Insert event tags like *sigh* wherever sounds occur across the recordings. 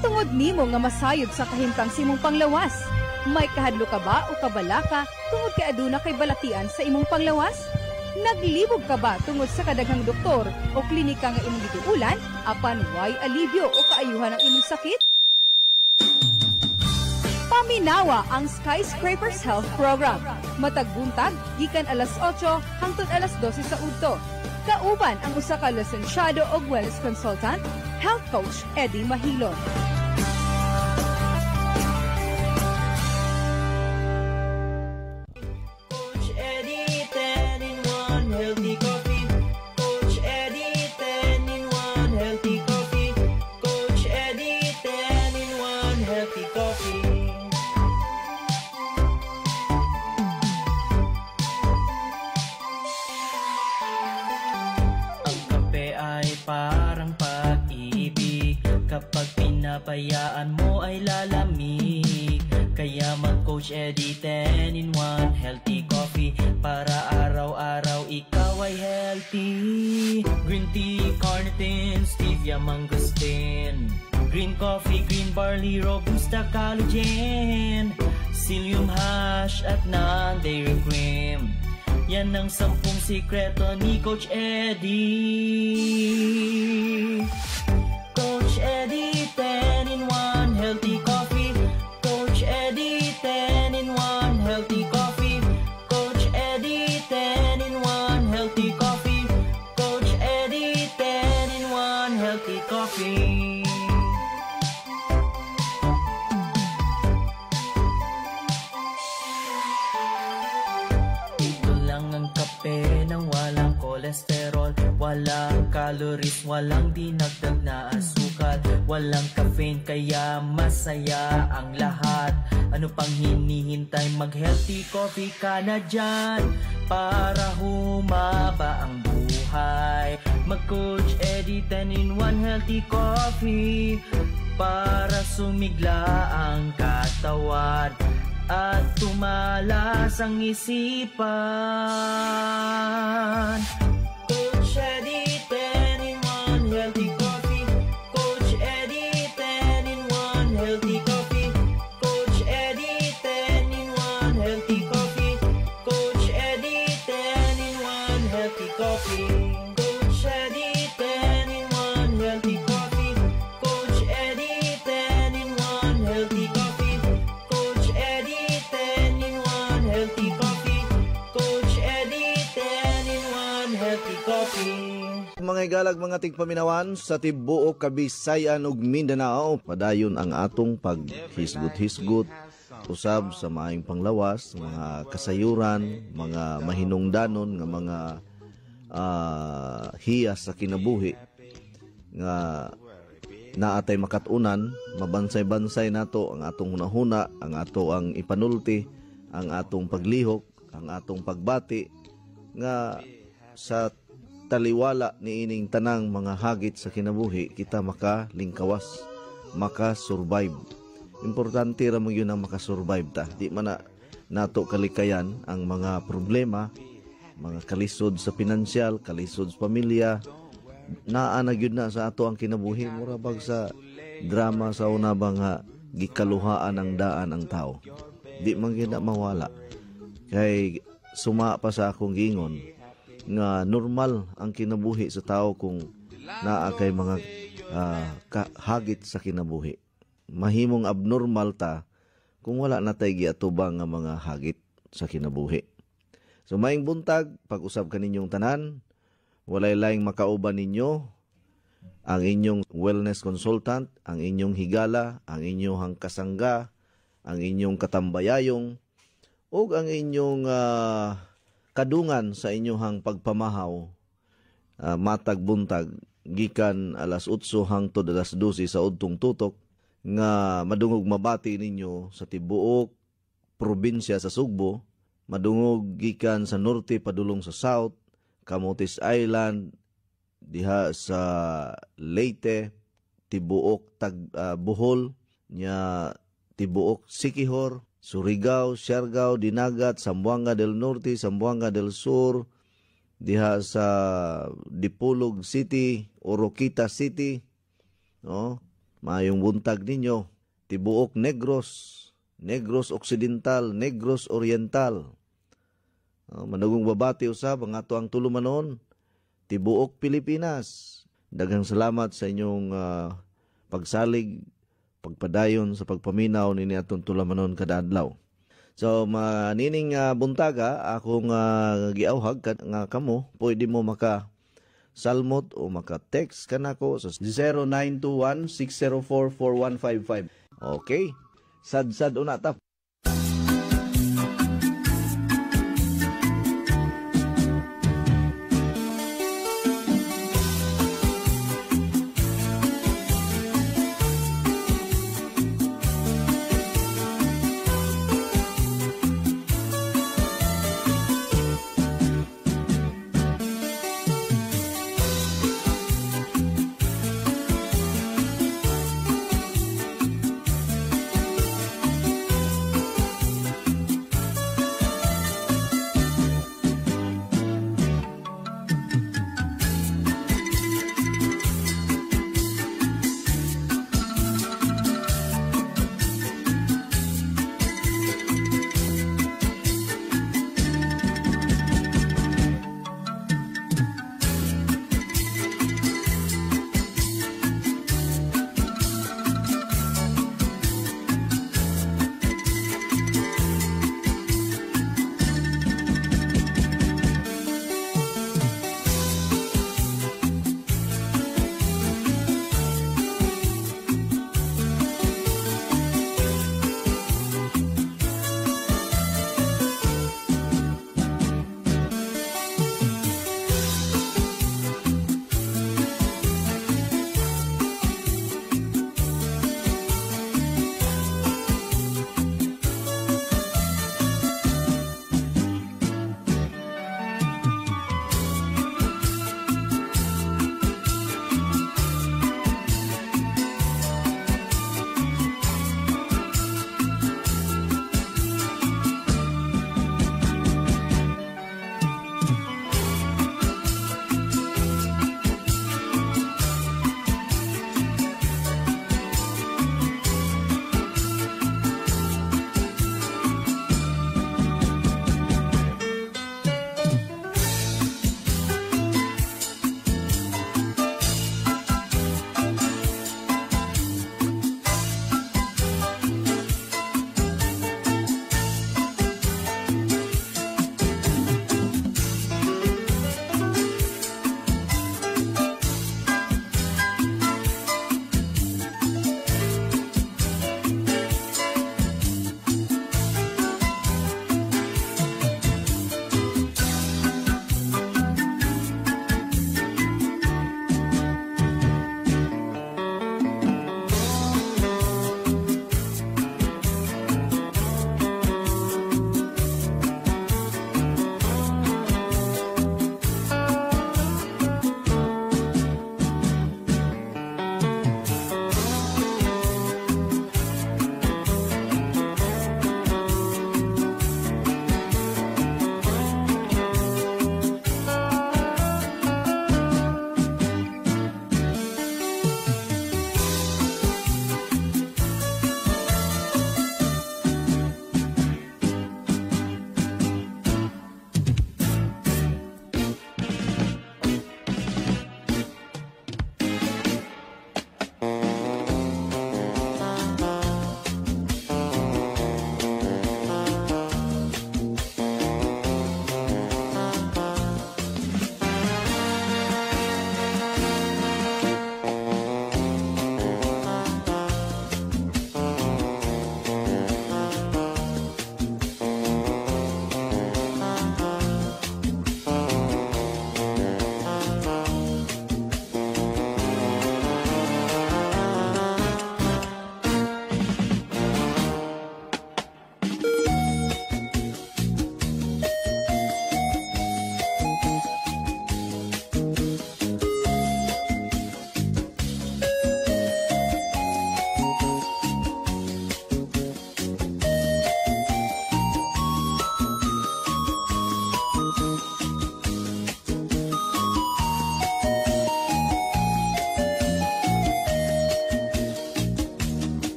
Katungod nimo nga masayod sa kahimtang simong panglawas. May kahadlo ka ba o kabala ka tungod kay aduna kay balatian sa imong panglawas? Naglibog ka ba tungod sa kadaghang doktor o klinika nga imong gituulan apan way alibyo o kaayuhan ang imong sakit? Paminawa ang Skyscrapers Health Program. Matag buntag, gikan alas 8 hangtod alas 12 sa udto. Kauban ang usa ka lisensyado og wellness consultant, health coach Eddie Mahilon. Barley, robusta, collagen Psyllium hash at non-dairy cream yan ang sampung sikreto ni Coach Eddie. Coach Eddie, 10 in 1 calories, walang dinagdag na asukal. Walang caffeine kaya masaya ang lahat. Ano pang hinihintay? Mag-healthy coffee ka na dyan Para humaba ang buhay. Mag-Coach Eddie 10 in 1 healthy coffee Para sumigla ang katawan at tumalas ang isipan. Coach Eddie, Mga igalag mga tigpaminawan sa tibuok Kabisayan ug Mindanao padayon ang atong paghisgot-hisgot. Usab sa maayong panglawas, mga kasayuran, mga mahinungdanon nga mga ah, hiyas sa kinabuhi nga naatay makatunan, mabansay-bansay nato ang atong hunahuna, ang ato ang ipanulti, ang atong paglihok, ang atong pagbati nga sa taliwala ni ining tanang mga hagit sa kinabuhi kita makalingkawas maka-survive. Importante ra mo yun ang makasurvive ta. Di man na nato kalikayan ang mga problema mga kalisod sa pinansyal kalisod sa pamilya naa na gyud na sa ato ang kinabuhi. Mura bag sa drama sa una ba nga gikaluhaan ang daan ang tao. Di man mawala. Kay suma pa sa akong gingon nga normal ang kinabuhi sa tao kung naa kay mga ka- hagit sa kinabuhi. Mahimong abnormal ta kung wala na tay giatubang nga mga hagit sa kinabuhi. So maing buntag pag-usab kaninyong tanan walay laing makauban ninyo ang inyong wellness consultant, ang inyong higala, ang inyong kasangga, ang inyong katambayayong, o ang inyong ah, kadungan sa inyong pagpamahaw, ah, matag buntag, gikan alas 8 hangtod alas 12 sa udtong tutok, nga madungog mabati ninyo sa tibuok probinsya sa Sugbo, madungog gikan sa norte padulong sa south, Camotes Island, diha sa Leyte, tibuok tag ah, Bohol, nya tibuok Sikihor, Surigao, Siargao, Dinagat, Zamboanga del Norte, Zamboanga del Sur, diha sa Dipolog City, Oroquita City, no? Maayong buntag ninyo. Tibuok Negros, Negros Occidental, Negros Oriental. Uh, manugong babati usab ang ato ang tulumanon. Tibuok Pilipinas. Daghang salamat sa inyong ah, pagsalig, pagpadayon sa pagpaminaw ni atong tulamanon kada adlaw. So manining uh, buntaga akong uh, giawhag kad nga kamo pwede mo maka salmot o maka-text kanako sa 0921-604-4155. Okay. Sad-sad una ta.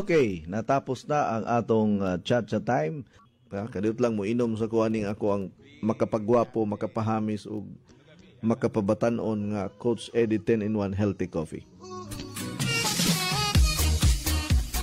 Okay, natapos na ang atong uh, chat sa time. Uh, kadiyot lang mo inom sa kuaning ako ang makapagwapo, makapahamis ug makapabatanon nga Coach Eddie 10 in 1 healthy coffee.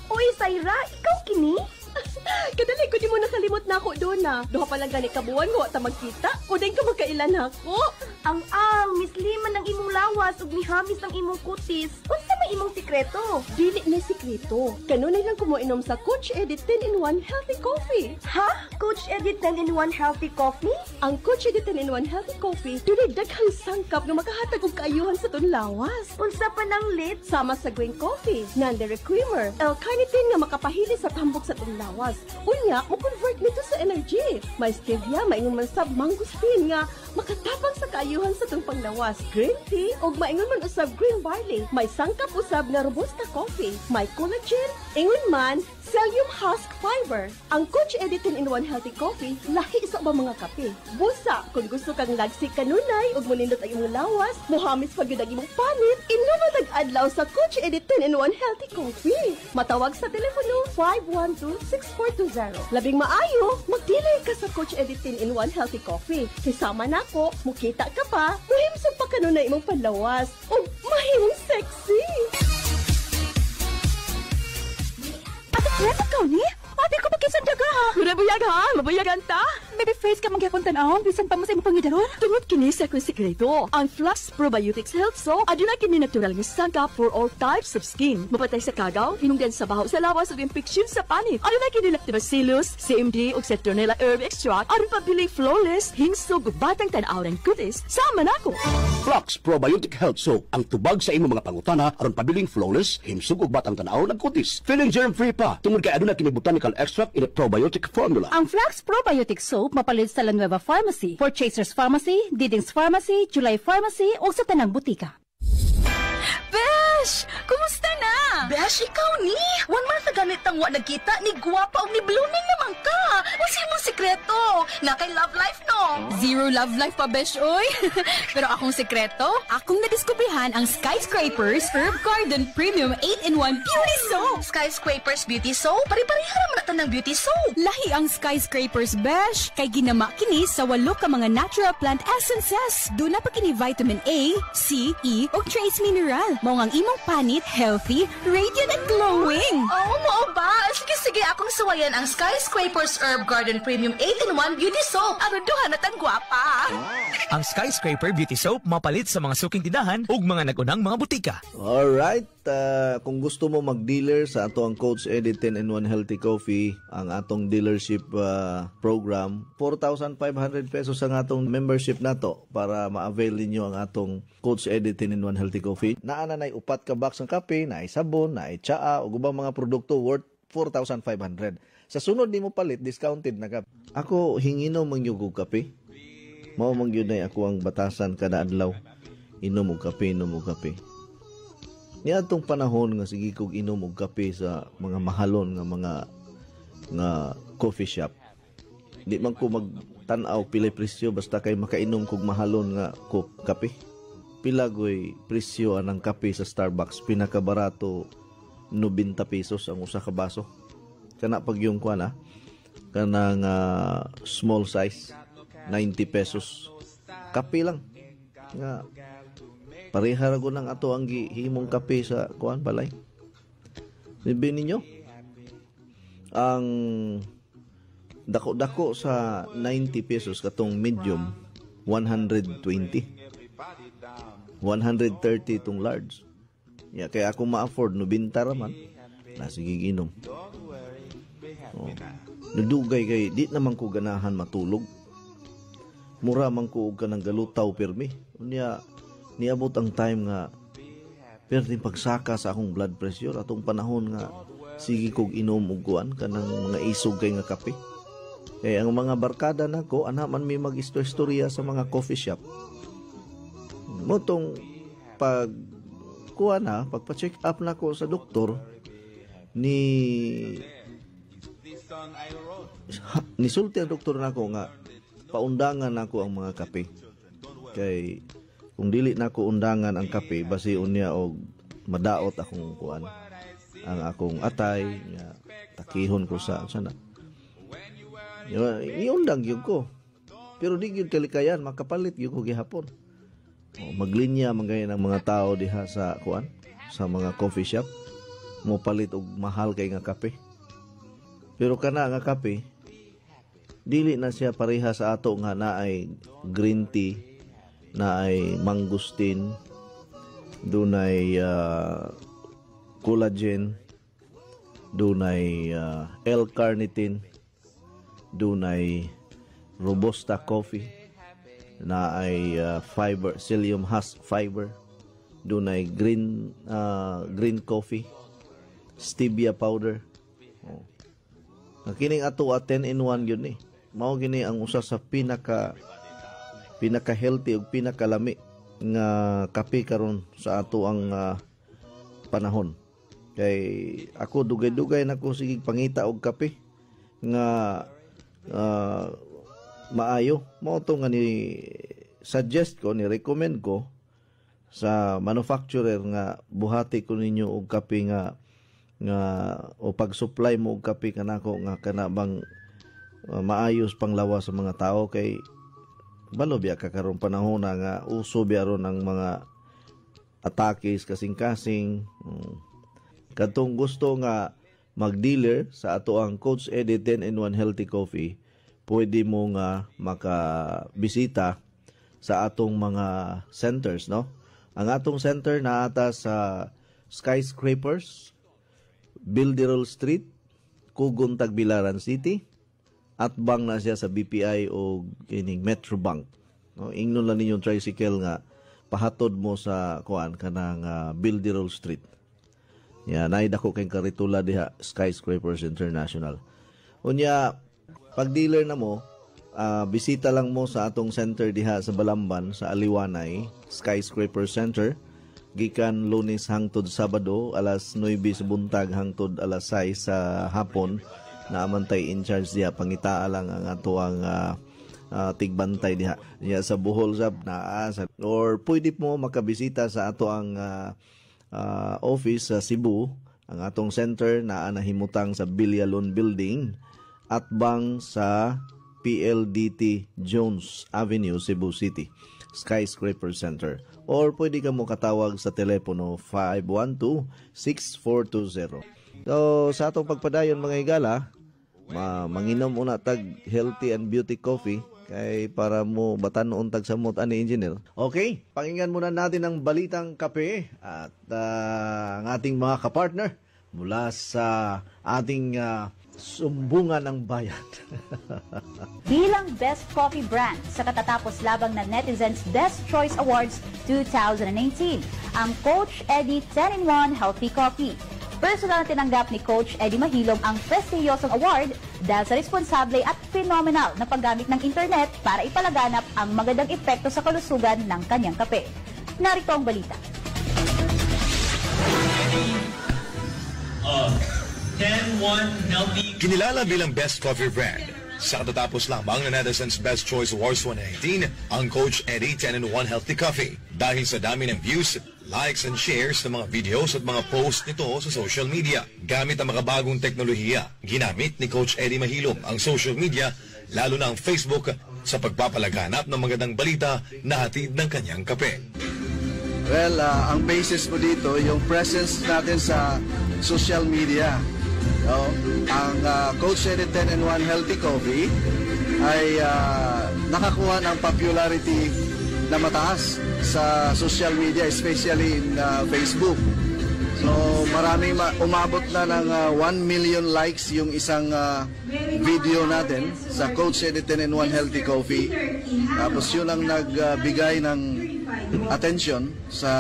Uy, Saira, ikaw kini? *laughs* Kadali ko di mo nakalimot na ako doon na. Duha pa lang gani kabuan ko ta magkita. O din ka magkailan ako. Ang ang, misliman ng imong lawas ug mihamis ng imong kutis. Unsa imong sikreto? Dili na sikreto. Kanunay lang ko mo inom sa Coach Edit 10 in 1 healthy coffee. Ha? Coach Edit 10 in 1 healthy coffee? Ang Coach Edit 10 in 1 healthy coffee, dili daghang sangkap nga makahatag og kaayuhan sa tun lawas. Unsa pa nang lit? Sama sa green coffee, non-dairy creamer, L-carnitine nga makapahili sa tambok sa tun lawas. Unya, mo convert nito sa energy. May stevia, maingon man sa mangosteen nga makatapang sa kaayuhan sa tong panglawas. Green tea ug maingon man usab green barley. May sangkap usab nga robusta coffee. May collagen, ingon man Psyllium husk fiber. Ang Coach Editin in One Healthy Coffee, lahi sa ubang mga kape. Busa, kung gusto kang lagsik kanunay ug munindot ang imong lawas, muhamis pag yun imong panit, inuman adlaw sa Coach Editin in One Healthy Coffee. Matawag sa telepono 512-6420. Labing maayo, magdilay ka sa Coach Editin in One Healthy Coffee. Kasama na ko, mukita ka pa, muhimsog pa kanunay imong panlawas, ug mahimong sexy. Ate Fred, ikaw ni? Ate ko magkisan daga ha. Murabuyag ha, mabuyagan ta. Maybe face ka magyakon tanawon, bisan pa mo sa imong pangidaron. Tungod kini sa akong sekreto, ang Flux Probiotics Health Soap aduna kini natural nga sangkap for all types of skin. Mapatay sa kagaw, hinungdan sa baho sa lawas ug infeksyon sa panit. Aduna kini lactobacillus, CMD ug citronella herb extract aron pabiling flawless, hingsog ug batang tan-aw ng kutis. Sama nako. Flux Probiotic Health Soap ang tubag sa imong mga pangutana aron pabiling flawless, himsog ug batang tanaw ng kutis. Feeling germ free pa tungod kay aduna kini botanical extract in a probiotic formula. Ang Flax Probiotic Soap mapalit sa La Nueva Pharmacy, Purchasers Pharmacy, Diding's Pharmacy, July Pharmacy o sa tanang butika. Besh! Kumusta na? Besh, ikaw ni! One month na ganit ang wa nagkita, ni guwapa o ni blooming naman ka! What's mong sikreto? Na kay love life, no? Zero love life pa, Besh, oy! *laughs* Pero akong sikreto, akong nadiskubrihan ang Skyscrapers Herb Garden Premium 8-in-1 Beauty Soap! Skyscrapers Beauty Soap? Pari-pariha naman natin ng beauty soap! Lahi ang Skyscrapers, Besh! Kay ginama kini sa walo ka mga natural plant essences. Doon na pa kini vitamin A, C, E, o trace mineral. Mao ang imong panit, healthy, radiant, and glowing. Oo, mo ba? Sige, sige, akong suwayan ang Skyscrapers Herb Garden Premium 8-in-1 Beauty Soap. Aron duha na tan gwapa. Ang Skyscraper Beauty Soap mapalit sa mga suking tindahan ug mga nagunang mga butika. Alright, uh, kung gusto mo mag-dealer sa ato ang Coach Edit 10 in 1 Healthy Coffee, ang atong dealership uh, program, 4,500 pesos ang atong membership nato para ma-avail ninyo ang atong Coach Edit 10 in 1 Healthy Coffee. Naana na upat ka box ng kape, na sabon, na tsaa, o ubang mga produkto worth 4,500. Sa sunod ni mo palit, discounted na ka. Ako, hingino mangyugog kape. Mao man gyud nay ako ang batasan kada adlaw. Inom og kape, inom og kape. Niadtong panahon nga sige kog inom og kape sa mga mahalon nga mga nga coffee shop. Di man ko magtan-aw pilay presyo basta kay makainom kog mahalon nga ko kape. Pila goy presyo anang kape sa Starbucks pinakabarato 90 pesos ang usa ka baso. Kana pag yung kuan ah, kanang ah, small size 90 pesos. Kape lang. Nga pareha ra ko ng ato ang gihimong kape sa kuan balay. Bibi ninyo. Ang dako-dako sa 90 pesos katong medium 120. 130 itong large. Ya kaya ako ma-afford no binta ra man. Na sige ginom. Oh. Nadugay kay di naman ko ganahan matulog mura man ko og kanang galutaw pirmi unya niabot ang time nga perting pagsaka sa akong blood pressure. Atong panahon nga sige kog inom og kuan kanang mga isog kay nga kape. Kay ang mga barkada nako ana man may mag-istorya sa mga coffee shop. Motong pag kuan na pagpa-check up nako sa doktor ni nisulti ang doktor nako nga paundangan nako ang mga kape. Kay kung dili nako undangan ang kape basi unya og madaot akong kuan ang akong atay nga takihon ko sa sana. Iundang yun ko. Pero di gyud kalikayan makapalit gyud ko gihapon. O, maglinya man gaya ng mga tao diha sa kuan sa mga coffee shop mo palit og mahal kay nga kape. Pero kana nga kape dili na siya pareha sa ato nga naay green tea, naay mangustin, dunay ah, collagen, dunay ah, L-carnitine, dunay robusta coffee, na ay ah, fiber, psyllium husk fiber, dunay green ah, green coffee, stevia powder. Oh. Kining ato a 10 in 1 yun eh. Mao gini ang usa sa pinaka pinaka healthy ug pinaka lami nga kape karon sa ato ang ah, panahon. Kay ako dugay-dugay na ko sige pangita og kape nga ah, maayo. Mao to nga ni suggest ko ni recommend ko sa manufacturer nga buhati ko ninyo og kape nga nga o pag-supply mo og kape kanako nga kana bang uh, maayos panglawas sa mga tao kay balo biya ka karon panahon na nga uso biya ron ang mga atakes kasing-kasing. Mm. katong gusto nga mag-dealer sa ato ang Coach Eddie 10 in 1 Healthy Coffee pwede mo nga makabisita sa atong mga centers no? Ang atong center na ata sa Skyscrapers Bilderol Street Kugon Tagbilaran City at bang na siya sa BPI o ining Metro Bank. No, ingnon lang ninyong tricycle nga pahatod mo sa kuan kanang uh, Bilderol Street. Ya, naay dako kay karitula diha Skyscrapers International. Unya pag dealer na mo, ah, bisita lang mo sa atong center diha sa Balamban sa Aliwanay Skyscraper Center gikan Lunes hangtod Sabado alas 9 sa buntag hangtod alas 6 sa hapon na amantay in charge diha pangita lang ang ato ang ah, ah, tigbantay diha diha sa Bohol sab naa sa or pwede mo makabisita sa ato ang ah, ah, office sa Cebu ang atong center na nahimutang sa Bilyalon Building at bang sa PLDT Jones Avenue, Cebu City, Skyscraper Center. Or pwede ka mo katawag sa telepono 512-6420. So, sa atong pagpadayon mga igala, ma manginom una tag healthy and beauty coffee kay para mo batan-on tag samot ani engineer. Okay, pakinggan muna natin ang balitang kape at ah, ang ating mga kapartner mula sa ating ah, sumbungan ng bayan. *laughs* Bilang Best Coffee Brand sa katatapos labang na Netizens Best Choice Awards 2018, ang Coach Eddie 10-in-1 Healthy Coffee. Personal na tinanggap ni Coach Eddie Mahilom ang prestiyosong award dahil sa responsable at phenomenal na paggamit ng internet para ipalaganap ang magandang epekto sa kalusugan ng kanyang kape. Narito ang balita. Uh, 10-1 healthy Kinilala bilang Best Coffee Brand. Sa katatapos lamang na Netizens Best Choice Awards 2018, ang Coach Eddie 10-in-1 Healthy Coffee. Dahil sa dami ng views, likes and shares ng mga videos at mga posts nito sa social media. Gamit ang makabagong teknolohiya, ginamit ni Coach Eddie Mahilom ang social media, lalo na ang Facebook, sa pagpapalaganap ng magandang balita na hatid ng kanyang kape. Well, ah, ang basis po dito, yung presence natin sa social media. No? Ang ah, Coach Edit 10 and 1 Healthy Coffee ay ah, nakakuha ng popularity na mataas sa social media, especially in ah, Facebook. So maraming ma- umabot na ng ah, 1 million likes yung isang ah, video natin sa Coach Edit 10 and 1 Healthy Coffee. Tapos yun ang nagbigay ng attention sa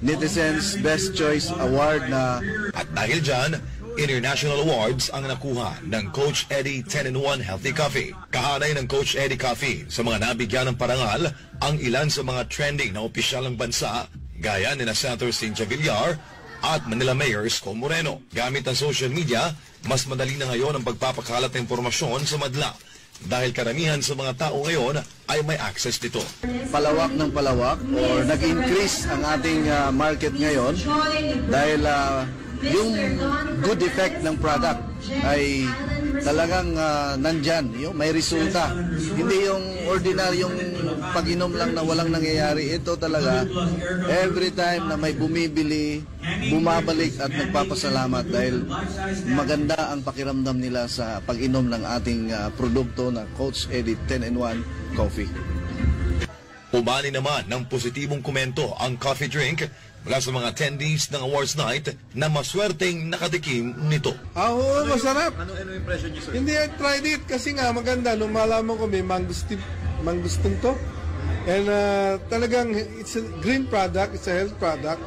Netizens Best Choice Award na At dahil dyan, international awards ang nakuha ng Coach Eddie 10-in-1 Healthy Coffee. Kahanay ng Coach Eddie Coffee sa mga nabigyan ng parangal ang ilan sa mga trending na opisyal ng bansa gaya ni na Senator Cynthia Villar at Manila Mayor Scott Moreno. Gamit ang social media, mas madali na ngayon ang pagpapakalat ng impormasyon sa madla dahil karamihan sa mga tao ngayon ay may access dito. palawak ng palawak or nag-increase ang ating ah, market ngayon dahil ah, yung good effect ng product ay talagang ah, nandyan, yung may resulta. Hindi yung ordinaryong pag-inom lang na walang nangyayari. Ito talaga, every time na may bumibili, bumabalik at nagpapasalamat dahil maganda ang pakiramdam nila sa pag-inom ng ating ah, produkto na Coach Edit 10-in-1 Coffee. Umani naman ng positibong komento ang coffee drink mula sa mga attendees ng awards night na maswerteng nakatikim nito. Ah, oo, masarap. Ano, ano impression niyo, sir? Hindi, I tried it kasi nga maganda. Nung malaman ko may mangustin, mangustin to. And uh, talagang it's a green product, it's a health product.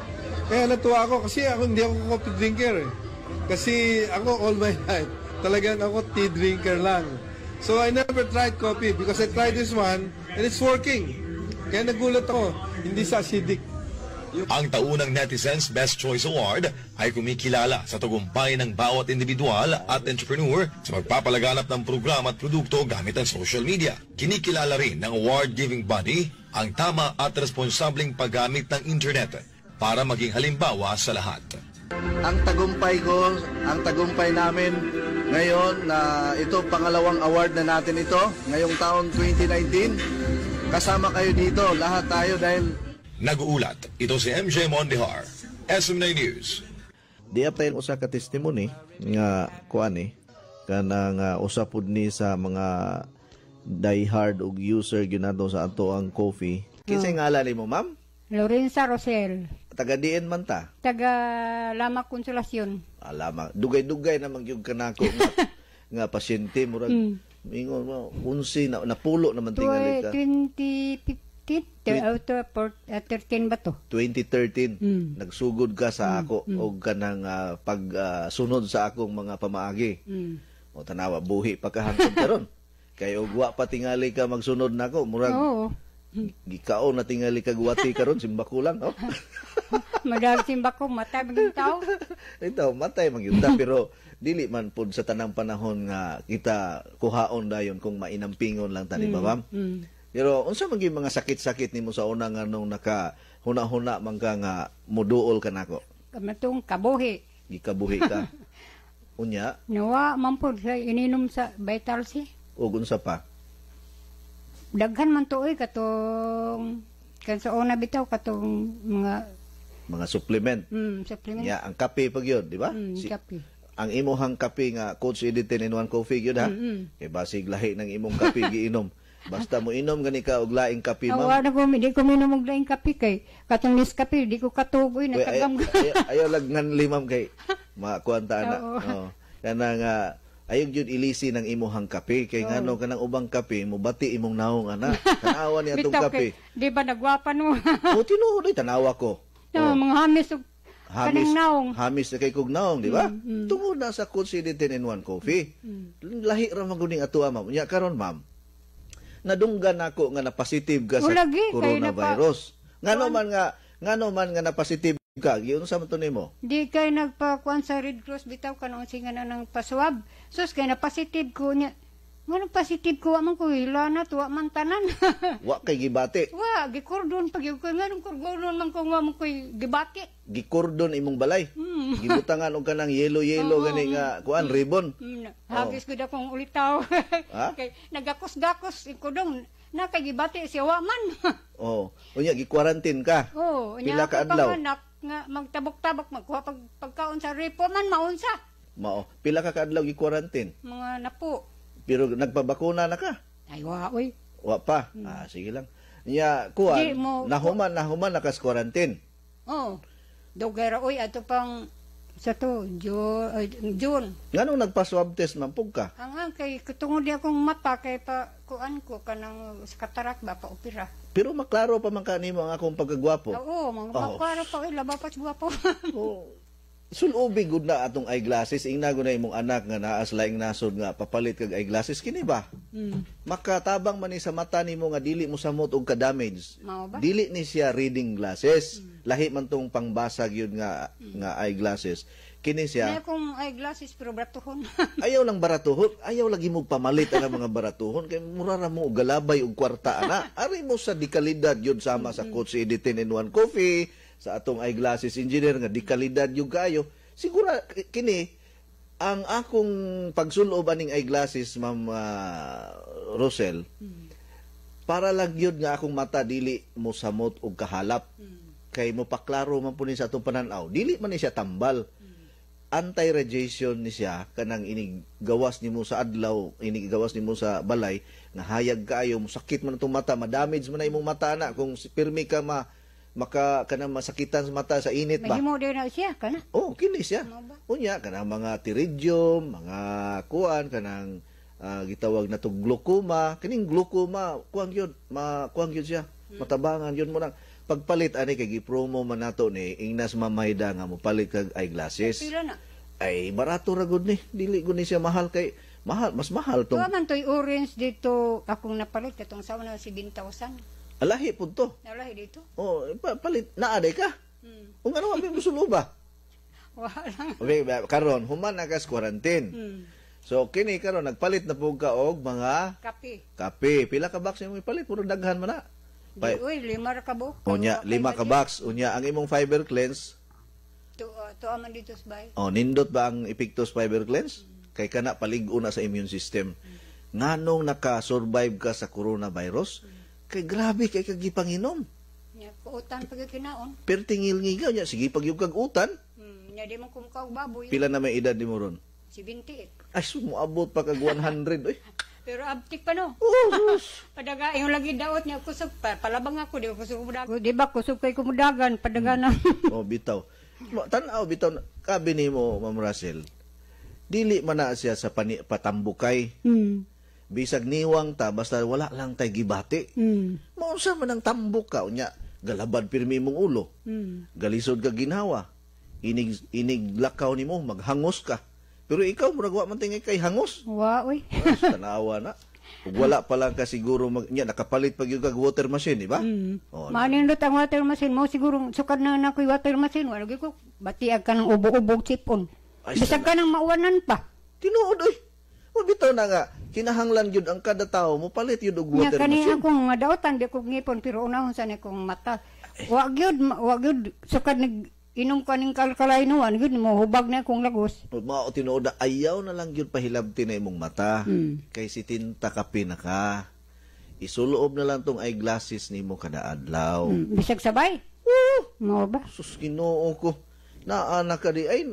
Kaya natuwa ako kasi ako hindi ako coffee drinker eh. Kasi ako all my *laughs* life, talagang ako tea drinker lang. So I never tried coffee because I tried this one and it's working. Kaya nagulat ako, hindi sa acidic. Ang taunang Netizens Best Choice Award ay kumikilala sa tagumpay ng bawat individual at entrepreneur sa magpapalaganap ng programa at produkto gamit ang social media. Kinikilala rin ng award-giving body ang tama at responsableng paggamit ng internet para maging halimbawa sa lahat. Ang tagumpay ko, ang tagumpay namin ngayon na ito pangalawang award na natin ito ngayong taon 2019. Kasama kayo dito, lahat tayo dahil Nag-uulat, ito si MJ Mondihar, SM9 News. Di apay usa ka testimony nga kuan eh kanang uh, usapod ni sa mga diehard og user ginado sa ato ang coffee. Kinsa Oh. ngalan nimo, ma'am? Lorenza Rosel, Taga diin man ta. taga Lama Konsolasyon. Alama, dugay-dugay na magyug kanako nga, *laughs* nga pasyente murag Mm. mingon mo unsi na napulo naman tingali ka. 2015, Twen- uh, to, for, uh, 13 ba to? 2013 Mm. nagsugod ka sa ako mm. og kanang ah, pagsunod sa akong mga pamaagi. Mm. O tanawa buhi pa ka hangtod karon. *laughs* Kay og wa pa tingali ka magsunod nako murag Oo. gikaon na tingali ka guwati karon simba ko lang no. *laughs* Madalag simba ko, mata maging tao. *laughs* Ito matay magyuta pero dili man pud sa tanang panahon nga kita kuhaon dayon kung mainampingon lang tani ba ma'am? Mm. Pero unsa man mga sakit-sakit nimo sa una nga nung naka huna-huna man ka nga muduol ka nako. Kamatong kabuhi. Gikabuhi ka. *laughs* Unya Nawa, mampod sa ininom sa Vital C. ug unsa pa? Daghan man to eh, katong, kan sa una bitaw, katong mga Mga supplement. mm, supplement. Ya, ang kape pag yun, di ba? Mm, Si- kape. ang imuhang kape nga coach editin in one coffee yun ha. Mm-mm. Kay basig lahi ng imong kape *laughs* giinom. Basta mo inom gani ka og laing kape Awa ma'am. na ko, di ko minom og laing kape kay katong Nescafe, di ko katuboy Uy, ay, nakagam. ay, ayaw lang ngan limam kay makuanta na. Oo. Oh. Kana nga ayog jud ilisi ng imuhang kape kay Oo. ngano kanang ubang kape mo bati imong naong ana. *laughs* Tanawa ni atong Bitaw kape. di ba nagwapa no? *laughs* o tinuod ay tanawa ko. no, mga hamis og Hamis, naong. hamis na kay kog naong, di ba? Mm, mm. Tungod na sa coach editin in one coffee. Mm. lahi ra man guning atua ma'am. Nya karon ma'am. Nadunggan nako nga na positive ka sa lagi, kay coronavirus. Ngano man nga ngano man nga na positive ka, giun sa man to nimo? Di kay nagpakuan sa Red Cross bitaw kanang singa na ng paswab. Sus kay na positive ko niya. Ngano positive ko man ko hila na tuwa man tanan. *laughs* Wa kay gibati. wa gikordon pag ko nganong kordon man ko nga man ko gibati. Gikordon imong balay. Mm. *laughs* Gibutangan og kanang yellow-yellow Oo, gani nga kuan ribbon. Mm, Hagis gud akong ulitaw. *laughs* Ha? kay nagakos-gakos ko dong na kay gibati siya wa man. Oh, unya gi-quarantine ka. oh, Pila nya ka adlaw? panganak nga magtabok-tabok magkuha pag pagkaon sa repo man maunsa. Mao, pila ka kaadlaw gi-quarantine. Mga napo. Pero nagpabakuna na ka. Ay wa oy. Wa pa. Ah, sige lang. Nya kuan, Di mo- nahuman nahuman nakas quarantine. Oh. Dogera oy ato pang sa to June, ay, June. Nganong nagpa-swab test man pug ka? Ang ang kay katungod di akong mata kay pa kuan ko kanang sa katarak ba pa opera. Pero maklaro pa man kanimo ang akong pagkagwapo. Oo, mga *laughs* Oh. oh. pa oy laba pa gwapo. Oh. Sulubig gud na atong eyeglasses ingna gud na imong anak nga naas laing nasod nga papalit kag eyeglasses kini ba? mm. Makatabang man ni sa mata nimo nga dili mo samot og ka-damage. Mao ba? Dili ni siya reading glasses. Lahi man tong pangbasag yun nga nga eyeglasses. Kini Kaya siya kung eyeglasses pero bratuhon. *laughs* ayaw lang baratuhon, ayaw lagi mo pamalit ang mga baratuhon kay mura ra mo og galabay og kwarta ana. *laughs* Ari mo sa dikalidad yun sama sa coach editin in one coffee sa atong eyeglasses engineer nga dikalidad yung kayo. Siguro k- kini ang akong pagsulob aning eyeglasses Ma'am ah, Rosel para lang yun nga akong mata dili mo samot og kahalap. Kay mo paklaro man po ni sa atong pananaw dili man ni siya tambal. Anti-radiation ni siya kanang inig gawas nimo sa adlaw inig gawas nimo sa balay nga hayag kaayo mo sakit man itong mata ma-damage man na imong mata na kung pirmi ka ma maka kanang masakitan sa mata sa init ba Mahimo din na siya, kana. Oh, kini siya. Unya kanang mga pterygium, mga kuan kanang ah, gitawag na to glaucoma, kining glaucoma, kuang yun, ma kuang yun siya. Matabangan yun mo nang pagpalit ani kay gipromo man nato ni ingnas mamayda nga mo palit kag eyeglasses. Pila na. Ay barato ra gud ni, dili gud ni siya mahal kay mahal, mas mahal tong Tuwa man to'y orange dito, akong napalit, katong sawa na 7,000. Alahi pud to. Nalahi dito. Oh, pa- palit na aday ka. Kung ano ang musulo ba? *laughs* Wala. Okay, karon human na kas quarantine. Hmm. So kini karon nagpalit na pug ka og mga Kape. kape. Pila ka box imong ipalit puro daghan man na. Di, Pa- uy, lima ra ka bo. Unya, lima ka box. Unya, ang imong fiber cleanse, Tu, uh, tuwa man dito sa bay. oh, nindot ba ang Epictus fiber cleanse? Kay kana palig-o na sa immune system. Nganong naka-survive ka sa coronavirus? Kay grabe kay kag gipanginom. Nya, kuutan pag kinaon. Pertingil ngigaw nya sige pag kag utan. Hmm, nya di man kumkaw baboy. Pila na may edad ni mo ron? 78. Ay, sumuabot pa kag 100. Oy. *laughs* Pero abtik pa no. Oh, *laughs* Padaga, yung lagi daot niya, kusog pa. Palabang ako, di ba kusog kumudagan. Di ba, kusog kay kumudagan, padaga na. oh, bitaw. Tanaw bitaw kabi nimo Ma'am Russell. Dili man na siya sa pani, patambukay. Hmm. Bisag niwang ta basta wala lang tay gibati. Hmm. Maunsa man ang tambok ka unya galabad pirmi mong ulo. Hmm. Galisod ka ginawa. Inig inig lakaw nimo maghangos ka. Pero ikaw murag wa man tingay kay hangos. Wa. Ah, *laughs* tanawa na. Ug wala pa lang ka siguro mag nya nakapalit pag yung water machine, di ba? Hmm. Oh, Manindot ang water machine mo, siguro sukad na na ko'y water machine. Wala ko, batiag ka ng ubo-ubog sipon. Bisag ka ng mauwanan pa. Tinuod oy. O bitaw na nga kinahanglan yun ang kada tao mo palit yun og water kani machine. akong madaotan di ko ngipon pero unahon sa ni kong mata. Wa gyud ma- wa gyud sukad nag inom ka ning kalkalainuan gyud mo hubag na akong lagos. Mao tinuod na ayaw na lang yun pahilabti na imong mata. Hmm. Kay si tinta ka pinaka. Isuloob na lang tong eyeglasses nimo kada adlaw. Hmm. Bisag sabay. Mo ba? Sus Ginoo ko. Naana ka di ay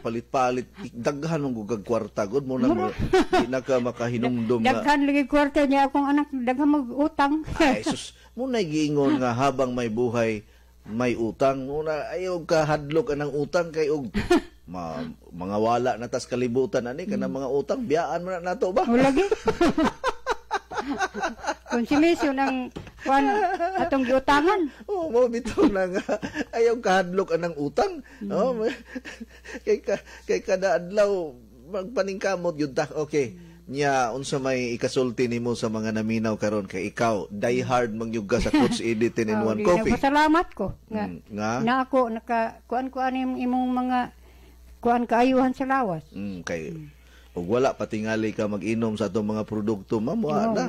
palit-palit daghan mong gugag kwarta gud mo na mo di na ka makahinumdum nga. Daghan lagi kwarta niya akong anak daghan mag utang. Ay sus mo na giingon nga habang may buhay may utang una ayaw ka hadlok anang utang kay og *laughs* ma, mga wala na tas kalibutan ani kana mga utang biyaan mo na nato ba lagi. *laughs* *laughs* Konsumisyon ng kwan atong giutangan. Oh, mo bitaw na nga *laughs* ayaw kahadlok anang utang. Oh, *laughs* kay ka, kay kada adlaw magpaningkamot yun ta. Okay. Nya unsa may ikasulti nimo sa mga naminaw karon kay ikaw die hard mangyug ka sa Coach Edit 10 in Oh, 1 di coffee. Nagpasalamat ko nga, Mm, nga? na ako naka kuan kuan imong, mga kuan kaayuhan sa lawas. Mm, kay ug wala patingali ka mag-inom sa atong mga produkto ma'am wa Oo. na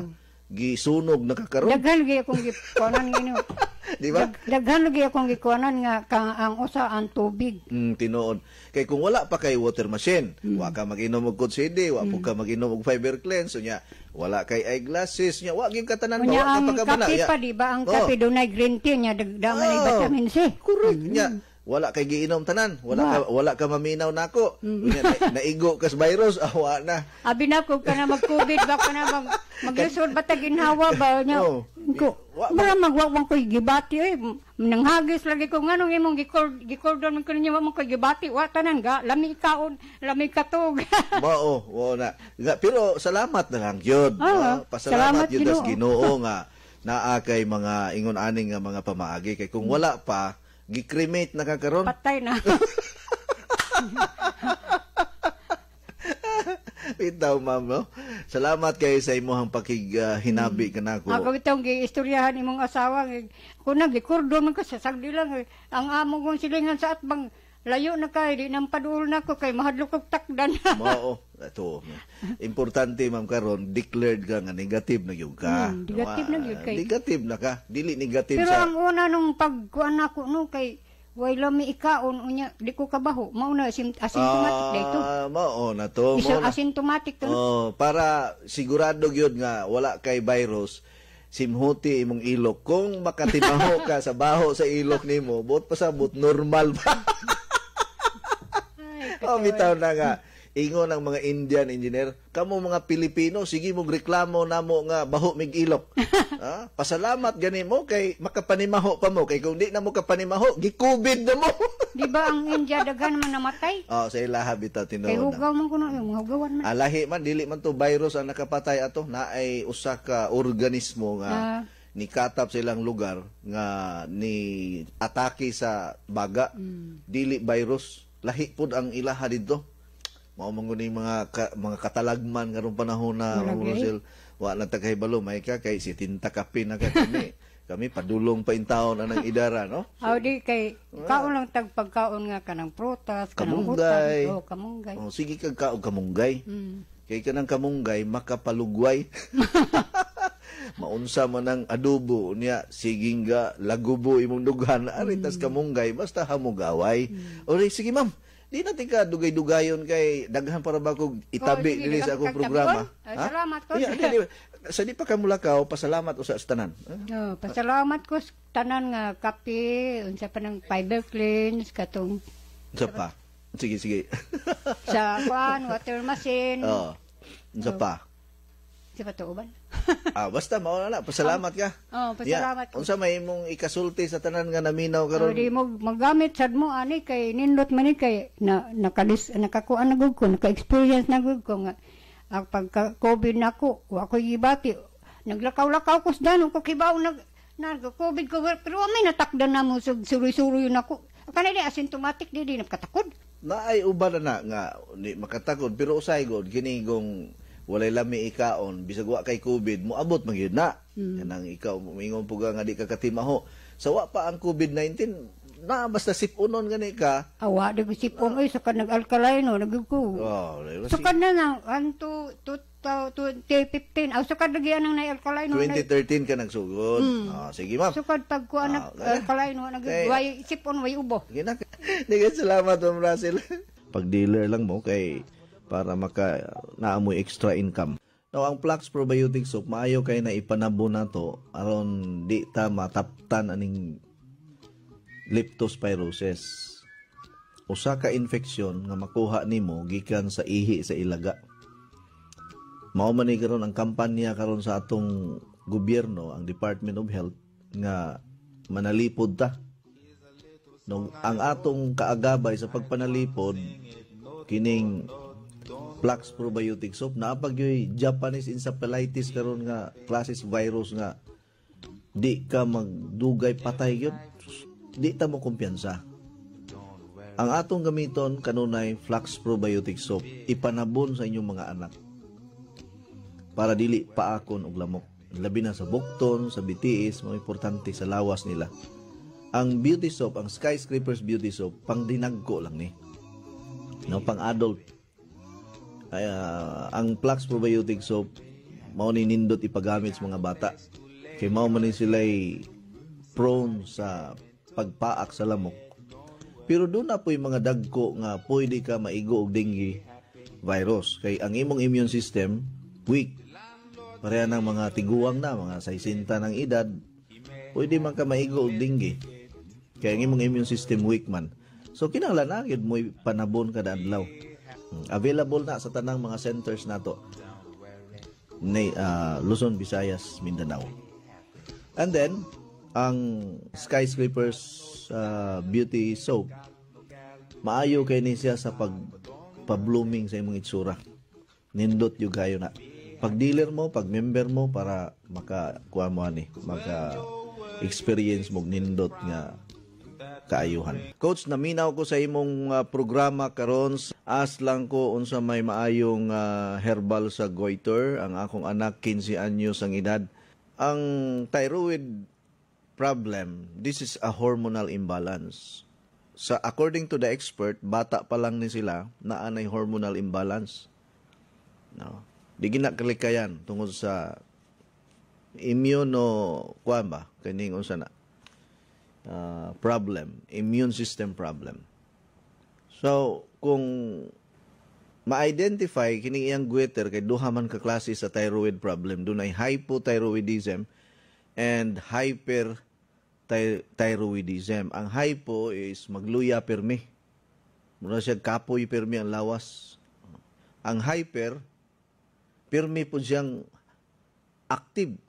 gisunog na kakaron. Daghan lagi akong gikuanan ngino. *laughs* Di ba? Daghan lagi akong gikuanan nga ka, ang usa ang tubig. Mm, tinuod. Kay kung wala pa kay water machine, wa ka mag-inom og kutsidi, wa po ka mag-inom og fiber cleanse, nya wala kay eyeglasses, nya wa gyud ka tanan Unya wa ang ka pagkamana. kape pa di ba ang Oh. kape dunay green tea nya dagdaman oh. Oh. vitamin C. Correct. Nya wala kay giinom tanan, wala Wa. ka wala ka maminaw nako. Unya na, naigo kas virus, *laughs* awa na. Abi na ko kana mag COVID ba kana mag maglisod ba ta ginhawa ba nya. Oh. Ko, mura magwawang ko gibati eh. Nanghagis lagi ko nganong imong gikord gikordon man ko niya mo ko gibati wa tanan ga lami kaon lami katog. *laughs* Mao, wo na. Nga, pero salamat na lang gyud. Ah, no? Pasalamat salamat, gyud sa Ginoo. Ginoo nga *laughs* naa kay mga ingon aning nga mga pamaagi kay kung wala pa gi-cremate na ka karon. Patay na. *laughs* Bitaw, ma'am, no? Salamat kay sa imuhang pakig-hinabi ka na Ako ko. itong giistoryahan imong asawa. Ako na, gikurdo man ko sa sagdi lang. Ang amo kong silingan sa atbang, layo na kay, di nang paduol na ko kay mahadlok og takdan. *laughs* Mao, ito. Importante, ma'am, karon declared ka nga negative na gyud ka. Hmm, negative na gyud kay- Negative na ka. Dili negative Pero sa... ang una nung pagkuan ako no kay way lami ikaon unya di ko kabaho mao na asymptomatic dayto. Ah, mao na to. Mao na. asymptomatic to. no? Oh, para sigurado gyud nga wala kay virus simhuti imong ilok kung makatimaho ka sa baho sa ilok nimo buot pasabot normal ba *laughs* oh bitaw na nga. Ingon ang mga Indian engineer kamo mga Pilipino sige mo reklamo namo nga baho mig ilok. Ha *laughs* pasalamat gani mo kay makapanimaho pa mo kay kung di na mo kapanimaho gi-covid na mo. *laughs* Di ba ang India daghan man namatay? oh sa ilaha bitaw Kay tinuod na. hugaw man kuno yung hugawan man. Alahi man dili man to virus ang nakapatay ato. Na ay usa ka organismo nga Ah. ni katap sa ilang lugar nga ni atake sa baga. Dili virus lahi pud ang ilaha didto mao man guni mga ka, mga katalagman karong panahon na. Russell wa na tagahibalo may ka kay si tinta kapin na ka kami *laughs* kami padulong pa in taon anang idara no Aw di kay kaon lang tag pagkaon nga kanang prutas, kanang Kamunggay. Oh, kamunggay. oh, sige kag kaog kamunggay Mm. Kay kanang kamunggay makapalugway. *laughs* Maunsa man ang adobo niya siging ga lagubo imong dughan ari tas kamunggay basta hamugaway. O sige ma'am, di natin ka dugay-dugayon kay daghan para ba kog itabi Oh, dili sa akong programa. Ay, salamat ko. Yeah, di, sa di pa ka mulakaw, pasalamat usa sa tanan. Oh, pasalamat ko sa tanan nga kape, unsa pa ng fiber cleanse katong Unsa pa? Sige, sige. sa kwan, water machine. *laughs* Oh. Unsa pa? Sa pa to uban? ah, basta mao na, pasalamat ka. Oh, pasalamat Yeah. Unsa may imong ikasulti sa tanan nga naminaw Oh, karon? di mo magamit sad mo ani kay nindot man ni kay na nakalis nakakuan na gud ko naka-experience na gud ko nga ang pagka COVID na ko wa ko gibati naglakaw-lakaw ko sa ko kibaw nag nag COVID ko pero may natakdan na mo sug suroy-suroy na ko kanay di asymptomatic di di nakatakod na ay uban na nga ni makatakod pero usay god kini gong walay lami ikaon bisag wa kay covid mo abot man gyud na. Mm. kanang ikaw moingon puga nga di ka katimaho. Sa wa pa ang covid-19 na basta sipunon gani ka. Awa di ko sipon oy sa nag-alkaline no nagko oh so kada na anto 2015 aw so kada gyud nang na-alkaline no 2013 ka nagsugod. Mm. Ah, sige ma'am. So kad pagkuan Ah, nag-alkaline no nag kay- way sipon way ubo. Gina *laughs* salamat Ma'am Russell. Pag dealer lang mo kay para maka naamoy extra income. Now, ang Plax Probiotic Soap, maayo kay na ipanabo na to aron di ta mataptan aning leptospirosis. Usa ka infeksyon nga makuha nimo gikan sa ihi sa ilaga. Mao man karon ang kampanya karon sa atong gobyerno, ang Department of Health nga manalipod ta nung ang atong kaagabay sa pagpanalipod kining Plax probiotic soap. Na pagyoy Japanese encephalitis karon nga classes virus nga di ka magdugay patay gyud. Di ta mo kumpiyansa. Ang atong gamiton kanunay Flax probiotic soap. Ipanabon sa inyong mga anak. Para dili paakon og lamok. Labi na sa bukton sa bitiis mo importante sa lawas nila. Ang beauty soap, ang Skyscrapers beauty soap, pang dinagko lang ni. No, pang adult. Ay, ah, ang Plax probiotic soap, mao ni nindot ipagamit sa mga bata. Kay mao man ni sila'y prone sa pagpaak sa lamok. Pero doon na po yung mga dagko nga pwede ka maigo og dengue virus. Kay ang imong immune system, weak. Pareha ng mga tiguang na, mga 60 ng edad, pwede man ka maigo og dengue. Kaya ang imong immune system weak man. So kinahanglan na gyud mo panabon kada adlaw. Hmm, Available na sa tanang mga centers nato. Ni ah, Luzon, Visayas, Mindanao. And then ang Skyscrapers ah, Beauty Soap maayo kay ni siya sa pag pa-blooming sa imong itsura. Nindot yung kayo na. Pag dealer mo, pag member mo para maka kuha mo ani, maka experience mo nindot nga kaayuhan. Coach, naminaw ko sa imong ah, programa karon as lang ko unsa may maayong ah, herbal sa goiter ang akong anak 15 anyos ang edad. Ang thyroid problem, this is a hormonal imbalance. Sa according to the expert, bata pa lang ni sila na anay hormonal imbalance. No. Di ginakalikayan tungod sa immune o kuan ba kaning unsa na uh, problem, immune system problem. So, kung ma-identify kini iyang goiter kay duha man ka klase sa thyroid problem, dunay hypothyroidism and hyperthyroidism. Ang hypo is magluya permi. Muna siya kapoy permi ang lawas. Ang hyper, permi po siyang active.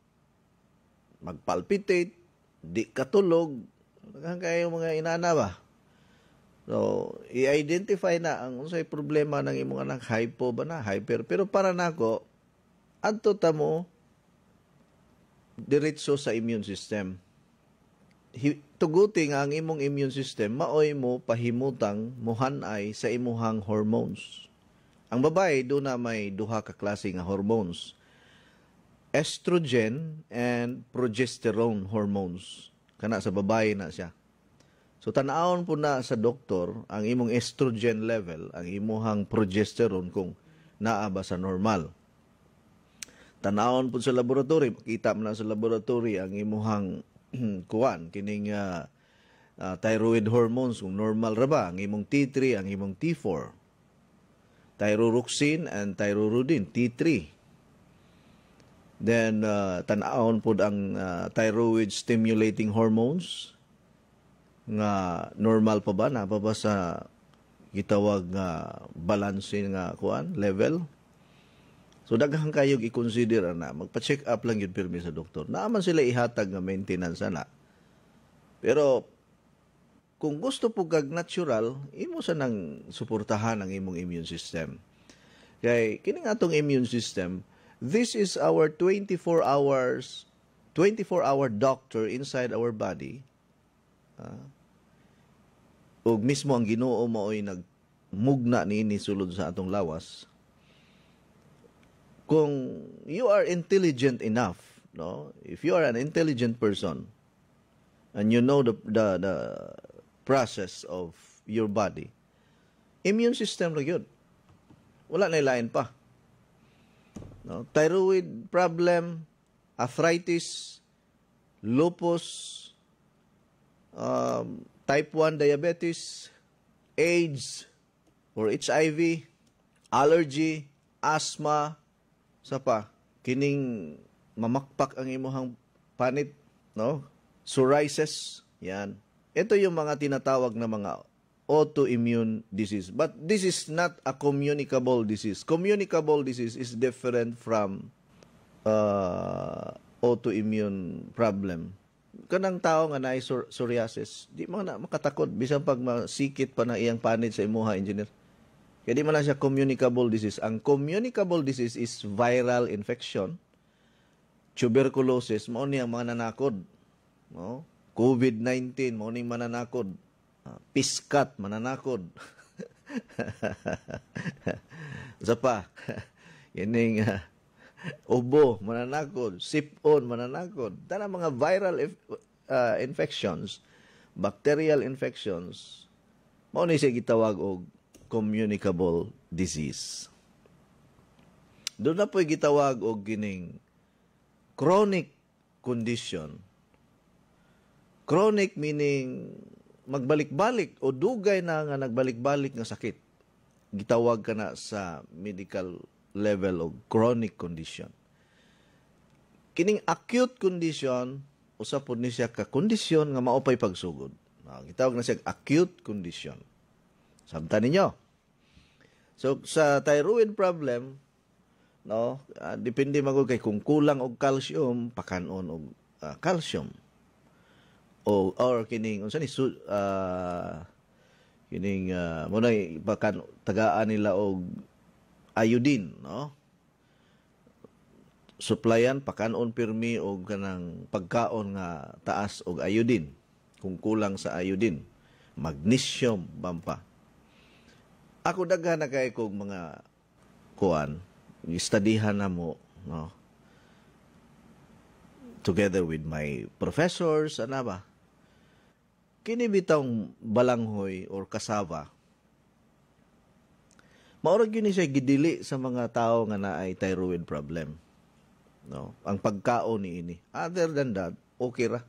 Magpalpitate, di katulog, kayo mga inana ba? So, i-identify na ang unsay problema ng imong anak hypo ba na hyper pero para nako adto ta mo diretso sa immune system. Tuguti nga ang imong immune system maoy mo pahimutang muhanay sa imuhang hormones. Ang babae do na may duha ka klase nga hormones. Estrogen and progesterone hormones. Kana sa babae na siya. So tanawon po na sa doktor ang imong estrogen level, ang imuhang progesterone kung naa ba sa normal. Tanawon po sa laboratory, makita mo na sa laboratory ang imuhang *clears throat* kuan kining uh, uh, thyroid hormones kung normal ra ba ang imong T3, ang imong T4. Thyroxine and thyrorodine, T3. Then uh, tanawon po ang uh, thyroid stimulating hormones, nga normal pa ba na pa ba sa gitawag nga balance nga kuan level? So daghan kayo i-consider na magpa-check up lang yun pirmi sa doktor. Naaman sila ihatag nga maintenance na pero kung gusto po kag natural imo sa nang suportahan ang imong immune system. Kay kini atong immune system this is our 24 hours 24 hour doctor inside our body uh, ug mismo ang Ginoo maoy nagmugna niini sulod sa atong lawas. Kung you are intelligent enough no? If you are an intelligent person and you know the the, the process of your body immune system ra gyud wala na lain pa. No? Thyroid problem arthritis lupus um, type 1 diabetes, AIDS or HIV, allergy, asthma, sa pa, kining mamakpak ang imuhang panit, no? Psoriasis, yan. Ito yung mga tinatawag na mga autoimmune disease. But this is not a communicable disease. Communicable disease is different from uh, autoimmune problem kanang tao nga naay psor- psoriasis, di mo na makatakod bisan pag masikit pa na iyang panid sa imuha engineer. Kaya di man lang siya communicable disease. Ang communicable disease is viral infection, tuberculosis, mao ni ang mga nanakod. No? COVID-19, mao ni mananakod. Uh, piskat, mananakod. *laughs* Sa pa, *laughs* yaning uh, ubo, mananakod, sipon, mananakod. Tana mga viral uh, infections, bacterial infections, mao ni siya gitawag og communicable disease. Doon na po'y gitawag og gining chronic condition. Chronic meaning magbalik-balik o dugay na nga nagbalik-balik nga sakit. Gitawag ka na sa medical level of chronic condition. Kining acute condition, usa po ni siya ka kondisyon nga maupay pagsugod. Uh, gitawag na siya acute condition. Sabta ninyo. So sa thyroid problem, no, uh, depende magud kay kung kulang og calcium, pakanon og uh, calcium. O or kining unsa ni uh, kining uh, mo na tagaan nila og iodine, no? Supplyan pakanon pirmi og kanang pagkaon nga taas og iodine kung kulang sa iodine. Magnesium bampa. Ako daghan na kay kog mga kuan, istadihan na mo, no? Together with my professors, ana ba? Kini bitang balanghoy or kasava Maurag yun siya gidili sa mga tao nga naay thyroid problem. No? Ang pagkaon ni ini. Other than that, okay ra.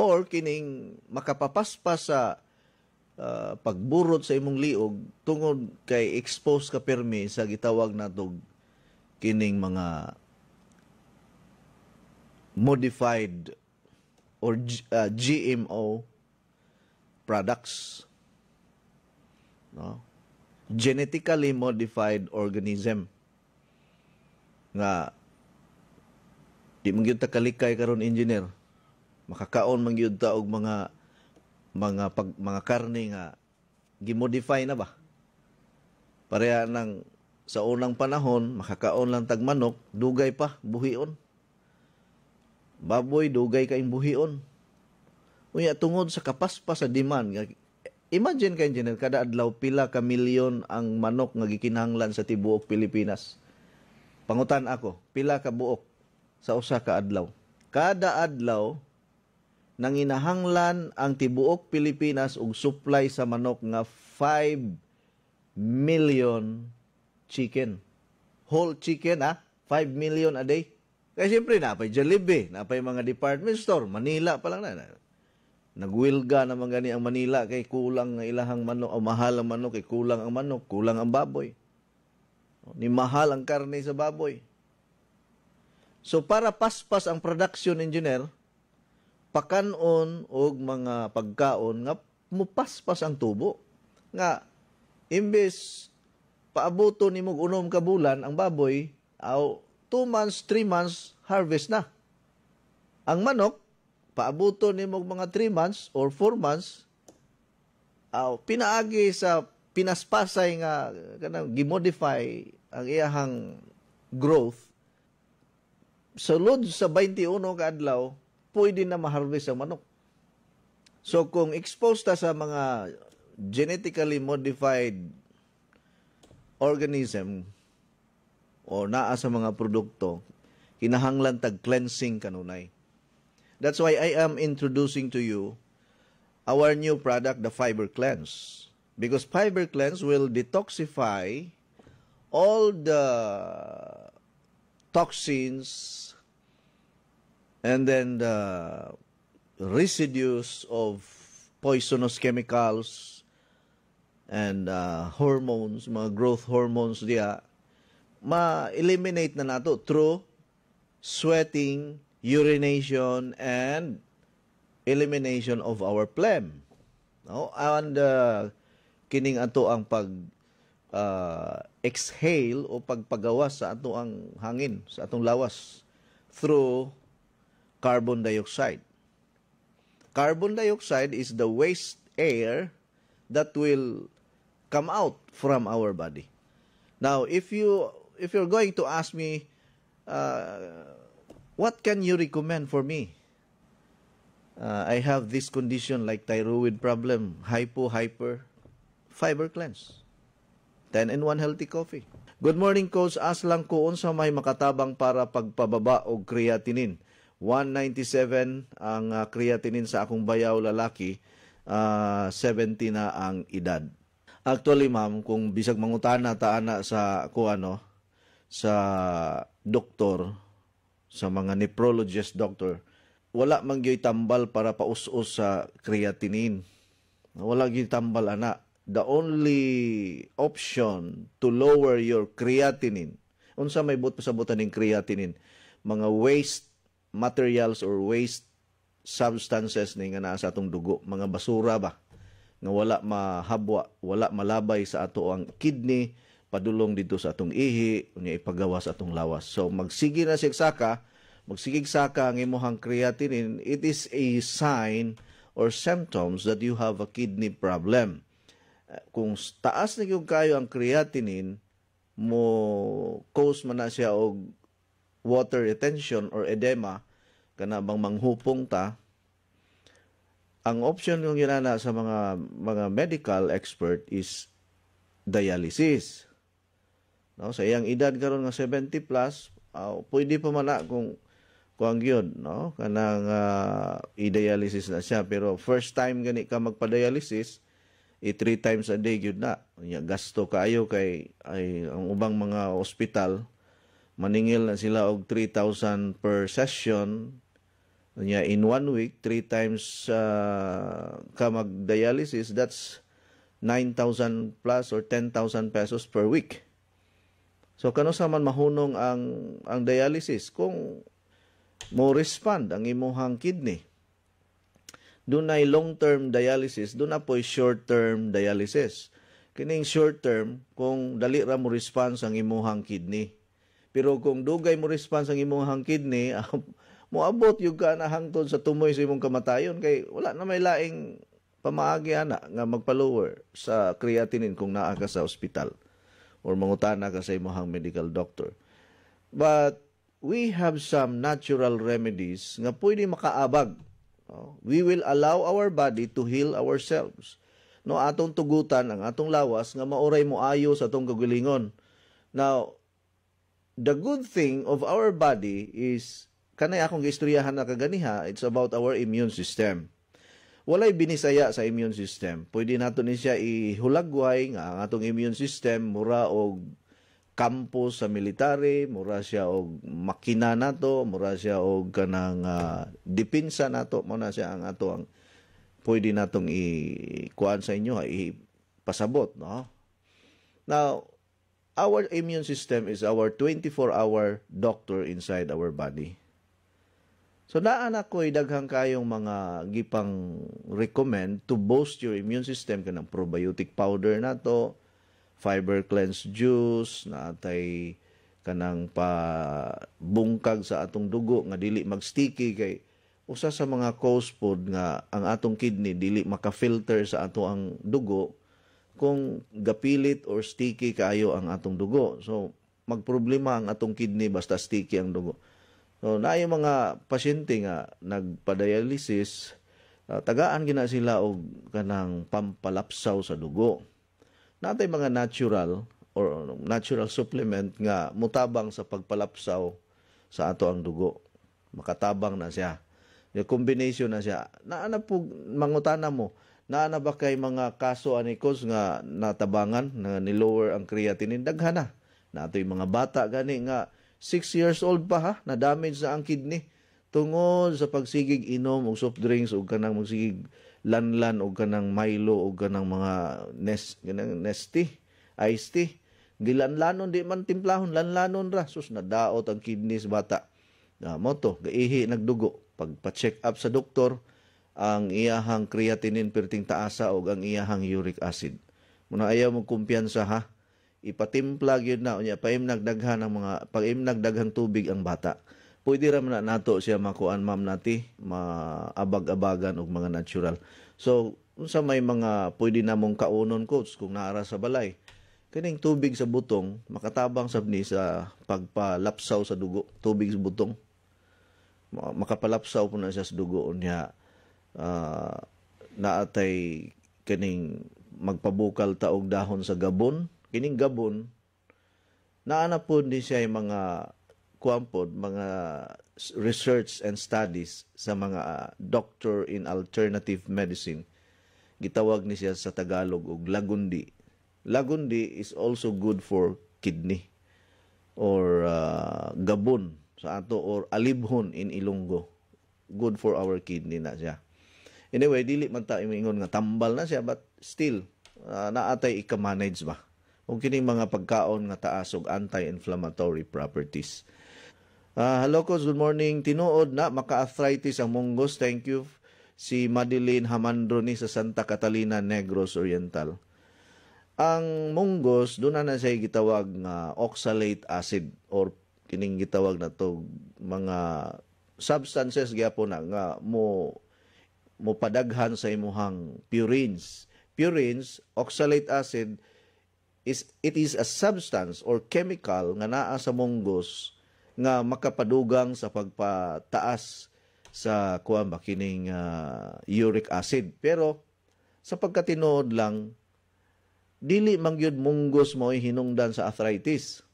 or kining makapapaspas sa uh, pagburot sa imong liog tungod kay expose ka permi sa gitawag natog kining mga modified or uh, GMO products no? Genetically modified organism. Nga di man ta kalikay karon engineer. Makakaon man gyud ta og mga mga pag, mga karne nga gimodify na ba? Pareha nang sa unang panahon makakaon lang tag manok dugay pa buhion. Baboy dugay ka buhion. Unya tungod sa kapaspas sa demand nga imagine kay engineer kada adlaw pila ka milyon ang manok nga gikinahanglan sa tibuok Pilipinas pangutan ako pila ka buok sa usa ka adlaw kada adlaw nanginahanglan ang tibuok Pilipinas og supply sa manok nga 5 million chicken. Whole chicken ah, 5 million a day. Kaya siyempre, napay Jollibee, napay mga department store, Manila pa lang na. Nagwilga naman gani ang Manila kay kulang nga ilahang manok, o mahal ang manok, kay kulang ang manok, kulang ang baboy. Ni mahal ang karne sa baboy. So para paspas ang production engineer, pakanon og mga pagkaon nga mupaspas ang tubo. Nga imbes paabuto ni mog unom ka bulan ang baboy aw 2 months 3 months harvest na ang manok paabuto ni mog mga 3 months or 4 months aw pinaagi sa pinaspasay nga kanang gimodify ang iyahang growth sulod sa 21 ka adlaw pwede na maharvest ang manok so kung exposed ta sa mga genetically modified organism o naa sa mga produkto, kinahanglan tag cleansing kanunay. That's why I am introducing to you our new product, the Fiber Cleanse. Because Fiber Cleanse will detoxify all the toxins and then the residues of poisonous chemicals and uh, hormones, mga growth hormones diya, ma-eliminate na nato through sweating, urination, and elimination of our phlegm. No? And uh, kining ato ang pag uh, exhale o pagpagawas sa ato ang hangin, sa atong lawas through carbon dioxide. Carbon dioxide is the waste air that will come out from our body. Now, if you if you're going to ask me, uh, what can you recommend for me? Uh, I have this condition like thyroid problem, hypo, hyper, fiber cleanse. 10 and 1 healthy coffee. Good morning, Coach. As lang ko unsa may makatabang para pagpababa og creatinine. 197 ang uh, creatinine sa akong bayaw lalaki, uh, 70 na ang edad. Actually, ma'am, kung bisag mangutana ta ana sa ko ano sa doktor sa mga nephrologist doctor, wala man gyud tambal para paus-us sa creatinine. Wala gyud tambal ana. The only option to lower your creatinine, unsa may but sa butan ning creatinine, mga waste materials or waste substances ni nga naa sa atong dugo, mga basura ba nga wala mahabwa, wala malabay sa ato ang kidney, padulong dito sa atong ihi, unya ipagawa sa atong lawas. So magsige na siya saka, magsigig saka ang imuhang creatinine, it is a sign or symptoms that you have a kidney problem. Kung taas na yung kayo ang creatinine, mo cause man na siya og water retention or edema, kana bang manghupong ta, ang option yung ginana sa mga mga medical expert is dialysis. No, sa iyang edad karon nga 70 plus, uh, pwede pa man na kung kuang gyud, no? Kanang uh, i-dialysis na siya pero first time gani ka magpa-dialysis, i three times a day gyud na. Nya gasto kaayo kay ay ang ubang mga ospital maningil na sila og 3,000 per session Nya in one week, three times uh, ka mag-dialysis, that's 9,000 plus or 10,000 pesos per week. So kano sa man mahunong ang ang dialysis kung mo respond ang imuhang kidney. Dunay long-term dialysis, doon na po short-term dialysis. Kining short-term, kung dali ra mo response ang imuhang kidney. Pero kung dugay mo response ang imuhang kidney, *laughs* moabot yung ka na hangtod sa tumoy sa imong kamatayon kay wala na may laing pamaagi ana nga magpa-lower sa creatinine kung naa ka sa ospital or mangutana ka sa imong medical doctor. But we have some natural remedies nga pwede makaabag. No? We will allow our body to heal ourselves. No atong tugutan ang atong lawas nga mauray mo ayo sa atong kagalingon. Now, the good thing of our body is kanay akong giistoryahan na kaganiha, it's about our immune system walay binisaya sa immune system. Pwede nato ni siya ihulagway nga ang atong immune system mura og kampo sa military, mura siya og makina nato, mura siya og kanang uh, depensa nato, mo na siya ang ato ang pwede natong i-kuan sa inyo, ipasabot, no? Now, our immune system is our 24-hour doctor inside our body. So daan ako'y daghang kayong mga gipang recommend to boost your immune system kanang probiotic powder na to, fiber cleanse juice na atay kanang pa bungkag sa atong dugo nga dili magsticky kay usa sa mga cause food nga ang atong kidney dili maka-filter sa ato ang dugo kung gapilit or sticky kaayo ang atong dugo. So magproblema ang atong kidney basta sticky ang dugo. So, na yung mga pasyente nga nagpa-dialysis, uh, tagaan gina sila og kanang pampalapsaw sa dugo. Natay mga natural or natural supplement nga mutabang sa pagpalapsaw sa ato ang dugo. Makatabang na siya. Yung combination na siya. Naana po, mangutana mo, naana ba kay mga kaso anikos nga natabangan na nilower ang creatinine? Daghan na. Nato yung mga bata gani nga 6 years old pa ha, na damage sa ang kidney. Tungod sa pagsigig inom og soft drinks og kanang magsigig lanlan og kanang Milo og kanang mga nest kanang nesty iced tea. Gilanlanon di man timplahon lanlanon ra. Sus nadaot ang kidney sa bata. Na mo to gaihi nagdugo. Pagpa-check up sa doktor ang iyahang creatinine perting taasa og ang iyahang uric acid. Muna ayaw mo kumpiyansa ha ipatimpla gyud na unya paimnag daghan ang mga paimnag daghang tubig ang bata. Pwede ra na nato siya makuan ma'am nati maabag-abagan og mga natural. So unsa may mga pwede namong kaunon coach kung naara sa balay? Kining tubig sa butong makatabang sab ni sa pagpalapsaw sa dugo. Tubig sa butong. Makapalapsaw po na siya sa dugo unya uh, naatay kining magpabukal taog dahon sa gabon kining gabon naana po din siya yung mga kuampod, mga research and studies sa mga uh, doctor in alternative medicine. Gitawag ni siya sa Tagalog og lagundi. Lagundi is also good for kidney or uh, gabon sa ato or alibhon in Ilonggo. Good for our kidney na siya. Anyway, dili man ta ingon nga tambal na siya but still uh, naatay ika-manage ba o kining mga pagkaon nga taas og anti-inflammatory properties. Uh, hello ko, good morning. Tinuod na maka-arthritis ang munggos. Thank you si Madeline Hamandro ni sa Santa Catalina Negros Oriental. Ang munggos doon na, na siya gitawag nga oxalate acid or kining gitawag na to mga substances gyapon na nga mo mo padaghan sa imuhang purines. Purines, oxalate acid is it is a substance or chemical nga naa sa munggos nga makapadugang sa pagpataas sa kuan ba kining uh, uric acid. Pero sa pagkatinuod lang dili man gyud munggos mo hinungdan sa arthritis.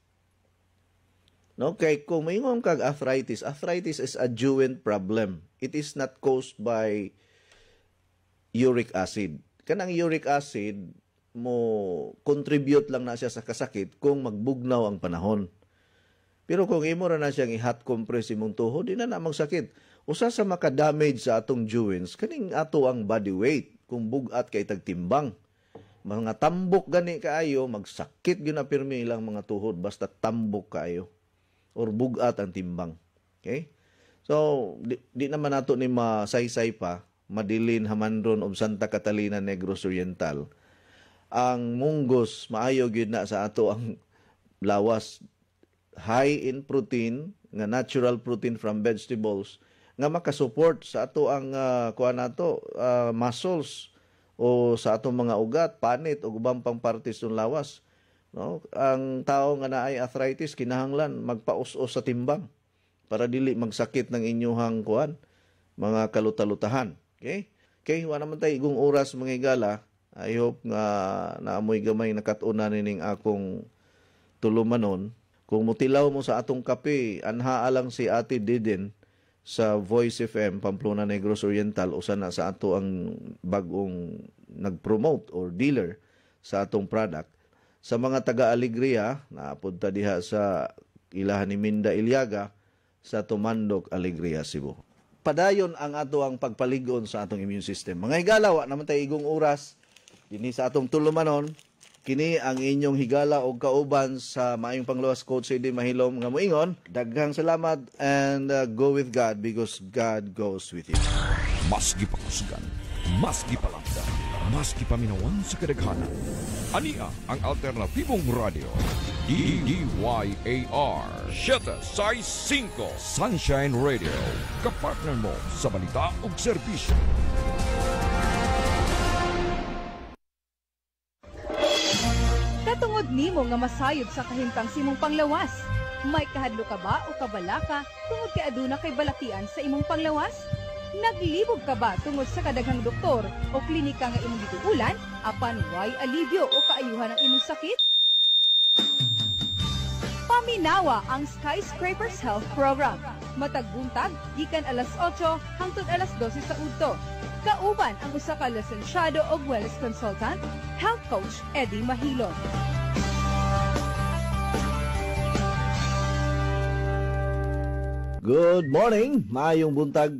No? Kay kung maingon kag arthritis arthritis is a adjuvant problem. It is not caused by uric acid. Kanang uric acid mo contribute lang na siya sa kasakit kung magbugnaw ang panahon. Pero kung imo ra na siyang i-hot compress imong tuhod, di na na magsakit. usa sa maka-damage sa atong joints kaning ato ang body weight. Kung bugat kay tagtimbang mga tambok gani kaayo magsakit gyud na pirmi ilang mga tuhod basta tambok kaayo. Or bugat ang timbang. Okay? So di, di naman nato ni masaysay pa madilin hamandron of Santa Catalina Negros Oriental ang munggos maayo gyud na sa ato ang lawas high in protein nga natural protein from vegetables nga makasupport sa ato ang uh, kuha nato uh, muscles o sa atong mga ugat, panit o ubang pang partes ng lawas. No? Ang tao nga naay arthritis kinahanglan magpaus-os sa timbang para dili magsakit ng inyuhang kuan mga kalutalutahan. Okay? Okay, wala naman tayo igong oras mga higala. I hope nga naamoy gamay nakatuna nining akong tulumanon. Kung mutilaw mo sa atong kape, anha lang si Ate Didin sa Voice FM Pamplona Negros Oriental usa na sa ato ang bagong nag-promote or dealer sa atong product. Sa mga taga Alegria naapunta diha sa ilahan ni Minda Ilyaga sa Tumandok Alegria Cebu. Padayon ang ato ang pagpaligon sa atong immune system. Mga higalawa naman tayo igong oras dinhi sa atong tulumanon Kini ang inyong higala o kauban sa maayong pangluwas coach Eddie Mahilom nga moingon. Daghang salamat and uh, go with God because God goes with you. Maski pakusgan, maski palakda, maski paminawan sa kadaghanan. Ania ang alternatibong radio. DDYAR Sheta Size 5 Sunshine Radio Kapartner mo sa balita ug serbisyo. Katungod nimo nga masayod sa kahimtang simong panglawas. May kahadlo ka ba o kabala ka tungod kay aduna kay balatian sa imong panglawas? Naglibog ka ba tungod sa kadaghang doktor o klinika nga imong gituulan apan way alibyo o kaayuhan ang imong sakit? Paminawa ang Skyscrapers Health Program. Matag buntag, gikan alas 8 hangtod alas 12 sa udto. Kauban ang usa ka lisensyado og wellness consultant, health coach Eddie Mahilon. Good morning, maayong buntag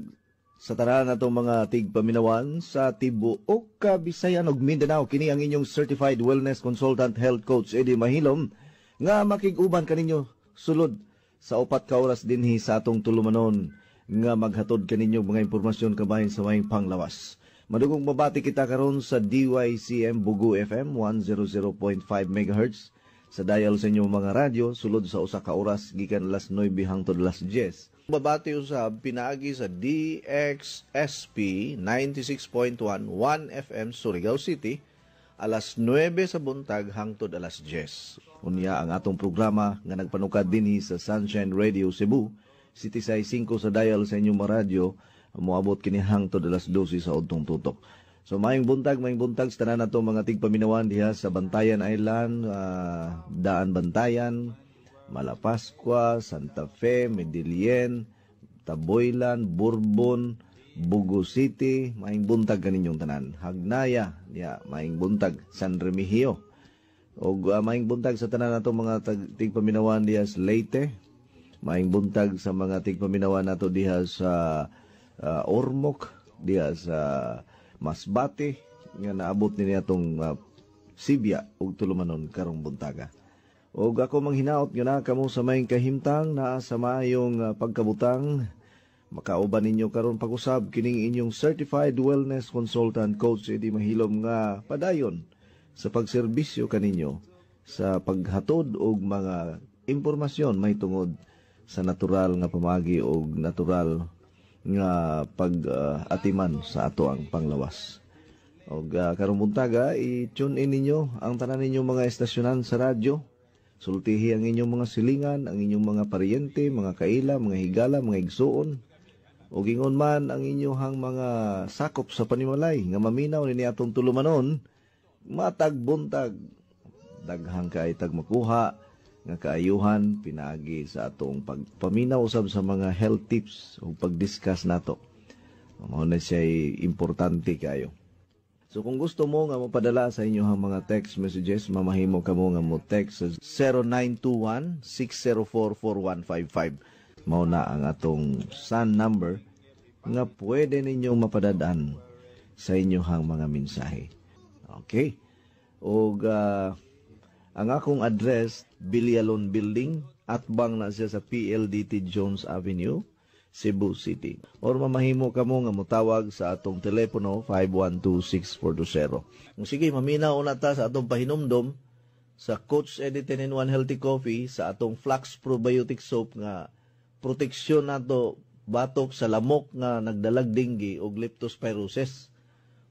sa tanan natong mga tigpaminawan sa tibuok Kabisayan ug Mindanao kini ang inyong certified wellness consultant health coach Eddie Mahilom nga makig-uban kaninyo sulod sa upat ka oras dinhi sa atong tulumanon nga maghatod kaninyo mga impormasyon kabahin sa may panglawas. Madugong mabati kita karon sa DYCM Bugu FM 100.5 MHz sa dial sa inyong mga radyo sulod sa usa ka oras gikan alas 9 hangtod alas 10. Babati usab pinaagi sa DXSP 96.1 1 FM Surigao City alas 9 sa buntag hangtod alas 10. Unya ang atong programa nga nagpanukad dinhi sa Sunshine Radio Cebu City Size 5 sa dial sa inyong radyo moabot kini hangtod alas 12 sa udtong tutok. So maayong buntag, maayong buntag sa tanan nato mga tigpaminawan diha sa Bantayan Island, uh, Daan Bantayan, Malapascua, Santa Fe, Medellin, Taboylan, Bourbon, Bugo City, maayong buntag kaninyong tanan. Hagnaya, ya, maayong buntag San Remigio. O uh, maayong buntag sa tanan nato mga tigpaminawan diha sa Leyte, maayong buntag sa mga tigpaminawan nato diha sa uh, Ormoc, diha sa Masbate, nga naabot ni atong uh, Sibya ug tulumanon karong buntaga. O ako manghinaot nga na kamo sa may kahimtang naa sa mayong uh, pagkabutang makauban ninyo karon pag-usab kining inyong certified wellness consultant coach Eddie Mahilom nga padayon sa pagserbisyo kaninyo sa paghatod og mga impormasyon may tungod sa natural nga pamagi og natural nga pag-atiman uh, sa ato ang panglawas. Og uh, karong buntaga i-tune in ninyo ang tanan ninyo mga estasyonan sa radyo Sultihi ang inyong mga silingan, ang inyong mga paryente, mga kaila, mga higala, mga igsuon. O gingon man ang inyong mga sakop sa panimalay, nga maminaw ni atong tulumanon, matag buntag, daghang kay tag makuha, nga kaayuhan, pinagi sa atong pagpaminaw usab sa mga health tips o pag-discuss nato. Mao na siya importante kayo. So kung gusto mo nga mapadala sa inyo ang mga text messages, mamahimo ka mo nga mo text sa 0921-604-4155. Mao na ang atong SAN number nga pwede ninyong mapadadaan sa inyong mga mensahe. Okay? O ang akong address, Bilialon Building, at bang na siya sa PLDT Jones Avenue, Cebu City. Or mamahimo ka mo nga mutawag sa atong telepono 512-6420. Kung sige, maminaw na ta sa atong pahinumdom sa Coach 10 in 1 Healthy Coffee sa atong Flax Probiotic Soap nga proteksyon nato batok sa lamok nga nagdalag dinggi o leptospirosis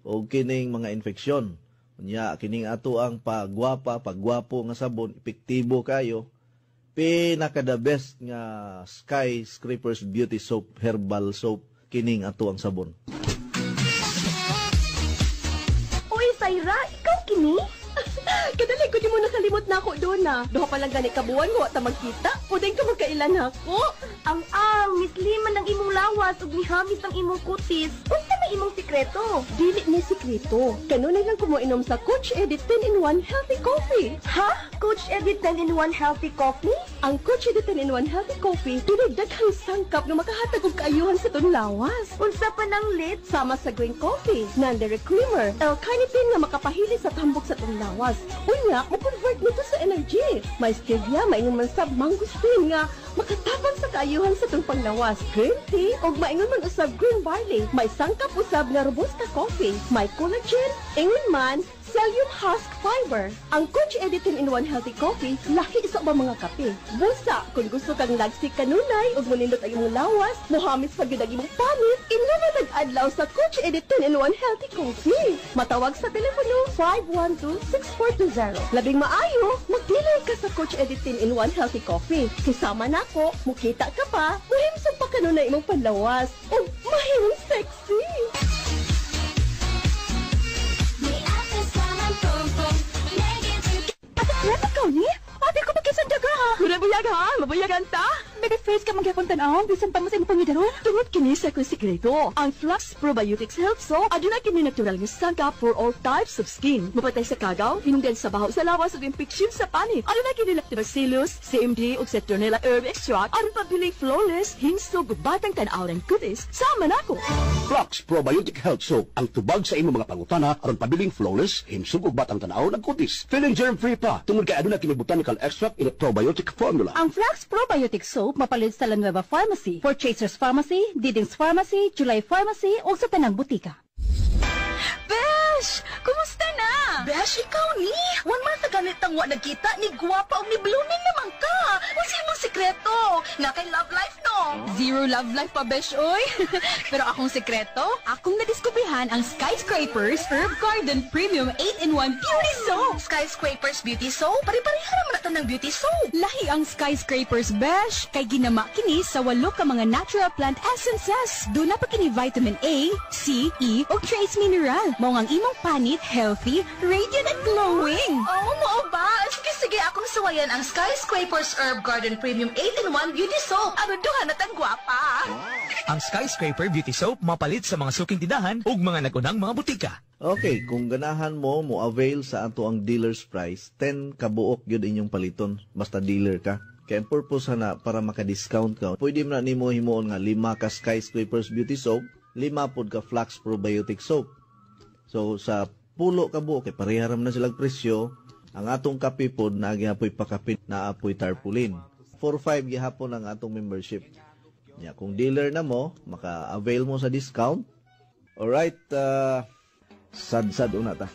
o kining mga infeksyon. Unya kining ato ang pagwapa, pagwapo nga sabon, epektibo kayo. Pinaka the best nga Skyscrapers Beauty Soap, herbal soap, kining ato ang sabon. Uy, Saira, ikaw kini? Kadali ko di mo nakalimot na ako doon na. Duha pa lang gani kabuan mo ta magkita. Pudeng ka magkailan ako. Ang ang, Miss Lima ng imong lawas ug nihamis ang imong kutis. Unsa may imong sikreto? Dili ni sikreto. Kanunay lang ko mo inom sa Coach Edit 10 in 1 Healthy Coffee. Ha? Coach Edit 10 in 1 Healthy Coffee? Ang Coach Edit 10 in 1 Healthy Coffee dili daghang sangkap nga makahatag og kaayuhan sa tong lawas. Unsa pa nang lit sama sa green coffee, non-dairy creamer, L-carnitine nga makapahili sa tambok sa tong lawas. Unya, mo-convert nito sa energy. May stevia, maingon man sab mangustin nga makatabang sa kaayuhan sa tong panglawas. Green tea ug maingon man usab green barley. May sangkap usab nga robusta coffee. May collagen, ingon man Psyllium husk fiber. Ang Coach Editin in One Healthy Coffee, lahi sa ba mga kape. Busa, kung gusto kang lagsik kanunay o munindot ang imong lawas, muhamis pag yun imong panit, inuman nag-adlaw sa Coach Editin in One Healthy Coffee. Matawag sa telepono 512-6420. Labing maayo, mag-dealer ka sa Coach Editin in One Healthy Coffee. Kisama na ko, mukita ka pa, muhimsog pa kanunay imong panlawas. O mahimong sexy. Ate, ikaw ni? Ate ko magkisan daga ha. Kuna buyag ha? Mabuyagan ta? Baby face ka magyapon tanaw, bisan pa mo sa pangidaron. Tungod kini sa kong sikreto. Ang Flux Probiotics Health Soap, aduna kini natural nga sangka for all types of skin. Mapatay sa kagaw, hinungdan sa bahaw sa lawas ug infeksyon sa panit. Aduna kini lactobacillus, CMD ug citronella herb extract aron pabiling flawless, hinsog ug batang tan-aw ng kutis. Sama nako. Flux Probiotic Health Soap ang tubag sa imong mga pangutana aron pabiling flawless, himsog ug batang tanaw ng kutis. Feeling germ free pa tungod kay aduna kini botanical extract in probiotic formula. Ang Flax Probiotic Soap mapalit sa La Nueva Pharmacy, Purchasers Pharmacy, Diding's Pharmacy, July Pharmacy o sa tanang butika. Besh! Kumusta na? Besh, ikaw ni? One month na ganit ang wa nagkita ni Guwapa o ni Blooming naman ka. Kasi mong sikreto. Na kay love life, no? Zero love life pa, Besh, oy. *laughs* Pero akong sikreto, akong nadiskubrihan ang Skyscrapers Herb Garden Premium 8-in-1 Beauty Soap. Skyscrapers Beauty Soap? Pari-parihan naman natin ng beauty soap. Lahi ang skyscrapers, besh. Kay ginama kini sa walo ka mga natural plant essences. Doon na pa kini vitamin A, C, E, o trace mineral. Mao ang imong panit, healthy, radiant at glowing. Oo, mo ba? Sige, sige, akong sawayan ang Skyscrapers Herb Garden Premium 8-in-1 Beauty Soap. Ano duha na gwapa? Ang Skyscraper Beauty Soap mapalit sa mga suking tindahan ug mga nagunang mga butika. Okay, kung ganahan mo mo avail sa ato ang dealer's price, 10 kabuok yun inyong paliton basta dealer ka. Kaya ang purpose na para maka-discount ka, pwede mo na nimo himuon nga lima ka skyscrapers beauty soap, lima pod ka flax probiotic soap. So sa pulo ka buok, kay pareharam na silang presyo, ang atong kape pod na gihapoy pakapin na apoy tarpaulin. 4-5 gihapon ang atong membership. Ya, kung dealer na mo, maka-avail mo sa discount. Alright, uh, sad-sad una ta.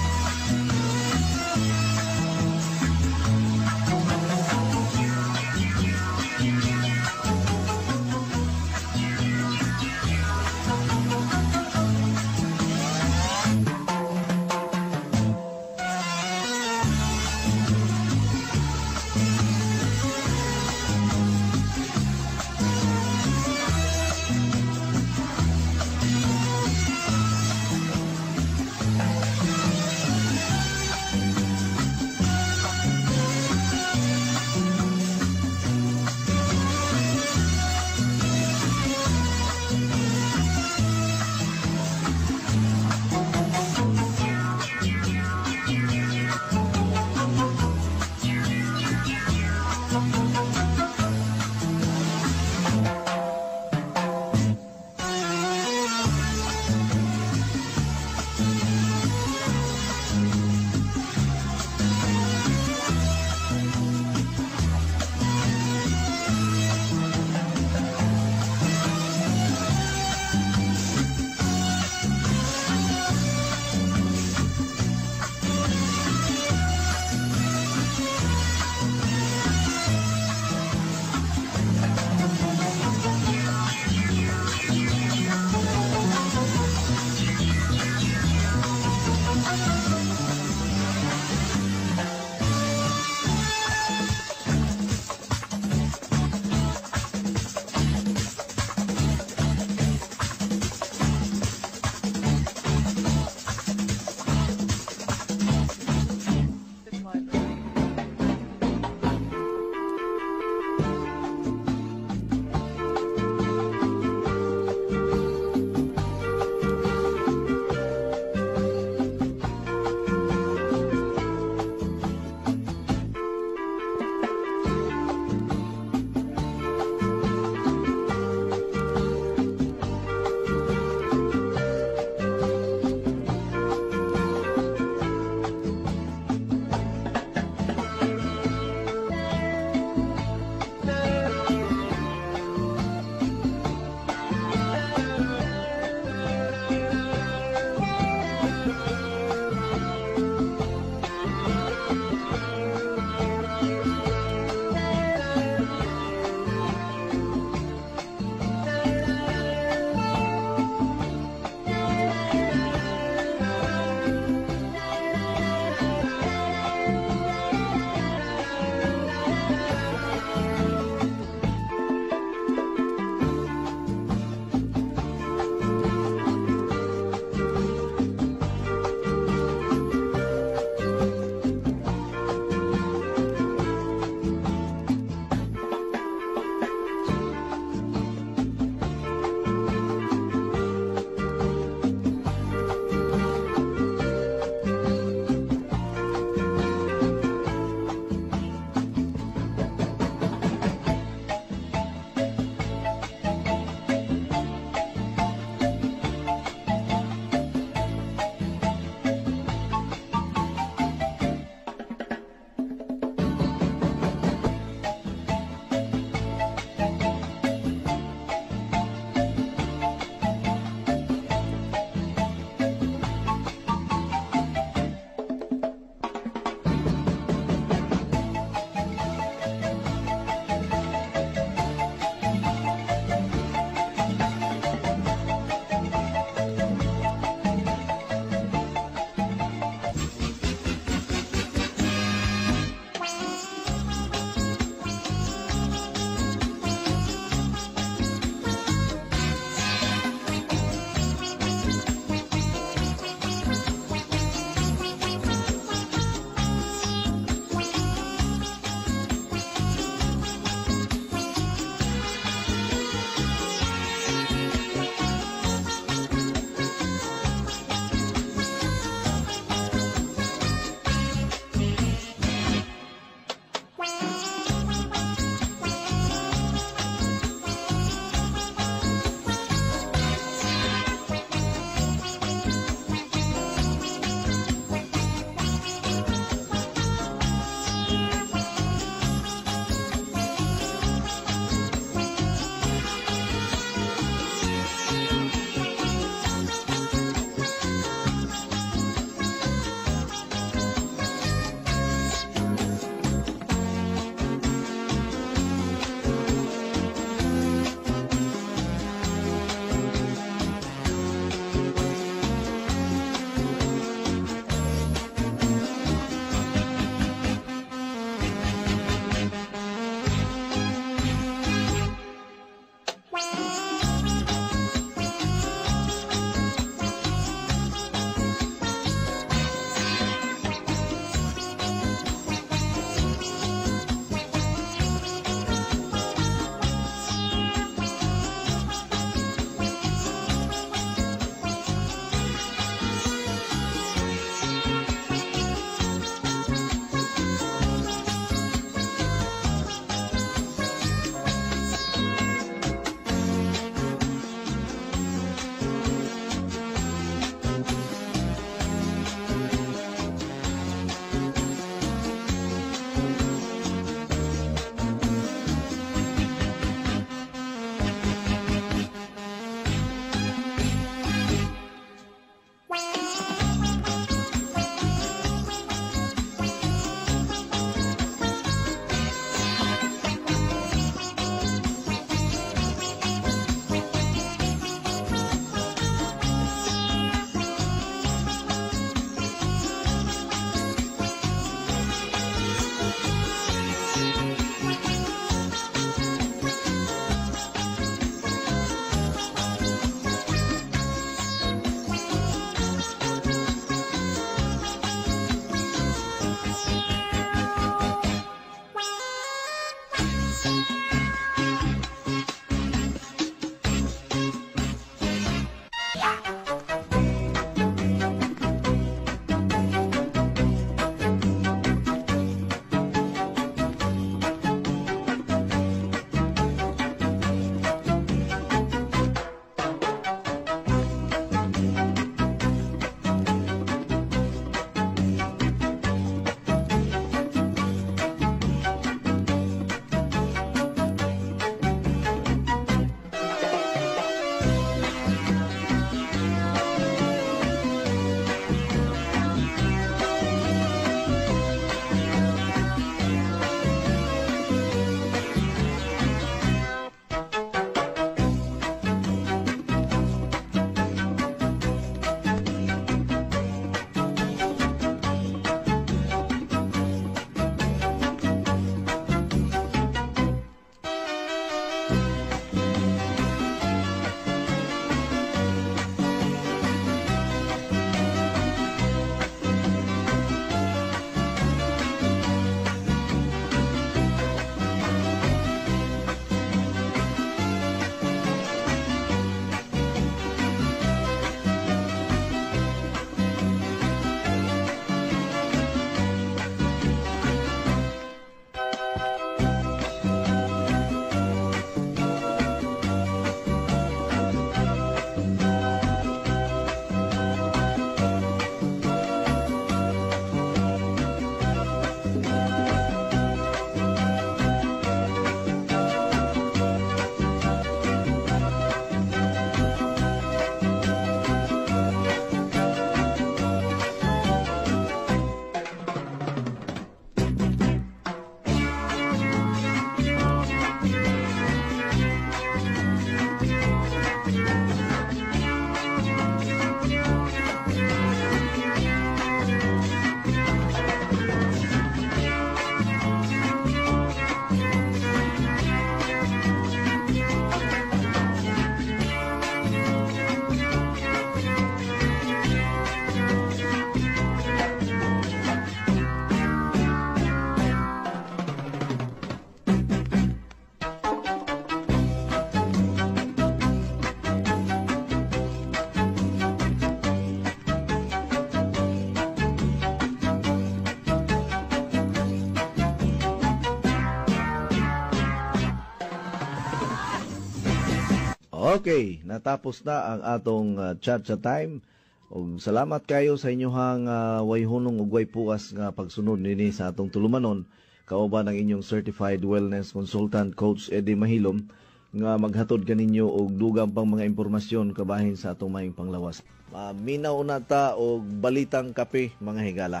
Okay, natapos na ang atong uh, chat sa time. Og salamat kayo sa inyohang uh, way hunong ug way puas nga pagsunod nini sa atong tulumanon. Kauban ang inyong certified wellness consultant coach Eddie Mahilom nga maghatod kaninyo og dugang pang mga impormasyon kabahin sa atong maing panglawas. Uh, minaw na ta og balitang kape mga higala.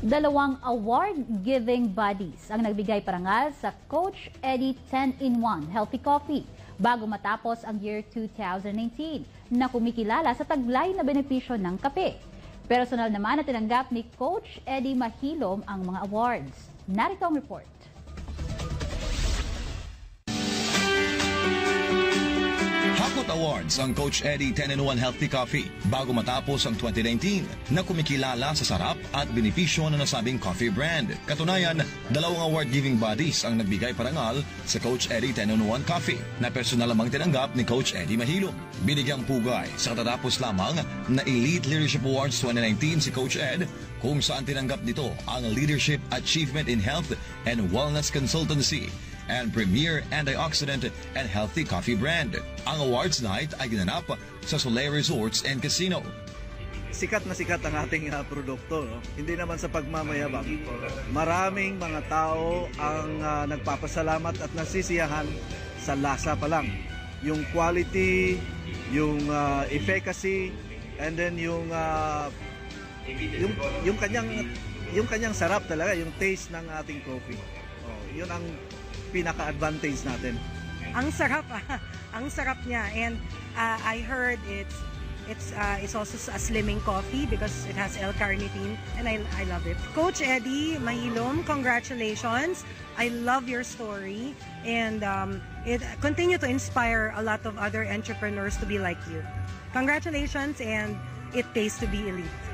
Dalawang award-giving bodies ang nagbigay parangal sa Coach Eddie 10-in-1 Healthy Coffee bago matapos ang year 2019 na kumikilala sa taglay na benepisyo ng kape. Personal naman na tinanggap ni Coach Eddie Mahilom ang mga awards. Narito ang report. Hakot Awards ang Coach Eddie 10-in-1 Healthy Coffee bago matapos ang 2019 na kumikilala sa sarap at benepisyo ng nasabing coffee brand. Katunayan, dalawang award-giving bodies ang nagbigay parangal sa Coach Eddie 10-in-1 Coffee na personal lamang tinanggap ni Coach Eddie Mahilom. Binigyang pugay sa katatapos lamang na Elite Leadership Awards 2019 si Coach Ed kung saan tinanggap nito ang Leadership Achievement in Health and Wellness Consultancy and Premier Antioxidant and Healthy Coffee brand. Ang awards night ay ginanap sa Soleil Resorts and Casino. sikat na sikat ang ating uh, produkto. No? Hindi naman sa pagmamayabang. Maraming mga tao ang uh, nagpapasalamat at nasisiyahan sa lasa pa lang. Yung quality, yung uh, efficacy, and then yung uh, yung yung kanyang yung kanyang sarap talaga, yung taste ng ating coffee. Oh, yun ang pinaka-advantage natin. Ang sarap, *laughs* ah. ang sarap niya. And uh, I heard it's it's uh, it's also a slimming coffee because it has L-carnitine and I I love it. Coach Eddie Mahilom, congratulations. I love your story and um, it continue to inspire a lot of other entrepreneurs to be like you. Congratulations and it pays to be elite.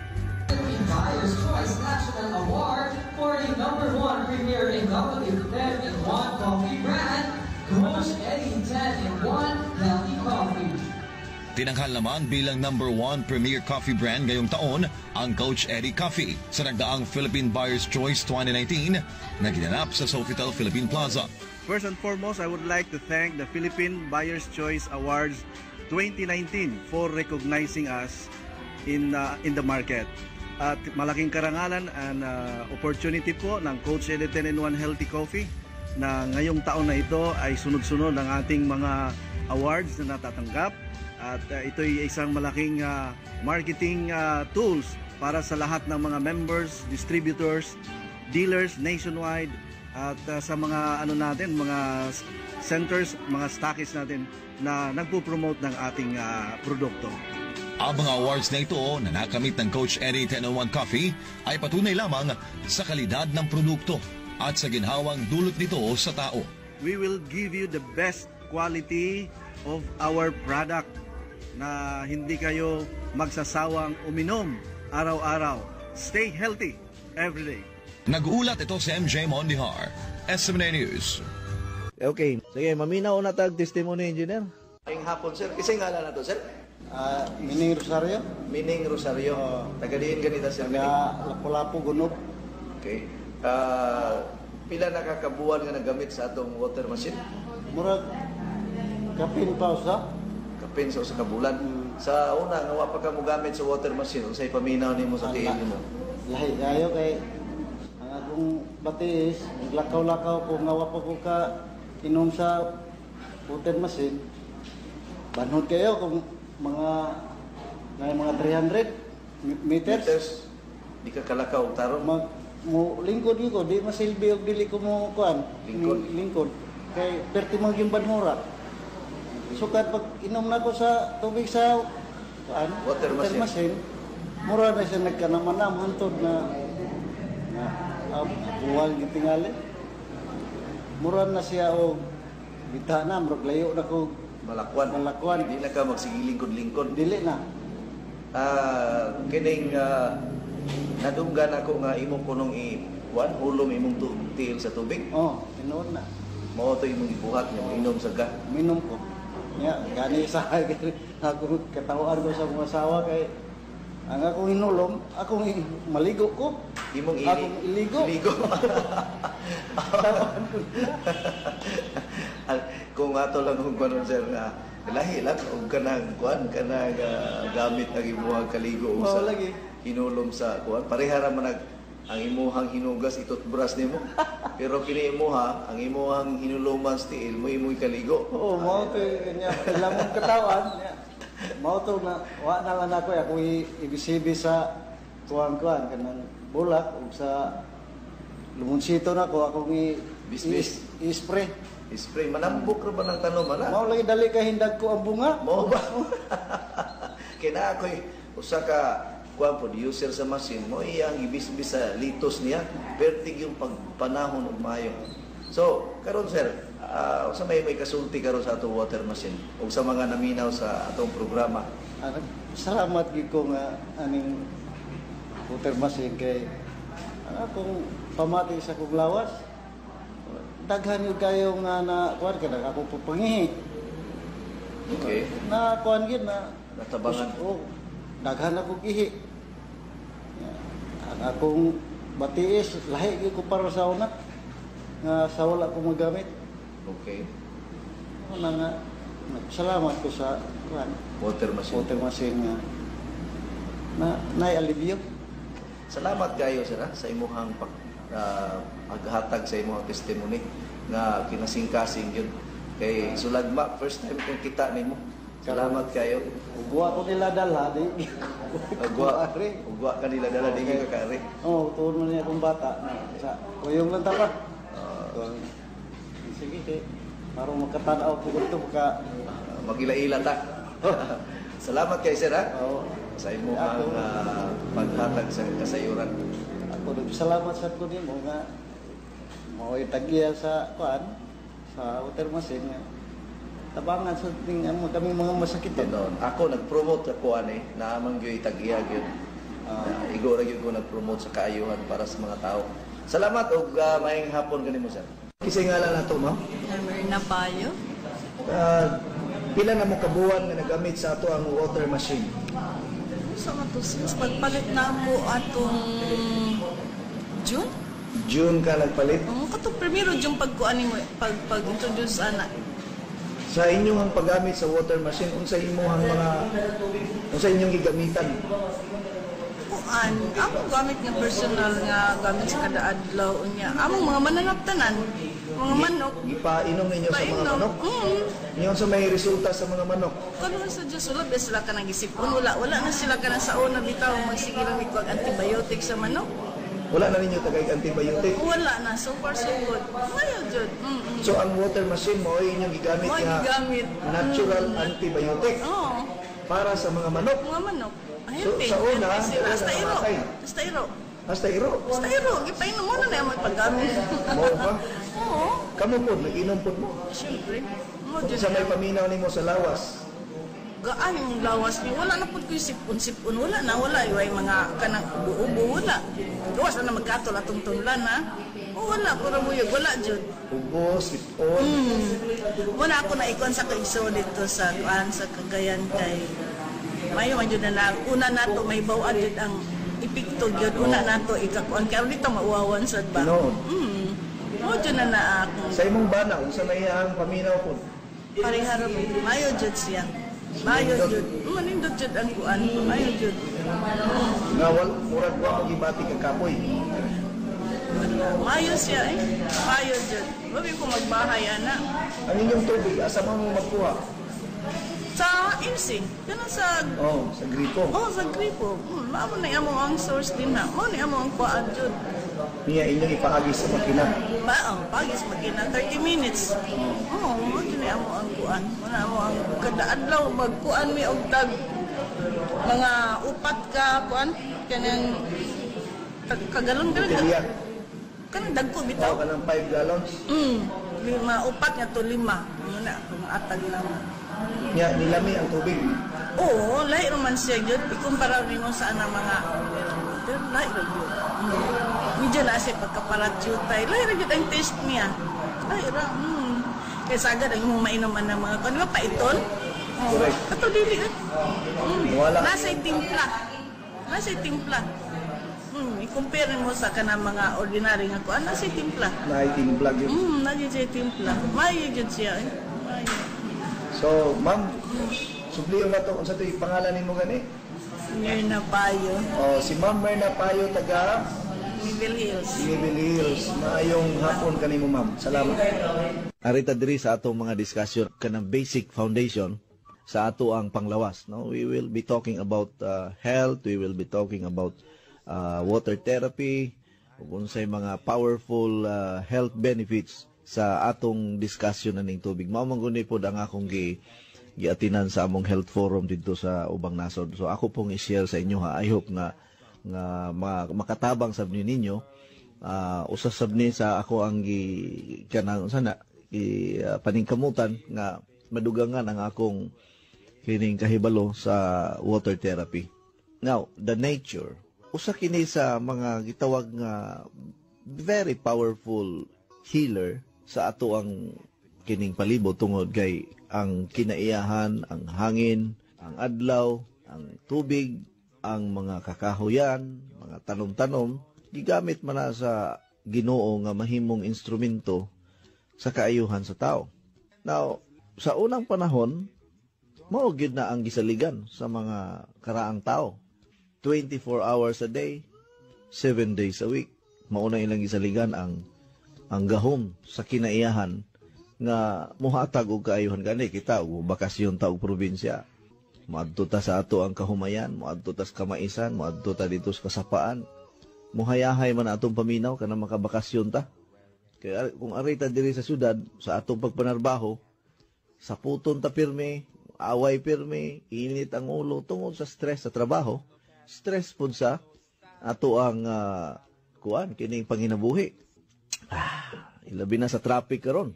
Buyer's Choice National Award for the number one premier innovative 10-in-1 coffee brand, Coach Eddie 10-in-1 Healthy Coffee. Tinanghal naman bilang number one premier coffee brand ngayong taon ang Coach Eddie Coffee sa nagdaang Philippine Buyer's Choice 2019 na ginanap sa Sofitel Philippine Plaza. First and foremost, I would like to thank the Philippine Buyer's Choice Awards 2019 for recognizing us in uh, in the market. At malaking karangalan and uh, opportunity po ng Coach Eddie 10-in-1 Healthy Coffee na ngayong taon na ito ay sunod-sunod ang ating mga awards na natatanggap. At uh, ito ay isang malaking uh, marketing uh, tools para sa lahat ng mga members, distributors, dealers nationwide at uh, sa mga ano natin, mga centers, mga stockists natin na nagpo-promote ng ating uh, produkto. Ang mga awards na ito na nakamit ng Coach Eddie 1001 Coffee ay patunay lamang sa kalidad ng produkto at sa ginhawang dulot nito sa tao. We will give you the best quality of our product na hindi kayo magsasawang uminom araw-araw. Stay healthy every day. Nag-ulat ito si MJ Mondihar, SMNA News. Okay, sige, maminaw na tag testimony engineer. Ang hapon sir, kasi nga na to sir. Ah, Mining Rosario. Mining Rosario. Taga diin ganita sir. Taga Lapu-Lapu Gunob. Okay. Ah, pila nakakabuan nga nagamit sa atong water machine? Murag kapin pa usa. Kapin sa usa ka bulan. Sa una nga wa pa ka mo gamit sa water machine, unsay paminaw nimo sa tiin nimo? Lahi kayo kay ang akong batiis, naglakaw-lakaw ko nga wa pa ko ka inom sa water machine. Banhod kayo kung mga na mga 300 meters. meters. Di ka kalakaw tarong mag mo lingkod ko di masilbi og dili ko mo kuan Lingkod. lingkod kay perti mo yung banhura sukat pag inom na ko sa tubig sa kuan Water machine. mura na siya nagkanamanam hantod na na uh, buwal gitingali mura na siya og bita na murag layo na ko malakwan. malakwan Di na ka magsigilingkod-lingkod. dili na Ah, kining uh, nadunggan ako nga imong kunong i wan hulom imong tu- tiil sa tubig. oh tinuod na Mao to imong ibuhat nga inom sa ga. minom ko. Ya, gani sa *laughs* ako katawaan ko sa mga asawa kay ang akong hinulom, akong maligo ko. Imong ili- akong iligo. iligo. *laughs* Kung ato lang kung kanon sir nga Lahi lang og kanang kuan kanang ah, gamit ang imuhang kaligo Oo, sa lagi. hinulom sa kuan. Pareha ra man ang ang imuhang hinugas itutbras nimo. *laughs* Pero kini imuha, ang imuhang hinuluman sa tiil mo imoy kaligo. Oo, mao to niya. Ilang mong katawan. *laughs* Mao to na wa na lang ako ako ibisibi sa kuan-kuan kanang bulak ug sa lumunsito na ko akong i Bisbis. i- i-spray. Spray manambok ra ba ng tanom ana? Mao lagi dali ka hindag ko ang bunga. Mao ba? *laughs* Kina ako'y usa ka kuan po user sa machine mo iyang ibisbis sa litos niya pertig yung pagpanahon og maayo. So, karon sir, ah, usa may may kasulti karon sa atong water machine ug sa mga naminaw sa atong programa. Ano, salamat gid ko nga aning water machine kay ang akong pamati sa kong lawas. Daghan yun kayo nga na kuan ka na ako pupangihi. Okay. Na kuan gid na Natabangan. Oh, daghan ako ihi. Ang akong batiis lahi gid ko para sa una nga sa wala ko magamit. Okay. Una nga salamat ko sa kuan Water machine. water machine nga na nay alivio. Salamat kayo sir ha, sa imuhang pag ah, paghatag sa imuhang testimony nga kinasingkasing yun. Kay Sulagma, first time kong kita nimo. Salamat kayo. Ugwa ko nila dala di. Ugwa, ugwa ka nila dala di ka kare. Oh, tuon man niya akong bata na sa kuyong lang tapa. Ah. Sige kay parang makatanaw ko ito ka Magila-ila ta. *laughs* Salamat kay sir ha. Oo. Sa imuhang ah, paghatag sa kasayuran. Ako nagpasalamat sa ko nimo nga mao tagiya sa kuan sa water machine nga tabangan sa ting amo kami mga masakit Noon, ako nag-promote ako ani na amang gyud tag-iya gyud. Ah, igo ra gyud ko nag-promote sa kaayuhan para sa mga tao. Salamat og uh, maayong hapon kanimo sir. Kisay nga lang nato ma'am. Erna Payo. Ah, pila na mo kabuan nga nagamit sa ato ang water machine? Sa to since pagpalit na mo atong June? June ka nagpalit. Ang kato primero June pagkuan mo pag pag-introduce ana. Sa inyong ang paggamit sa water machine, unsa imong mga unsa inyong gigamitan? Kuan, ako gamit nga personal nga gamit sa kada adlaw unya. Among mga mananaptanan, mga manok. Gipainom ninyo sa mga manok? Mm. Inyon sa may resulta sa mga manok. Karon sa Diyos, wala ba sila ka nang isipon? Wala, wala na sila ka nang sauna bitaw magsigilan ni kog antibiotic sa manok. Wala na ninyo tagay antibiotic. Wala na, so far so good. Mayo jud. Mm -mm. So ang water machine mo ay inyong gigamit Mo gigamit. natural Mm. antibiotic Oo. para sa mga manok. Mga manok. So, Healthy. sa una, wala Hasta na namatay. Hasta iro. Hasta iro. Hasta iro. Gipainom mo na na yung paggamit. Mo ba? Oo. Kamo po, nag-inom po mo. Siyempre. Mo. Sa may paminaw nimo sa lawas. gaan yung lawas niya. Wala na po ko yung sipon-sipon. Wala na, wala. Yung mga kanang ubo-ubo, wala. Gawas na magkatol atong tunlan, ha? O, wala. Pura buyog. Wala, Jud. Ubo, sipon. Mm. Wala ako na ikon sa kaiso dito sa kuan sa Cagayan kay Mayo man na na una nato may bawad jud ang ipikto jud una nato ikakuan kay dito mauwawan sad ba. Tinuod. Mm. Mo jud na na ako. Sa imong bana, unsa may ang paminaw po? Pareharo mayo jud siya. Mayo jud. Manindot jud ang kuan. Mayo jud. Nga wal, murag wa magibati ka kapoy. Mayo siya eh. Mayo jud. Wabi ko magbahay ana. Ang inyong tubig, asa man mo magkuha? Sa IMSI. Ganun sa Oh, sa gripo. Oh, sa gripo. Hmm, maamo na amo ang source din na. Mao ni amo ang kuan jud. Niya inyong ipaagi sa makina. Ba, ang pagis magina 30 minutes. Oh, mo ni amo ang kuan. Wala amo ang kada adlaw magkuan mi og tag mga upat ka kuan kanang kagalon Botelya. galon. Kanang dagko bitaw. Tao ka ng 5 gallons. Mm, lima upat nga to lima. Muna kung atag na mo. Niya, nilami ang tubig. Oo, lahi naman siya yun. Ikumpara rin mo sa anang mga pero lahi rin yun. Mm. Medyo na siya pagkaparatsyutay. Lahi rin yun ang taste niya. Lahi rin. Mm. Kaya sagad ang mong mainuman ng mga kung pa iton? Correct. Kato dili eh. Mm. Wala. Nasa timpla. Nasa timpla. Hmm, i-compare mo sa kanang mga ordinary nga kuan nasa timpla. Na iting vlog yun. Hmm, nasa timpla. Mayo jud siya eh. Mayo. So ma'am, subliyon na to unsa to pangalan nimo gani? Mirna Payo, Oh, si Ma'am Merna Payo taga Middle Hills. Living Hills. Maayong hapon kanimo, ma'am. Salamat. Arita diri sa atong mga discussion kanang basic foundation sa ato ang panglawas. No, we will be talking about uh, health, we will be talking about uh, water therapy, ug unsay mga powerful uh, health benefits sa atong discussion aning tubig. Mao man guni pod ang akong gi giatinan sa among health forum dito sa ubang nasod. So ako pong i-share sa inyo ha. I hope nga nga ma- makatabang sab ninyo uh, usa sab ni sa ako ang gi kanang sana i uh, paningkamutan nga madugangan ang akong kining kahibalo sa water therapy. Now, the nature usa kini sa mga gitawag nga very powerful healer sa ato ang kining palibot tungod kay ang kinaiyahan, ang hangin, ang adlaw, ang tubig, ang mga kakahuyan, mga tanom-tanom, gigamit man na sa Ginoo nga mahimong instrumento sa kaayuhan sa tao. Now, sa unang panahon, mao gyud na ang gisaligan sa mga karaang tao. 24 hours a day, 7 days a week. Mauna ilang gisaligan ang ang gahom sa kinaiyahan nga muhatag og kaayuhan gani kita og bakasyon ta og probinsya. Moadto ta sa ato ang kahumayan, moadto ta sa kamaisan, moadto ta dito sa kasapaan. Muhayahay man atong paminaw kana makabakasyon ta. Kaya kung ari ta diri sa syudad sa atong pagpanarbaho, sa puton ta pirme, away pirme, init ang ulo tungod sa stress sa trabaho, stress pud sa ato ang uh, kuan kining panginabuhi. Ah, ilabi na sa traffic karon.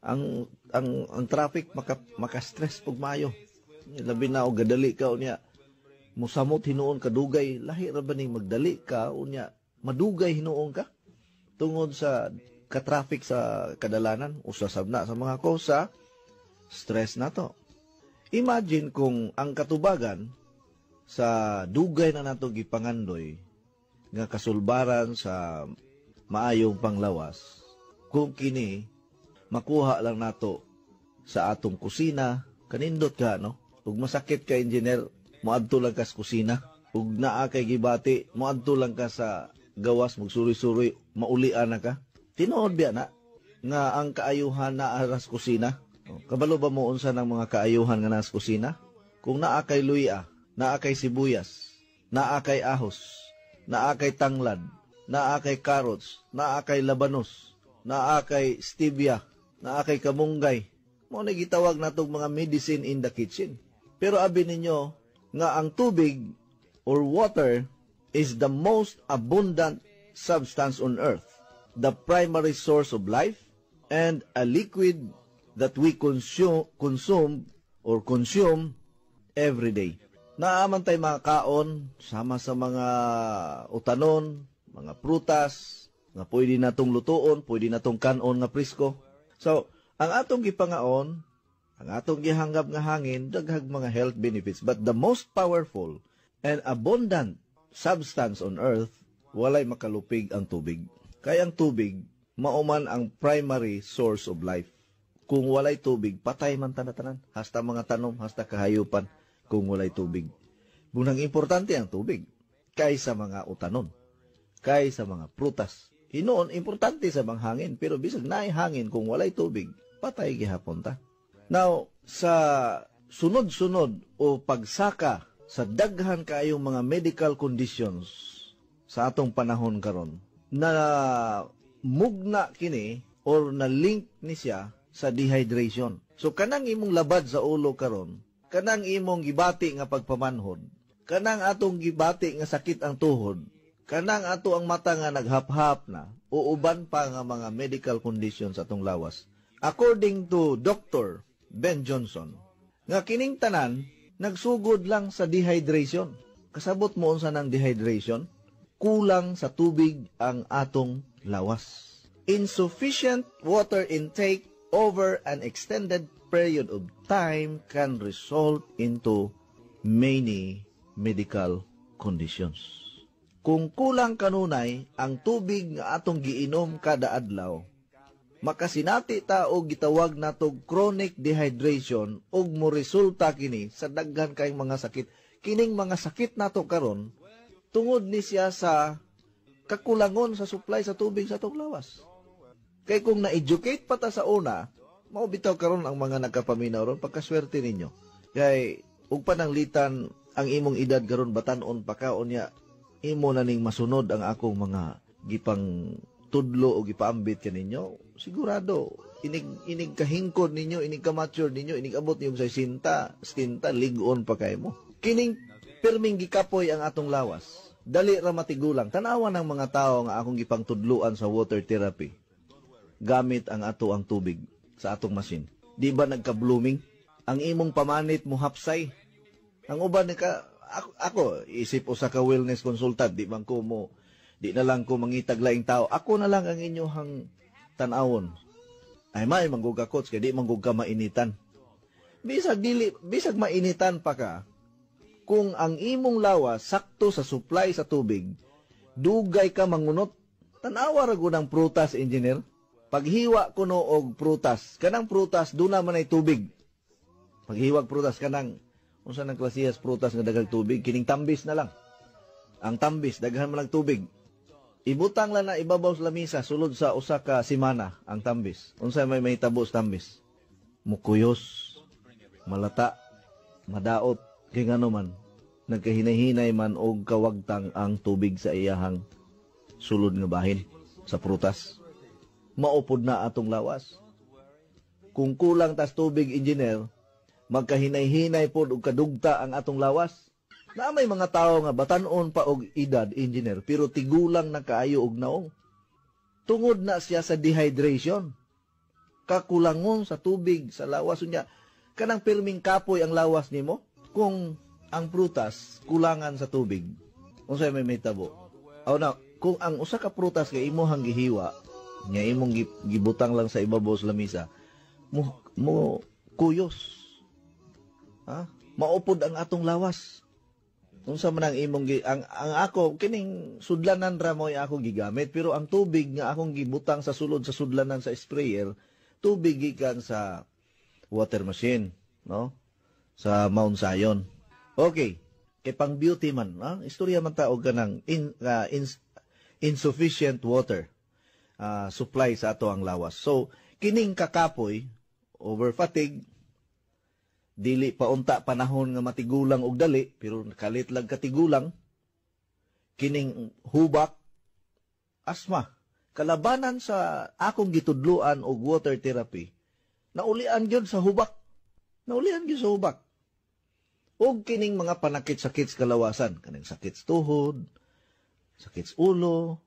Ang ang ang traffic maka maka-stress pug maayo. Labi na og gadali ka unya. Musamot hinuon ka dugay, lahi ra ba ning magdali ka unya madugay hinuon ka tungod sa ka-traffic sa kadalanan usasab na sa mga kosa stress na to. Imagine kung ang katubagan sa dugay na nato gipangandoy nga kasulbaran sa maayong panglawas. Kung kini makuha lang nato sa atong kusina kanindot ka no? Ug masakit ka engineer moadto lang ka sa kusina. Ug naa kay gibati moadto lang ka sa gawas magsuri-suri maulian na ka. Tinuod biya na nga ang kaayuhan na aras kusina. Kabalo ba mo unsa ng mga kaayuhan nga nas kusina? Kung naa kay luya naa kay sibuyas naa kay ahos naa kay tanglad naa kay carrots naa kay labanos naa kay stevia naa kay kamunggay mo na gitawag natong mga medicine in the kitchen pero abi ninyo nga ang tubig or water is the most abundant substance on earth, the primary source of life, and a liquid that we consume, consume or consume every day. Naaman tayo mga kaon, sama sa mga utanon, mga prutas, nga pwede natong lutuon, pwede natong kanon nga prisko. So, ang atong gipangaon, ang atong gihanggap nga hangin, daghag mga health benefits. But the most powerful and abundant substance on earth, walay makalupig ang tubig. Kaya ang tubig, mauman ang primary source of life. Kung walay tubig, patay man tanatanan. Hasta mga tanom, hasta kahayupan, kung walay tubig. Bunang importante ang tubig, kaysa mga utanon, kaysa mga prutas. Hinoon, importante sa mga hangin, pero bisag na hangin kung walay tubig, patay gihapon ta. Now, sa sunod-sunod o pagsaka sa daghan kaayong mga medical conditions sa atong panahon karon na mugna kini or na link ni siya sa dehydration. So kanang imong labad sa ulo karon, kanang imong gibati nga pagpamanhod, kanang atong gibati nga sakit ang tuhod, kanang ato ang mata nga naghap-hap na, o uban pa nga mga medical conditions atong lawas. According to Dr. Ben Johnson, nga kining tanan nagsugod lang sa dehydration. Kasabot mo unsa ng dehydration? Kulang sa tubig ang atong lawas. Insufficient water intake over an extended period of time can result into many medical conditions. Kung kulang kanunay ang tubig nga atong giinom kada adlaw, makasinati ta og gitawag natog chronic dehydration ug mo resulta kini sa daghan kay mga sakit. Kining mga sakit nato karon tungod ni siya sa kakulangon sa supply sa tubig sa atong lawas. Kay kung na-educate pa ta sa una, mao bitaw karon ang mga nagkapaminaw ron pagkaswerte ninyo. Kay ug pananglitan ang imong edad karon batan-on pa ka unya imo na ning masunod ang akong mga gipang tudlo o gipaambit kaninyo sigurado inig inig kahingkod ninyo inig ka mature ninyo inig abot niyo sa sinta stinta ligon pa kay mo. Kining perming gikapoy ang atong lawas. Dali ra matigulang. Tanawa ng mga tao nga akong gipang tudluan sa water therapy. Gamit ang ato ang tubig sa atong machine di ba nagka-blooming? Ang imong pamanit mo hapsay. Ang uban ka ako, ako isip usa ka wellness consultant di man ko mo di na lang ko mangitag laing tao. Ako na lang ang inyohang tan-awon. Ay may manggug ka coach kay di manggug ka mainitan. Bisag dili bisag mainitan pa ka kung ang imong lawas sakto sa supply sa tubig dugay ka mangunot. Tanawa ra gud ang prutas engineer. Paghiwa kuno og prutas kanang prutas duna man ay tubig. Paghiwag prutas kanang unsa nang klasiyas prutas nga daghang tubig kining tambis na lang. Ang tambis daghan man lang tubig. Ibutang lang na ibabaw sa lamisa sulod sa usa ka semana ang tambis. Unsa may may tabo sa tambis? Mukuyos malata madaot kay ngano man nagkahinay-hinay man og kawagtang ang tubig sa iyahang sulod nga bahin sa prutas. Maupod na atong lawas. Kung kulang tas tubig engineer magkahinay-hinay pod og kadugta ang atong lawas. Na may mga tao nga batanon pa og edad engineer pero tigulang na kaayo og naong. Tungod na siya sa dehydration. Kakulangon sa tubig sa lawas niya. Kanang pirming kapoy ang lawas nimo kung ang prutas kulangan sa tubig. Unsay may may tabo. Aw na, kung ang usa ka prutas kay imong gihiwa, nya imong gibutang lang sa ibabaw sa lamisa, mo mo kuyos Ha? Maupod ang atong lawas. Unsa man ang imong gi, ang, ang ako kining sudlanan ra mo ako gigamit pero ang tubig nga akong gibutang sa sulod sa sudlanan sa sprayer tubig gikan sa water machine, no? Sa Mount Zion. Okay. Kay pang beauty man, ha? Istorya man ta og kanang in, uh, in, insufficient water uh, supply sa ato ang lawas. So, kining kakapoy, over fatigue, dili pa unta panahon nga matigulang og dali pero kalit lang katigulang. Kining hubak asma kalabanan sa akong gitudluan og water therapy. Naulian gyud sa hubak. Naulian gyud sa hubak. Og kining mga panakit-sakit sa kalawasan kaning sakit sa tuhod sakit sa ulo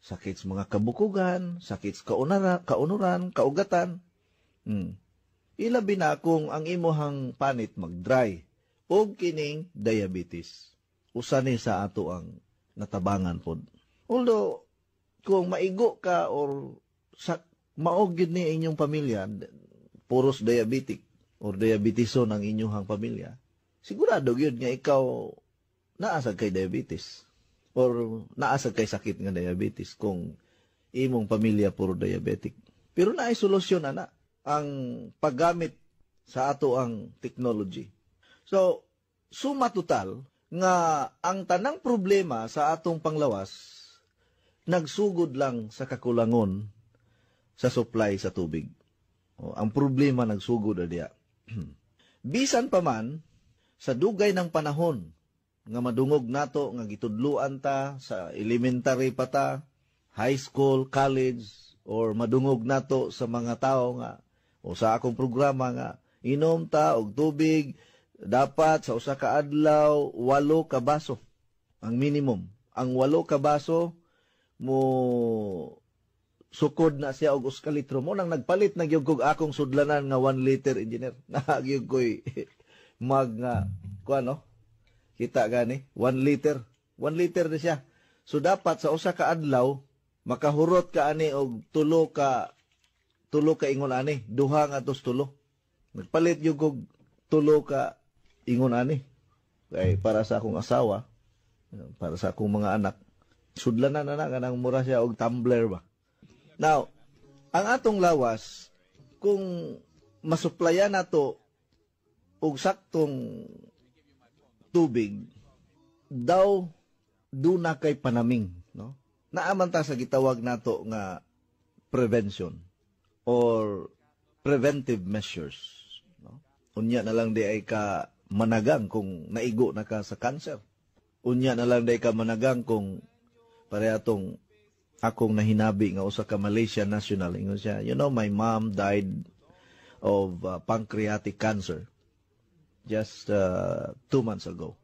sakit sa mga kabukugan sakit sa kaunara, kaunuran kaugatan. Hmm ilabi na kung ang imuhang panit mag-dry o kining diabetes. Usa ni sa ato ang natabangan pod. Although, kung maigo ka or sa, maog yun ni inyong pamilya, puros diabetic or diabetison ang inyong pamilya, sigurado yun nga ikaw naasag kay diabetes or naasag kay sakit nga diabetes kung imong pamilya puro diabetic. Pero naay solusyon ana ang paggamit sa ato ang technology. So, suma total nga ang tanang problema sa atong panglawas nagsugod lang sa kakulangon sa supply sa tubig. O, ang problema nagsugod adya. *clears throat* Bisan pa man sa dugay ng panahon nga madungog nato nga gitudluan ta sa elementary pa ta, high school, college or madungog nato sa mga tao nga o sa akong programa nga inom ta og tubig dapat sa usa ka adlaw walo ka baso. Ang minimum. Ang walo ka baso mo sukod na siya og uska litro mo nang nagpalit na gyud kog akong sudlanan nga 1 liter engineer. *laughs* Nagyud koy *laughs* mag nga kuano kita gani? 1 liter. 1 liter na siya. So dapat sa usa ka adlaw makahurot ka ani og tulo ka tulo ka ingon ani, duha nga tos tulo. Nagpalit yung kog tulo ka ingon ani. Kay para sa akong asawa, para sa akong mga anak, sudlanan na na kanang mura siya og tumbler ba. Now, ang atong lawas kung masuplayan nato og saktong tubig daw duna kay panaming no naaman ta sa gitawag nato nga prevention or preventive measures no? Unya na lang di ay ka managang kung naigo na ka sa cancer. Unya na lang di ka managang kung parehitong akong nahinabi nga usa ka Malaysia national. Ingon siya you know my mom died of uh, pancreatic cancer just uh, two months ago.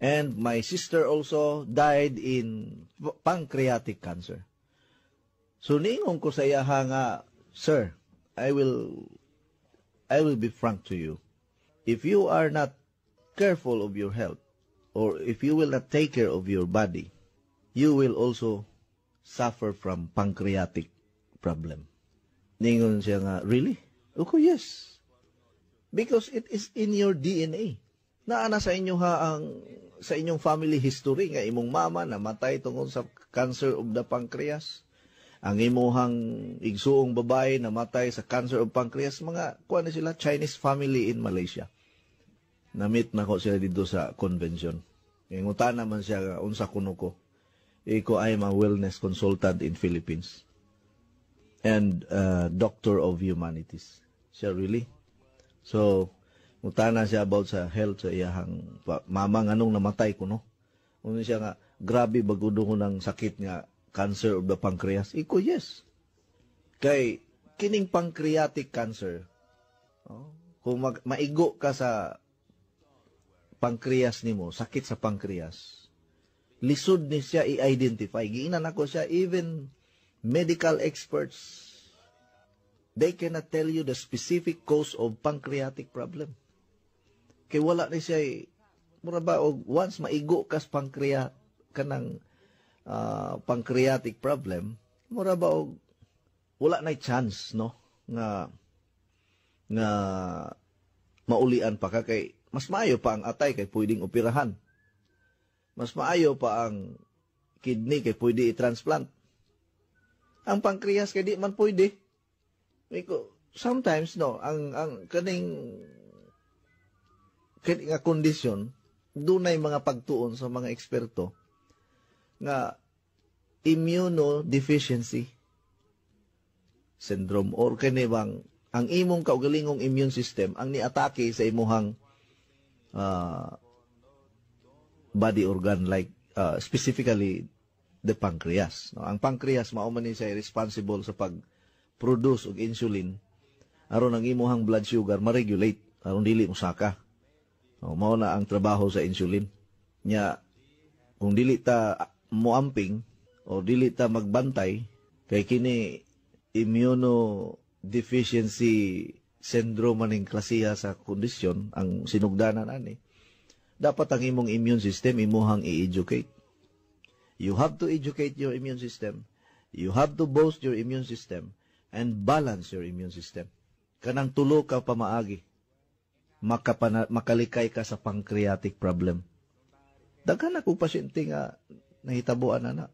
And my sister also died in pancreatic cancer. So ningon ko sa iya nga sir I will I will be frank to you if you are not careful of your health or if you will not take care of your body you will also suffer from pancreatic problem. Ningon siya nga, really? Uko, yes. Because it is in your DNA. Naana sa inyo ha ang sa inyong family history nga imong mama namatay tungod sa cancer of the pancreas. Ang imuhang igsuong babae namatay sa cancer of pancreas. Mga, kuha na sila, Chinese family in Malaysia. Namit na ko sila dito sa convention. Ingutan naman siya, unsa kuno ko Iko I am a wellness consultant in Philippines and uh, doctor of humanities. Siya really? So, mutana siya about sa health sa iyahang mama nganong namatay ko no. Uno siya nga grabe bagudo ko ng sakit nga cancer of the pancreas. Iko yes. Kay kining pancreatic cancer oh, kung mag, maigo ka sa pancreas nimo, sakit sa pancreas lisod ni siya i-identify. Giinan ako siya, even medical experts, they cannot tell you the specific cause of pancreatic problem. Kay wala ni siya, mura ba, once maigo kas pancreas, kanang uh, pancreatic problem, mura ba, og wala na chance, no, nga, nga, maulian pa ka kay mas maayo pa ang atay kay pwedeng operahan mas maayo pa ang kidney kay pwede i-transplant. Ang pancreas kay di man pwede. Sometimes no, ang ang kaning kani nga kondisyon dunay mga pagtuon sa mga eksperto nga immunodeficiency syndrome or kani bang ang imong kaugalingong immune system ang niatake sa imuhang uh, body organ like uh, specifically the pancreas. No? Ang pancreas mao man siya responsible sa pag-produce og insulin aron ang imuhang blood sugar ma-regulate aron dili mosaka. No, mao na ang trabaho sa insulin. Nya kung dili ta moamping o dili ta magbantay kay kini immunodeficiency syndrome maning klasiya sa kondisyon ang sinugdanan ani dapat ang imong immune system imuhang i-educate. You have to educate your immune system. You have to boost your immune system and balance your immune system. Kanang tulo ka pamaagi. Makapana, makalikay ka sa pancreatic problem. Daghan ako pasyente nga nahitabuan na na.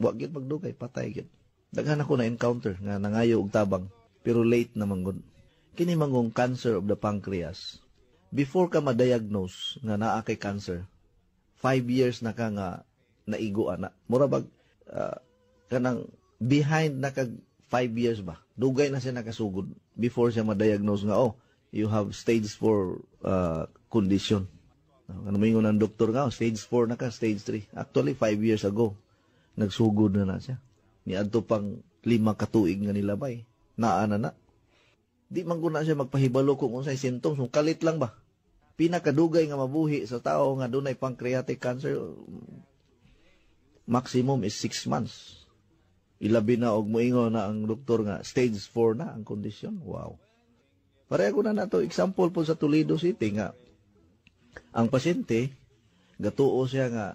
Wa gyud magdugay, patay gyud. Daghan ako na encounter nga nangayo og tabang pero late na manggod. Kini mangong cancer of the pancreas before ka ma-diagnose nga naa kay cancer, five years na ka nga naigo ana. Mura bag uh, kanang behind na kag five years ba? Dugay na siya nakasugod before siya ma-diagnose nga oh, you have stage 4 uh, condition. Ano mo yung ng doktor nga, stage 4 na ka, stage 3. Actually, 5 years ago, nagsugod na na siya. Ni adto pang lima katuig nga nilabay. Naa na na. Di man guna siya magpahibalo kung unsay symptoms, kung kalit lang ba. Pinakadugay nga mabuhi sa tao nga dunay pancreatic cancer, maximum is 6 months. Ilabi na og moingon na ang doktor nga stage 4 na ang kondisyon. Wow. Pareho ko na nato example po sa Toledo City nga ang pasyente gatuo siya nga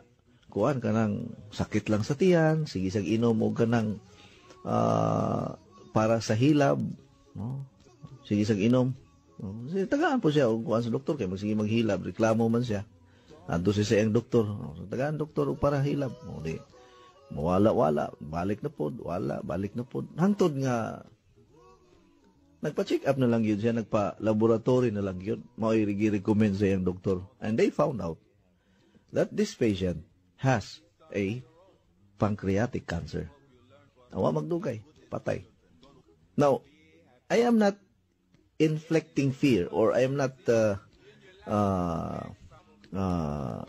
kuan kanang sakit lang sa tiyan, sige sag inom og kanang uh, para sa hilab, no? Sige sag inom. Oh, sige, tagaan po siya. Kung sa doktor, kay magsige maghilab, reklamo man siya. Ando si ang doktor. Oh, tagaan doktor para hilab. O, di, Mawala-wala, balik na pod, wala, balik na pod. Hangtod nga nagpa-check up na lang yun siya, nagpa-laboratory na lang yun. Mao i-recommend sa iyang doktor. And they found out that this patient has a pancreatic cancer. Awa magdugay, patay. Now, I am not inflicting fear or I am not uh, uh, uh,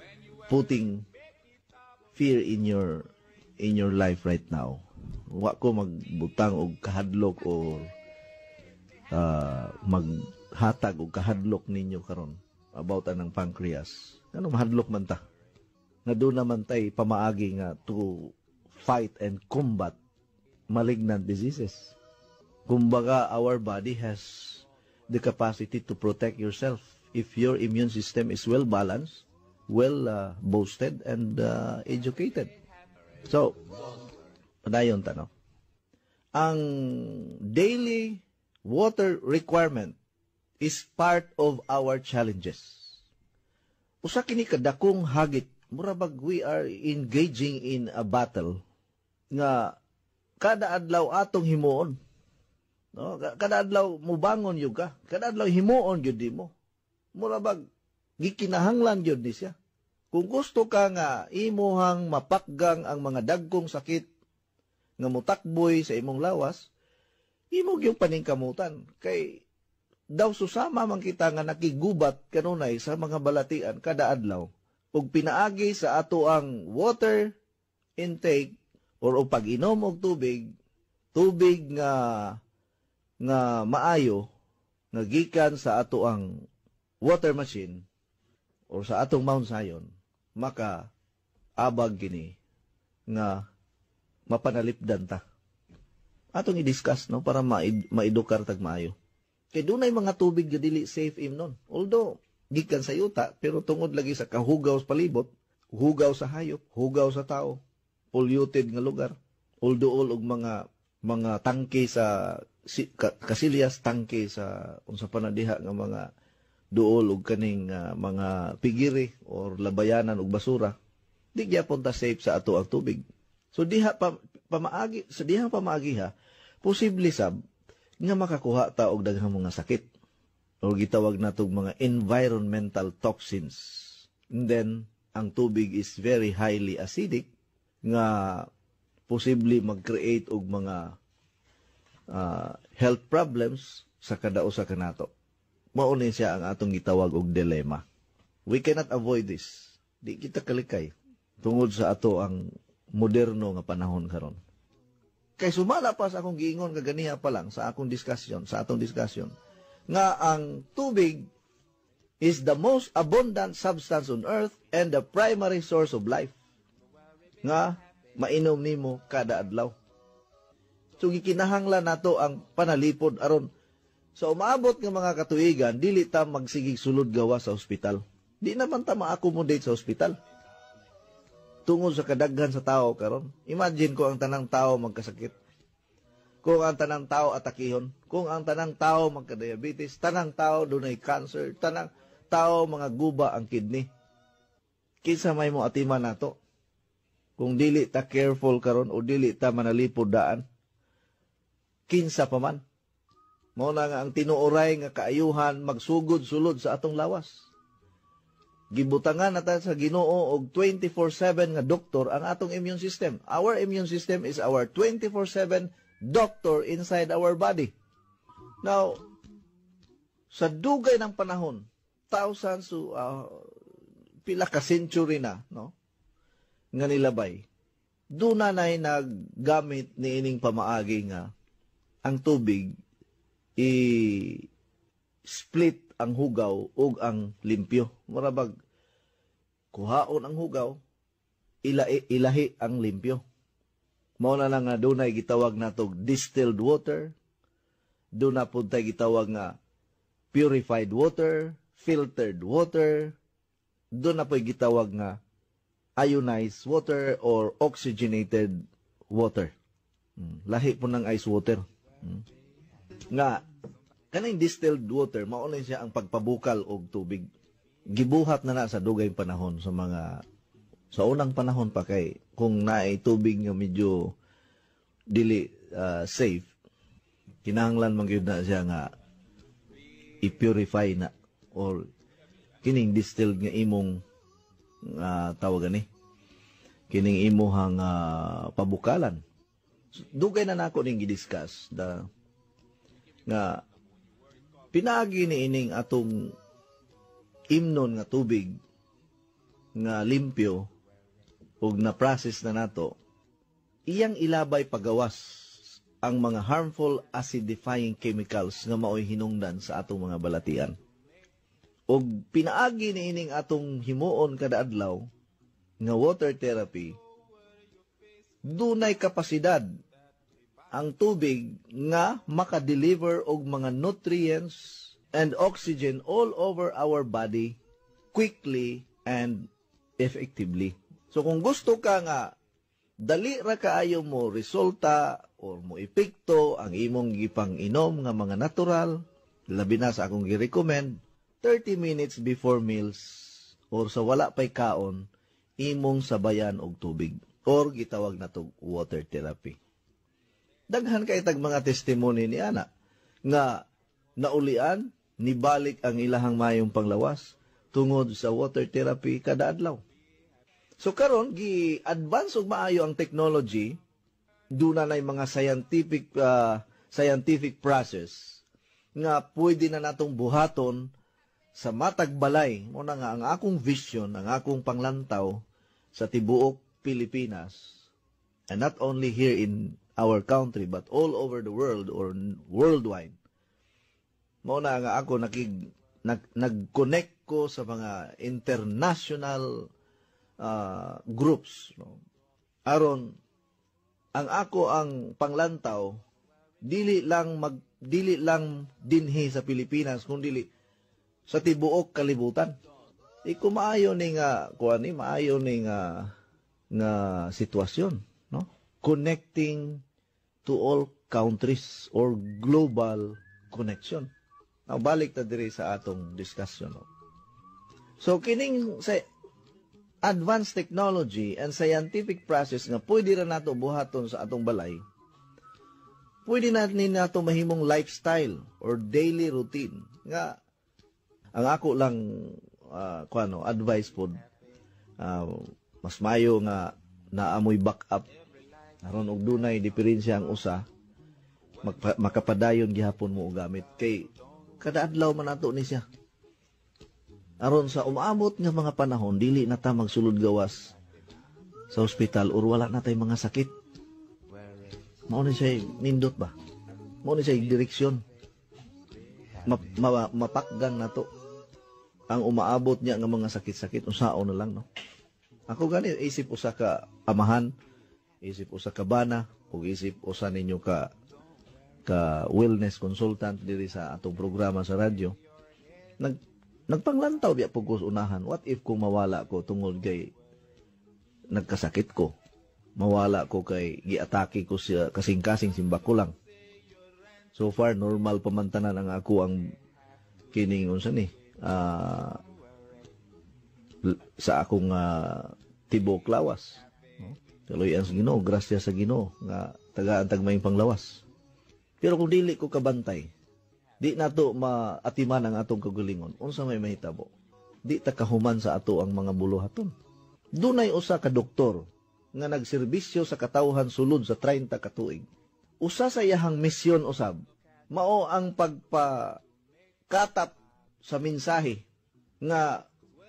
putting fear in your in your life right now. Wa ko magbutang og kahadlok o uh, maghatag og kahadlok ninyo karon about anang pancreas. Ano mahadlok man ta? Nga doon naman tay pamaagi nga to fight and combat malignant diseases. Kumbaga, our body has the capacity to protect yourself if your immune system is well balanced, well uh, boosted, and uh, educated. So, padayon tanong. Ang daily water requirement is part of our challenges. Usa kini kadakong hagit murabag we are engaging in a battle nga kada adlaw atong himuon No, kada adlaw mubangon yun ka. Kada adlaw himuon yun di mo. Murabag gikinahanglan yun ni siya. Kung gusto ka nga imuhang mapakgang ang mga dagkong sakit nga mutakboy sa imong lawas, imog yung paningkamutan. Kay daw susama man kita nga nakigubat kanunay sa mga balatian kada adlaw ug pinaagi sa ato ang water intake or o pag-inom og tubig, tubig nga nga maayo nga gikan sa ato ang water machine or sa atong Mount Zion maka abag gini nga mapanalipdan ta. Atong i-discuss no para ma- maedukar tag maayo. Kay dunay mga tubig nga dili safe im non. Although gikan sa yuta pero tungod lagi sa kahugaw sa palibot, hugaw sa hayop, hugaw sa tao, polluted nga lugar, ulduol og mga mga tangke sa si, ka, kasilyas tangke sa unsa pa na diha nga mga duol ug kaning uh, mga pigiri or labayanan ug basura di gyapon ta safe sa ato ang tubig so diha pa, pamaagi sa diha pamaagi ha posible sab nga makakuha ta og daghang mga sakit o gitawag natong mga environmental toxins and then ang tubig is very highly acidic nga posible mag-create og mga uh, health problems sa kadausa kanato. Maunin siya ang atong gitawag og dilemma. We cannot avoid this. Di kita kalikay tungod sa ato ang moderno nga panahon karon. Kay sumala pa sa akong giingon kaganiha pa lang sa akong discussion, sa atong discussion, nga ang tubig is the most abundant substance on earth and the primary source of life. Nga mainom nimo kada adlaw. So gikinahanglan nato ang panalipod aron sa umaabot nga mga katuigan dili ta magsigig sulod gawa sa ospital. Di naman ta ma-accommodate sa ospital. Tungod sa kadaghan sa tao karon. Imagine ko ang tanang tao magkasakit. Kung ang tanang tao atakihon, kung ang tanang tao magka-diabetes, tanang tao dunay cancer, tanang tao mga guba ang kidney. Kinsa may mo atiman nato? Kung dili ta careful karon o dili ta manalipod daan, kinsa pa man. Mao na nga ang tinuoray nga kaayuhan magsugod-sulod sa atong lawas. Gibutangan nata sa Ginoo og 24/7 nga doktor ang atong immune system. Our immune system is our 24/7 doctor inside our body. Now, sa dugay ng panahon, thousands to uh, pila ka century na, no? Nga nilabay. Doon na naggamit ni ining pamaagi nga ang tubig i split ang hugaw ug ang limpyo. Murabag kuhaon ang hugaw, ilahi, ilahi ang limpyo. Mao na lang nga dunay gitawag natog distilled water, doon na pud tay gitawag nga purified water, filtered water, doon na po gitawag nga ionized water or oxygenated water. Hmm. Lahi po ng ice water. Hmm. Nga, kaning distilled water, maulay siya ang pagpabukal og tubig. Gibuhat na na sa dugay panahon sa mga Sa unang panahon pa kay kung naay tubig nga medyo dili ah, safe, kinahanglan man gyud na siya nga i-purify na or kining distilled nga imong nga tawag ni kining imuhang ah, pabukalan. Dugay na nako ning gidiscuss da nga pinagi ni ining atong imnon nga tubig nga limpyo ug na process na nato iyang ilabay pagawas ang mga harmful acidifying chemicals nga maoy hinungdan sa atong mga balatian. Og pinaagi ni ining atong himuon kada adlaw nga water therapy dunay kapasidad ang tubig nga makadeliver og mga nutrients and oxygen all over our body quickly and effectively. So kung gusto ka nga dali ra kaayo mo resulta or mo epekto ang imong gipang inom nga mga natural, labi na sa akong gi-recommend 30 minutes before meals or sa wala pay kaon imong sabayan og tubig or gitawag na tog water therapy. Daghan kay tag mga testimony ni ana nga naulian nibalik ang ilahang mayong panglawas tungod sa water therapy kada adlaw. So karon gi advance og maayo ang technology duna nay mga scientific ah, scientific process nga pwede na natong buhaton sa matag balay mo na nga ang akong vision ang akong panglantaw sa tibuok Pilipinas and not only here in our country but all over the world or worldwide. Mo na nga ako nakig nag, nag-connect ko sa mga international ah, groups no? Aron ang ako ang panglantaw dili lang mag dili lang dinhi sa Pilipinas kundi sa tibuok kalibutan. Iko maayo ni nga kuan ni maayo ni nga nga sitwasyon no? Connecting to all countries or global connection now balik ta diri sa atong discussion no? so kining sa advanced technology and scientific process nga pwede ra nato buhaton sa atong balay pwede na ni nato mahimong lifestyle or daily routine nga ang ako lang uh, kuano advice pod ah, mas mayo nga naamoy backup aron og dunay diferensya ang usa. Magpa- makapadayon gihapon mo og gamit. Kay kada adlaw man nato ni siya. Aron sa umaabot nga mga panahon dili na ta magsulod gawas sa ospital or wala na tay mga sakit. Mao ni siya nindot ba? Mao ni siya direksyon. Ma, ma, mapakgang na to ang umaabot niya nga mga sakit-sakit. Unsaon na lang no? Ako gani isip usa ka amahan isip usa ka bana ug isip usa ninyo ka ka wellness consultant diri sa atong programa sa radyo nag nagpanglantaw biya pugos unahan. What if kung mawala ko tungod kay nagkasakit ko mawala ko kay giatake ko siya kasing-kasing simba ko lang. So far normal pamantanan ang ako ang kining unsa ni l- sa akong ah, tibok lawas Tuloy ang Ginoo, grasya sa Ginoo nga tagaan tag may panglawas. Pero kung dili ko kabantay, di nato maatiman ang atong kagalingon. Unsa may mahitabo? Di ta kahuman sa ato ang mga buluhaton. Dunay usa ka doktor nga nagserbisyo sa katawhan sulod sa 30 ka tuig. Usa sa iyahang misyon usab mao ang pagpa katap sa mensahe nga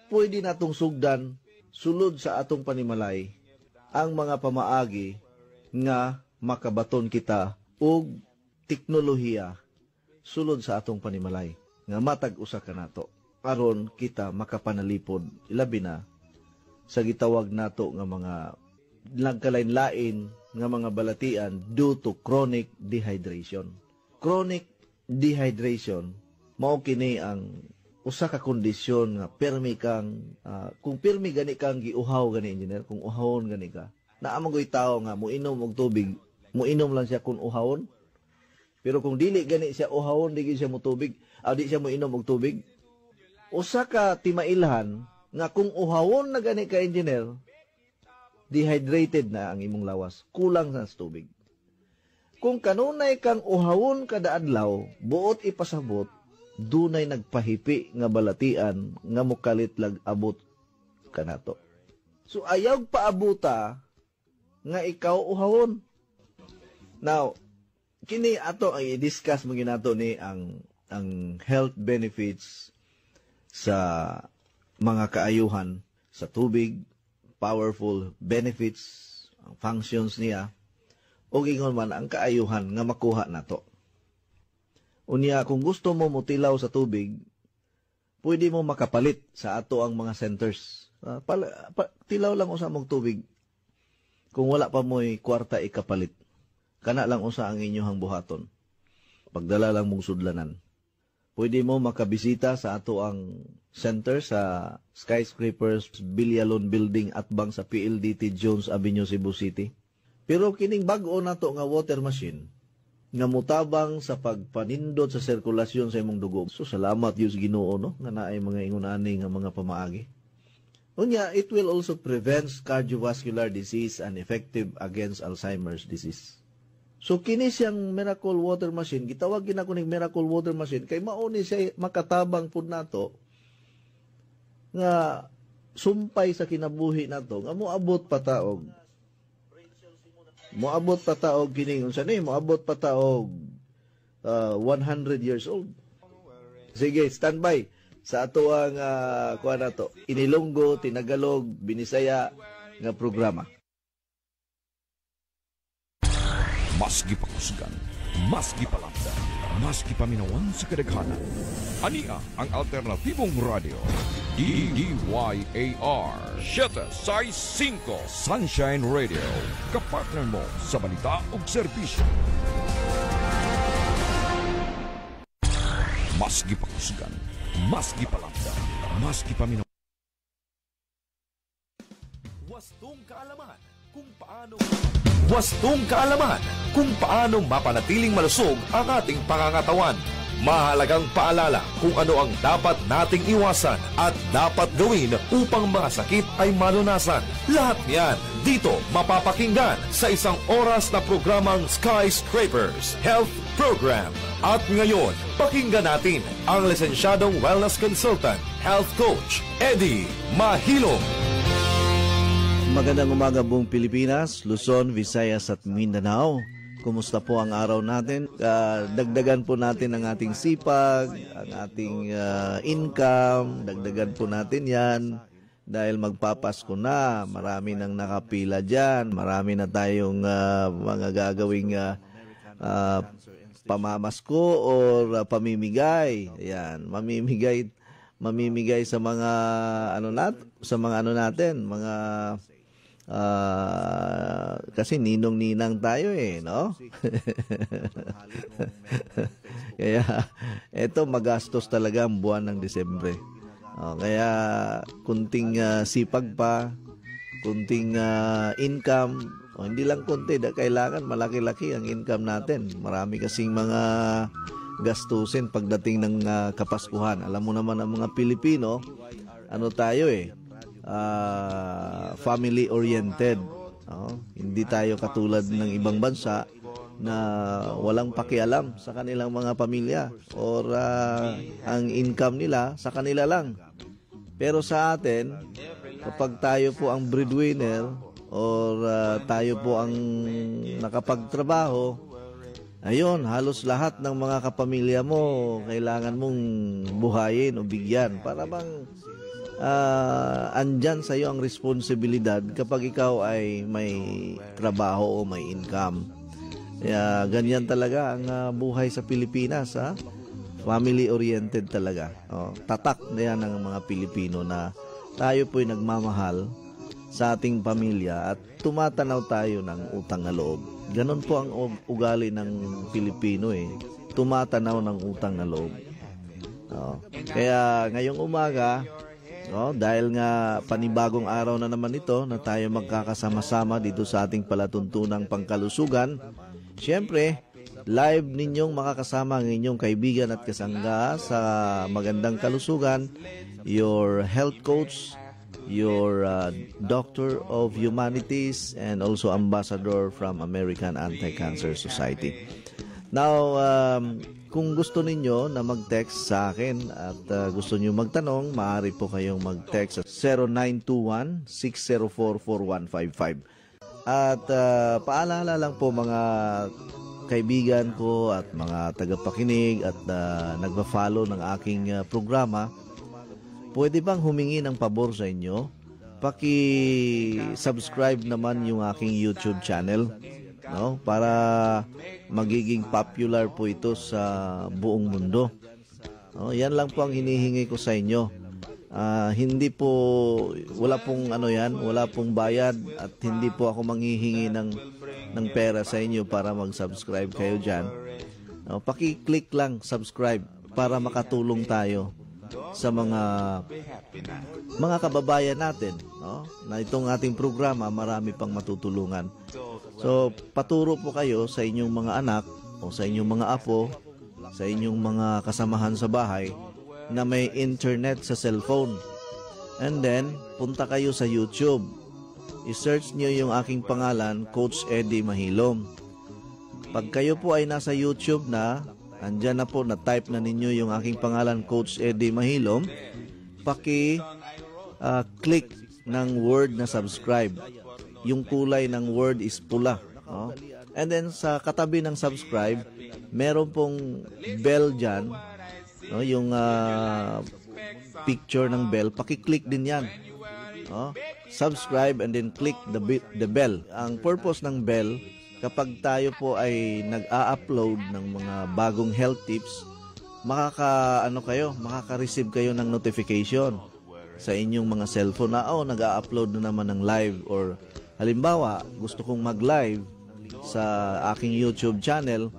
pwede natong sugdan sulod sa atong panimalay ang mga pamaagi nga makabaton kita og teknolohiya sulod sa atong panimalay nga matag usa ka nato aron kita makapanalipod ilabi na sa gitawag nato nga mga nagkalain-lain nga mga balatian due to chronic dehydration. Chronic dehydration mao kini ang usa ka kondisyon nga permi kang ah, kung permi gani kang giuhaw gani engineer kung uhawon gani ka naa man gyud tawo nga moinom og tubig moinom lang siya kung uhawon pero kung dili gani siya uhawon di siya mo tubig aw di siya moinom og tubig usa ka timailhan nga kung uhawon na gani ka engineer dehydrated na ang imong lawas, kulang sa tubig. Kung kanunay kang uhawon kada adlaw, buot ipasabot, dunay nagpahipi nga balatian nga mukalit lag abot kanato. So ayaw paabuta nga ikaw uhawon. Now, kini ato ay i-discuss mo ginato ni ang ang health benefits sa mga kaayuhan sa tubig, powerful benefits, ang functions niya, o gingon man ang kaayuhan nga makuha nato. Unya, kung gusto mo mutilaw sa tubig, pwede mo makapalit sa ato ang mga centers. Uh, pala, pa, tilaw lang usa mong tubig. Kung wala pa mo'y kwarta ikapalit. Kana lang usa ang inyong buhaton. Pagdala lang mong sudlanan. Pwede mo makabisita sa ato ang center sa Skyscrapers Bilyalon Building at bang sa PLDT Jones Avenue, Cebu City. Pero kining bag-o nato nga water machine nga mutabang sa pagpanindot sa sirkulasyon sa imong dugo. So salamat Diyos Ginoo no nga naay mga ingon-ani nga mga pamaagi. Unya, it will also prevent cardiovascular disease and effective against Alzheimer's disease. So kini siyang miracle water machine, gitawag gina ko ning miracle water machine kay mao ni siya makatabang pud nato nga sumpay sa kinabuhi nato nga moabot pataog moabot pataog kini unsa ni moabot pataog uh, 100 years old. Sige, standby sa ato ang uh, kuha na to. Inilonggo, Tinagalog, Binisaya nga programa. Mas gipakusgan, mas gipalapda, mas gipaminawan sa kadaghanan. Ania ang alternatibong radio. DDYAR 765 Sunshine Radio. Kapartner mo sa balita ug serbisyo. Mas gipakusgan, mas gipalapda, mas gipaminawan. Wastong kaalaman kung paano Wastong kaalaman kung paano mapanatiling malusog ang ating pangangatawan. Mahalagang paalala kung ano ang dapat nating iwasan at dapat gawin upang mga sakit ay malunasan. Lahat yan dito mapapakinggan sa isang oras na programang Skyscrapers Health Program. At ngayon, pakinggan natin ang lisensyadong wellness consultant, health coach, Eddie Mahilong. Magandang umaga buong Pilipinas, Luzon, Visayas at Mindanao. Kumusta po ang araw natin? Uh, dagdagan po natin ang ating sipag, ang ating uh, income, dagdagan po natin yan dahil magpapasko na, marami nang nakapila dyan, marami na tayong uh, mga gagawing uh, uh, pamamasko or uh, pamimigay. Ayan, mamimigay mamimigay sa mga ano nat sa mga ano natin, mga Uh, kasi ninong-ninang tayo eh, no? *laughs* kaya, eto magastos talaga ang buwan ng Disyembre. Oh, kaya, kunting uh, sipag pa, kunting uh, income, oh, hindi lang kunti, da, kailangan malaki-laki ang income natin. Marami kasing mga gastusin pagdating ng uh, Kapaskuhan. Alam mo naman ang mga Pilipino, ano tayo eh, uh, family-oriented. Oh, hindi tayo katulad ng ibang bansa na walang pakialam sa kanilang mga pamilya or uh, ang income nila sa kanila lang. Pero sa atin, kapag tayo po ang breadwinner or uh, tayo po ang nakapagtrabaho, ayun, halos lahat ng mga kapamilya mo kailangan mong buhayin o bigyan para bang uh, andyan sa iyo ang responsibilidad kapag ikaw ay may trabaho o may income. Kaya ganyan talaga ang uh, buhay sa Pilipinas, ha? Family-oriented talaga. Oh, tatak na yan ng mga Pilipino na tayo po'y nagmamahal sa ating pamilya at tumatanaw tayo ng utang na loob. Ganon po ang ugali ng Pilipino eh. Tumatanaw ng utang na loob. Oh. Kaya ngayong umaga, No, dahil nga panibagong araw na naman ito na tayo magkakasama-sama dito sa ating palatuntunang pangkalusugan. Siyempre, live ninyong makakasama ang inyong kaibigan at kasangga sa magandang kalusugan, your health coach, your uh, Doctor of Humanities and also Ambassador from American Anti-Cancer Society. Now, um, kung gusto ninyo na mag-text sa akin at uh, gusto niyo magtanong, maaari po kayong mag-text sa 0921-604-4155. At uh, paalala lang po mga kaibigan ko at mga tagapakinig at uh, nagpa-follow ng aking uh, programa, pwede bang humingi ng pabor sa inyo? Paki-subscribe naman yung aking YouTube channel no para magiging popular po ito sa buong mundo. No, yan lang po ang hinihingi ko sa inyo. Ah, hindi po wala pong ano yan, wala pong bayad at hindi po ako manghihingi ng ng pera sa inyo para mag-subscribe kayo diyan. No, paki-click lang subscribe para makatulong tayo sa mga mga kababayan natin, no? Na itong ating programa marami pang matutulungan. So, paturo po kayo sa inyong mga anak o sa inyong mga apo, sa inyong mga kasamahan sa bahay na may internet sa cellphone. And then, punta kayo sa YouTube. I-search nyo yung aking pangalan, Coach Eddie Mahilom. Pag kayo po ay nasa YouTube na, andyan na po, na-type na ninyo yung aking pangalan, Coach Eddie Mahilom, paki uh, click ng word na subscribe yung kulay ng word is pula. No? And then sa katabi ng subscribe, meron pong bell dyan, no? yung uh, picture ng bell, paki-click din yan. No? Subscribe and then click the, the bell. Ang purpose ng bell, kapag tayo po ay nag-a-upload ng mga bagong health tips, makaka ano kayo, makaka-receive kayo ng notification sa inyong mga cellphone na oh, nag-a-upload na naman ng live or Halimbawa, gusto kong mag-live sa aking YouTube channel,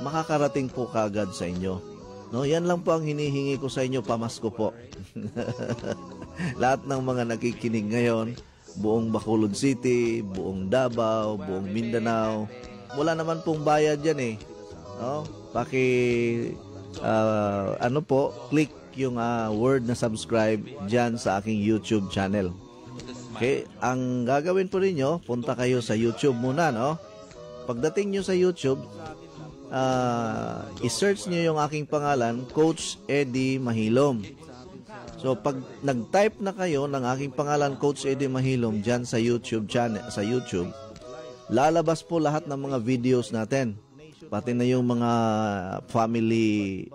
makakarating po kagad sa inyo. No, yan lang po ang hinihingi ko sa inyo, pamasko po. *laughs* Lahat ng mga nakikinig ngayon, buong Bacolod City, buong Davao, buong Mindanao, wala naman pong bayad yan eh. No? Paki uh, ano po, click yung uh, word na subscribe diyan sa aking YouTube channel. Okay, ang gagawin po ninyo, punta kayo sa YouTube muna, no? Pagdating nyo sa YouTube, uh, i-search nyo yung aking pangalan, Coach Eddie Mahilom. So, pag nag-type na kayo ng aking pangalan, Coach Eddie Mahilom, dyan sa YouTube channel, sa YouTube, lalabas po lahat ng mga videos natin. Pati na yung mga family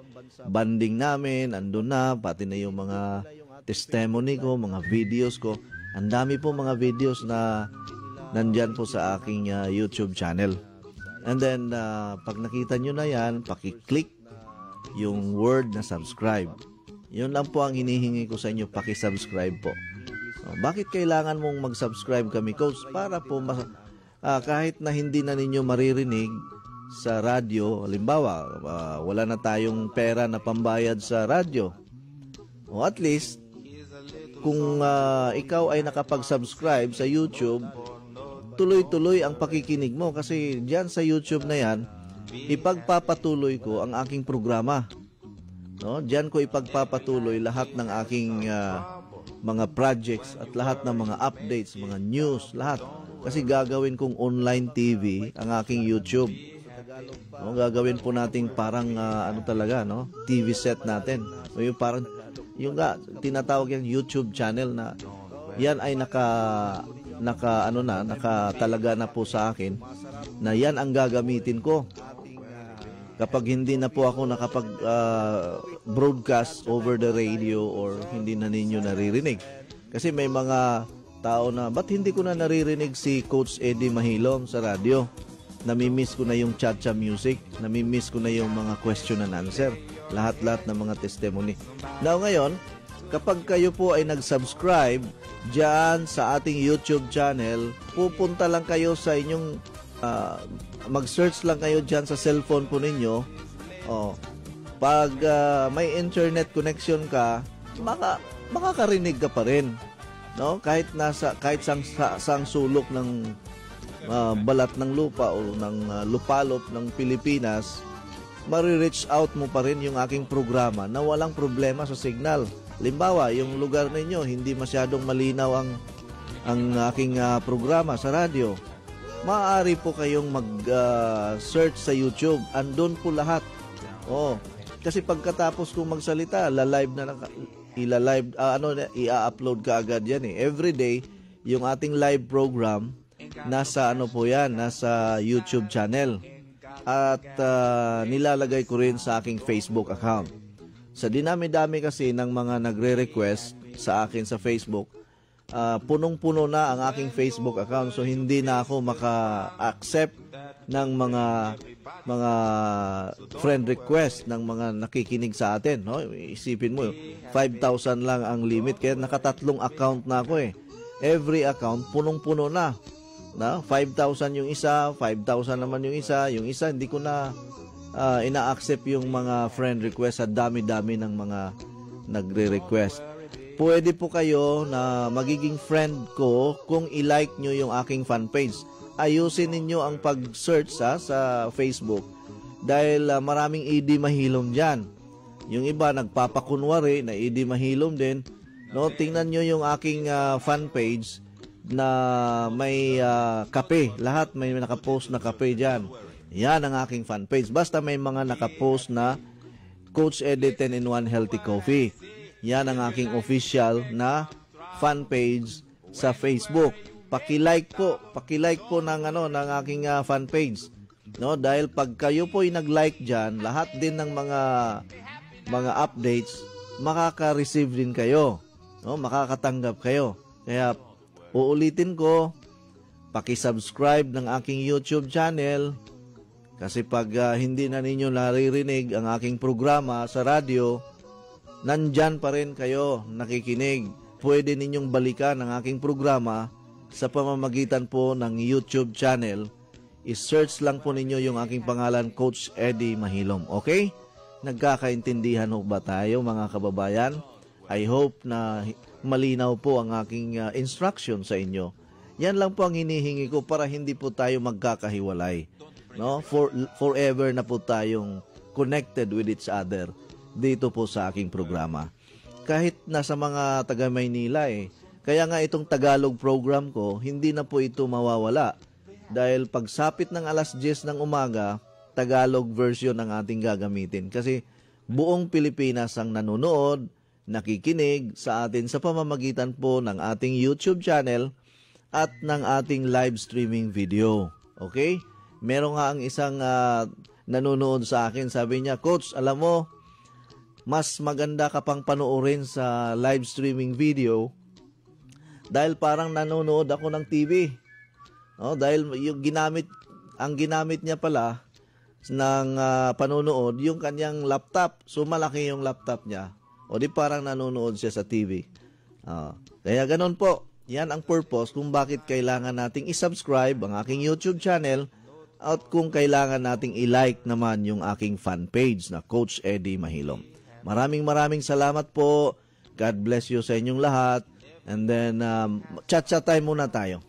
banding namin, andun na, pati na yung mga testimony ko, mga videos ko. Ang dami po mga videos na nandyan po sa aking uh, YouTube channel. And then, uh, pag nakita nyo na yan, pakiclick yung word na subscribe. Yun lang po ang hinihingi ko sa inyo, pakisubscribe po. Uh, bakit kailangan mong mag-subscribe kami, Coach? Para po, mas, uh, kahit na hindi na ninyo maririnig sa radyo, halimbawa, uh, wala na tayong pera na pambayad sa radyo. O at least, kung uh, ikaw ay nakapag-subscribe sa YouTube, tuloy-tuloy ang pakikinig mo kasi diyan sa YouTube na yan, ipagpapatuloy ko ang aking programa. No? Diyan ko ipagpapatuloy lahat ng aking uh, mga projects at lahat ng mga updates, mga news, lahat. Kasi gagawin kong online TV ang aking YouTube. No, gagawin po nating parang uh, ano talaga, no? TV set natin. So, yung parang yung nga tinatawag yung YouTube channel na yan ay naka naka ano na naka talaga na po sa akin na yan ang gagamitin ko. Kapag hindi na po ako nakapag uh, broadcast over the radio or hindi na ninyo naririnig. Kasi may mga tao na ba't hindi ko na naririnig si Coach Eddie Mahilom sa radio? Namimiss ko na yung cha-cha music. Namimiss ko na yung mga question and answer lahat-lahat ng mga testimony. Now ngayon, kapag kayo po ay nag-subscribe dyan sa ating YouTube channel, pupunta lang kayo sa inyong, uh, mag-search lang kayo dyan sa cellphone po ninyo. Oh, pag uh, may internet connection ka, maka, makakarinig ka pa rin. No? Kahit nasa kahit sang sang sulok ng uh, balat ng lupa o ng uh, lupalop ng Pilipinas, marireach out mo pa rin yung aking programa na walang problema sa signal. limbawa, yung lugar ninyo hindi masyadong malinaw ang ang aking ah, programa sa radyo, maaari po kayong mag-search sa YouTube. Andun po lahat. Oh, kasi pagkatapos kong magsalita, la-live na naka, ila-live ah, ano i-upload ka agad 'yan eh. Every day yung ating live program nasa ano po 'yan, nasa YouTube channel. At ah, nilalagay ko rin sa aking Facebook account. Sa dinami-dami kasi ng mga nagre-request sa akin sa Facebook, ah, punong-puno na ang aking Facebook account. So hindi na ako maka-accept ng mga mga friend request ng mga nakikinig sa atin no? Isipin mo 5,000 lang ang limit. Kaya nakatatlong account na ako eh. Every account punong-puno na na 5,000 yung isa 5,000 naman yung isa yung isa hindi ko na ah, ina-accept yung mga friend request at dami-dami ng mga nagre-request pwede po kayo na magiging friend ko kung i-like nyo yung aking fan page. Ayusin ninyo ang pag-search sa, sa Facebook dahil ah, maraming ED mahilom dyan. Yung iba nagpapakunwari na ED mahilom din. No, tingnan nyo yung aking ah, fan page na may ah, kape. Lahat may nakapost na kape dyan. Yan ang aking fan page. Basta may mga nakapost na Coach Eddie 10 in 1 Healthy Coffee. Yan ang aking official na fan page sa Facebook. Paki-like po, paki-like po ng ano ng aking ah, fan page. No, dahil pag kayo po ay nag-like diyan, lahat din ng mga mga updates makaka-receive din kayo. No, makakatanggap kayo. Kaya uulitin ko, paki-subscribe ng aking YouTube channel kasi pag ah, hindi na ninyo naririnig ang aking programa sa radyo, nandyan pa rin kayo nakikinig. Pwede ninyong balikan ang aking programa sa pamamagitan po ng YouTube channel. I-search lang po ninyo yung aking pangalan, Coach Eddie Mahilom. Okay? Nagkakaintindihan ho ba tayo mga kababayan? I hope na malinaw po ang aking uh, instruction sa inyo. Yan lang po ang hinihingi ko para hindi po tayo magkakahiwalay. No? For, forever na po tayong connected with each other dito po sa aking programa. Kahit nasa mga taga Maynila eh. Kaya nga itong Tagalog program ko, hindi na po ito mawawala. Dahil pagsapit ng alas 10 ng umaga, Tagalog version ng ating gagamitin. Kasi buong Pilipinas ang nanonood, nakikinig sa atin sa pamamagitan po ng ating YouTube channel at ng ating live streaming video. Okay? Meron nga ang isang ah, nanonood sa akin, sabi niya, Coach, alam mo, mas maganda ka pang panoorin sa live streaming video dahil parang nanonood ako ng TV. No, dahil yung ginamit ang ginamit niya pala ng ah, panonood yung kanyang laptop. So malaki yung laptop niya. O di parang nanonood siya sa TV. Ah, kaya ganun po. Yan ang purpose kung bakit kailangan nating i-subscribe ang aking YouTube channel at kung kailangan nating i-like naman yung aking fan page na Coach Eddie Mahilom. Maraming maraming salamat po. God bless you sa inyong lahat. And then, um, chat-chat time muna tayo.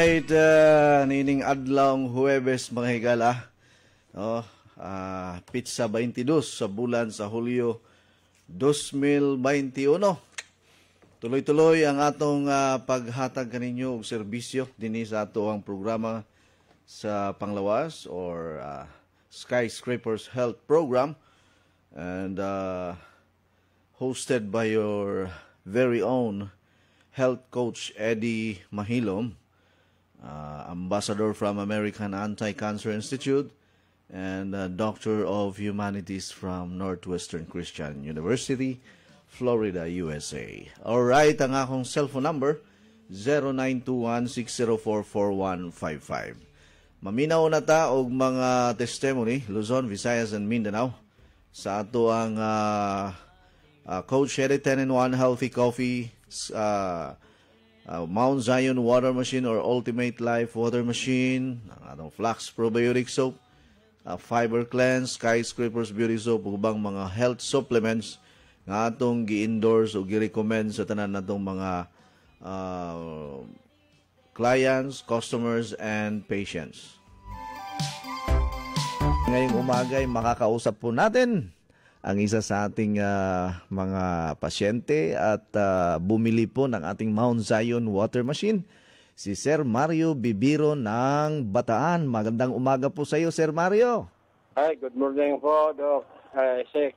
Alright, uh, nining adlong Huwebes mga higala. No, ah, pizza 22 sa bulan sa Hulyo 2021. Tuloy-tuloy ang atong ah, paghatag kaninyo og serbisyo dinhi sa ato ang programa sa Panglawas or ah, Skyscrapers Health Program and uh, hosted by your very own health coach Eddie Mahilom, uh, ambassador from American Anti-Cancer Institute, and uh, Doctor of Humanities from Northwestern Christian University, Florida, USA. All right, ang akong cellphone number 0921-604-4155. Maminaw na ta og mga testimony Luzon, Visayas and Mindanao sa ato ang uh, uh, Coach Eddie 10 in 1 Healthy Coffee uh, uh, Mount Zion Water Machine or Ultimate Life Water Machine, ang atong Flax Probiotic Soap, uh, Fiber Cleanse, Skyscrapers Beauty Soap, ubang mga health supplements nga atong gi-endorse o gi-recommend sa tanan natong mga uh, clients, customers, and patients. Ngayong umaga ay makakausap po natin ang isa sa ating ah, mga pasyente at ah, bumili po ng ating Mount Zion water machine, si Sir Mario Bibiro ng Bataan. Magandang umaga po sa iyo, Sir Mario. Hi, good morning po, Doc. Uh, Sek.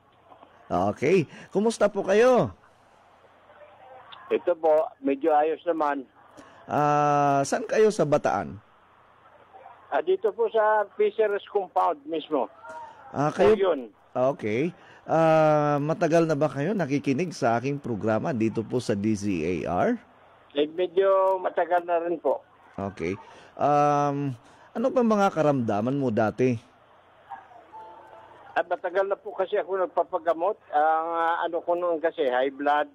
Okay, kumusta po kayo? Ito po, medyo ayos naman. Ah, saan kayo sa Bataan? Ah, dito po sa Fisher's Compound mismo. Ah, kayo yun. Okay. Ah, matagal na ba kayo nakikinig sa aking programa dito po sa DZAR? Eh, medyo matagal na rin po. Okay. Um, ano ba mga karamdaman mo dati? At matagal na po kasi ako nagpapagamot. Ang ah, ano ko noon kasi, high blood,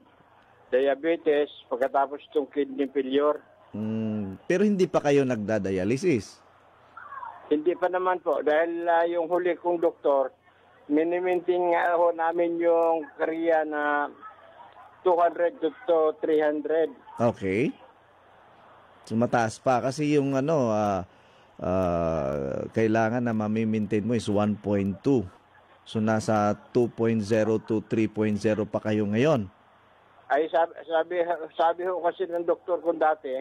diabetes, pagkatapos itong kidney failure. Mm, pero hindi pa kayo nagdadialysis. Hindi pa naman po, dahil ah, yung huli kong doktor, miniminting nga ho namin yung karya na 200 to, to 300. Okay. So mataas pa kasi yung ano ah, ah, kailangan na mami-maintain mo is 1.2. So nasa 2.0 to 3.0 pa kayo ngayon. Ay sabi, sabi, sabi ho kasi ng doktor ko dati,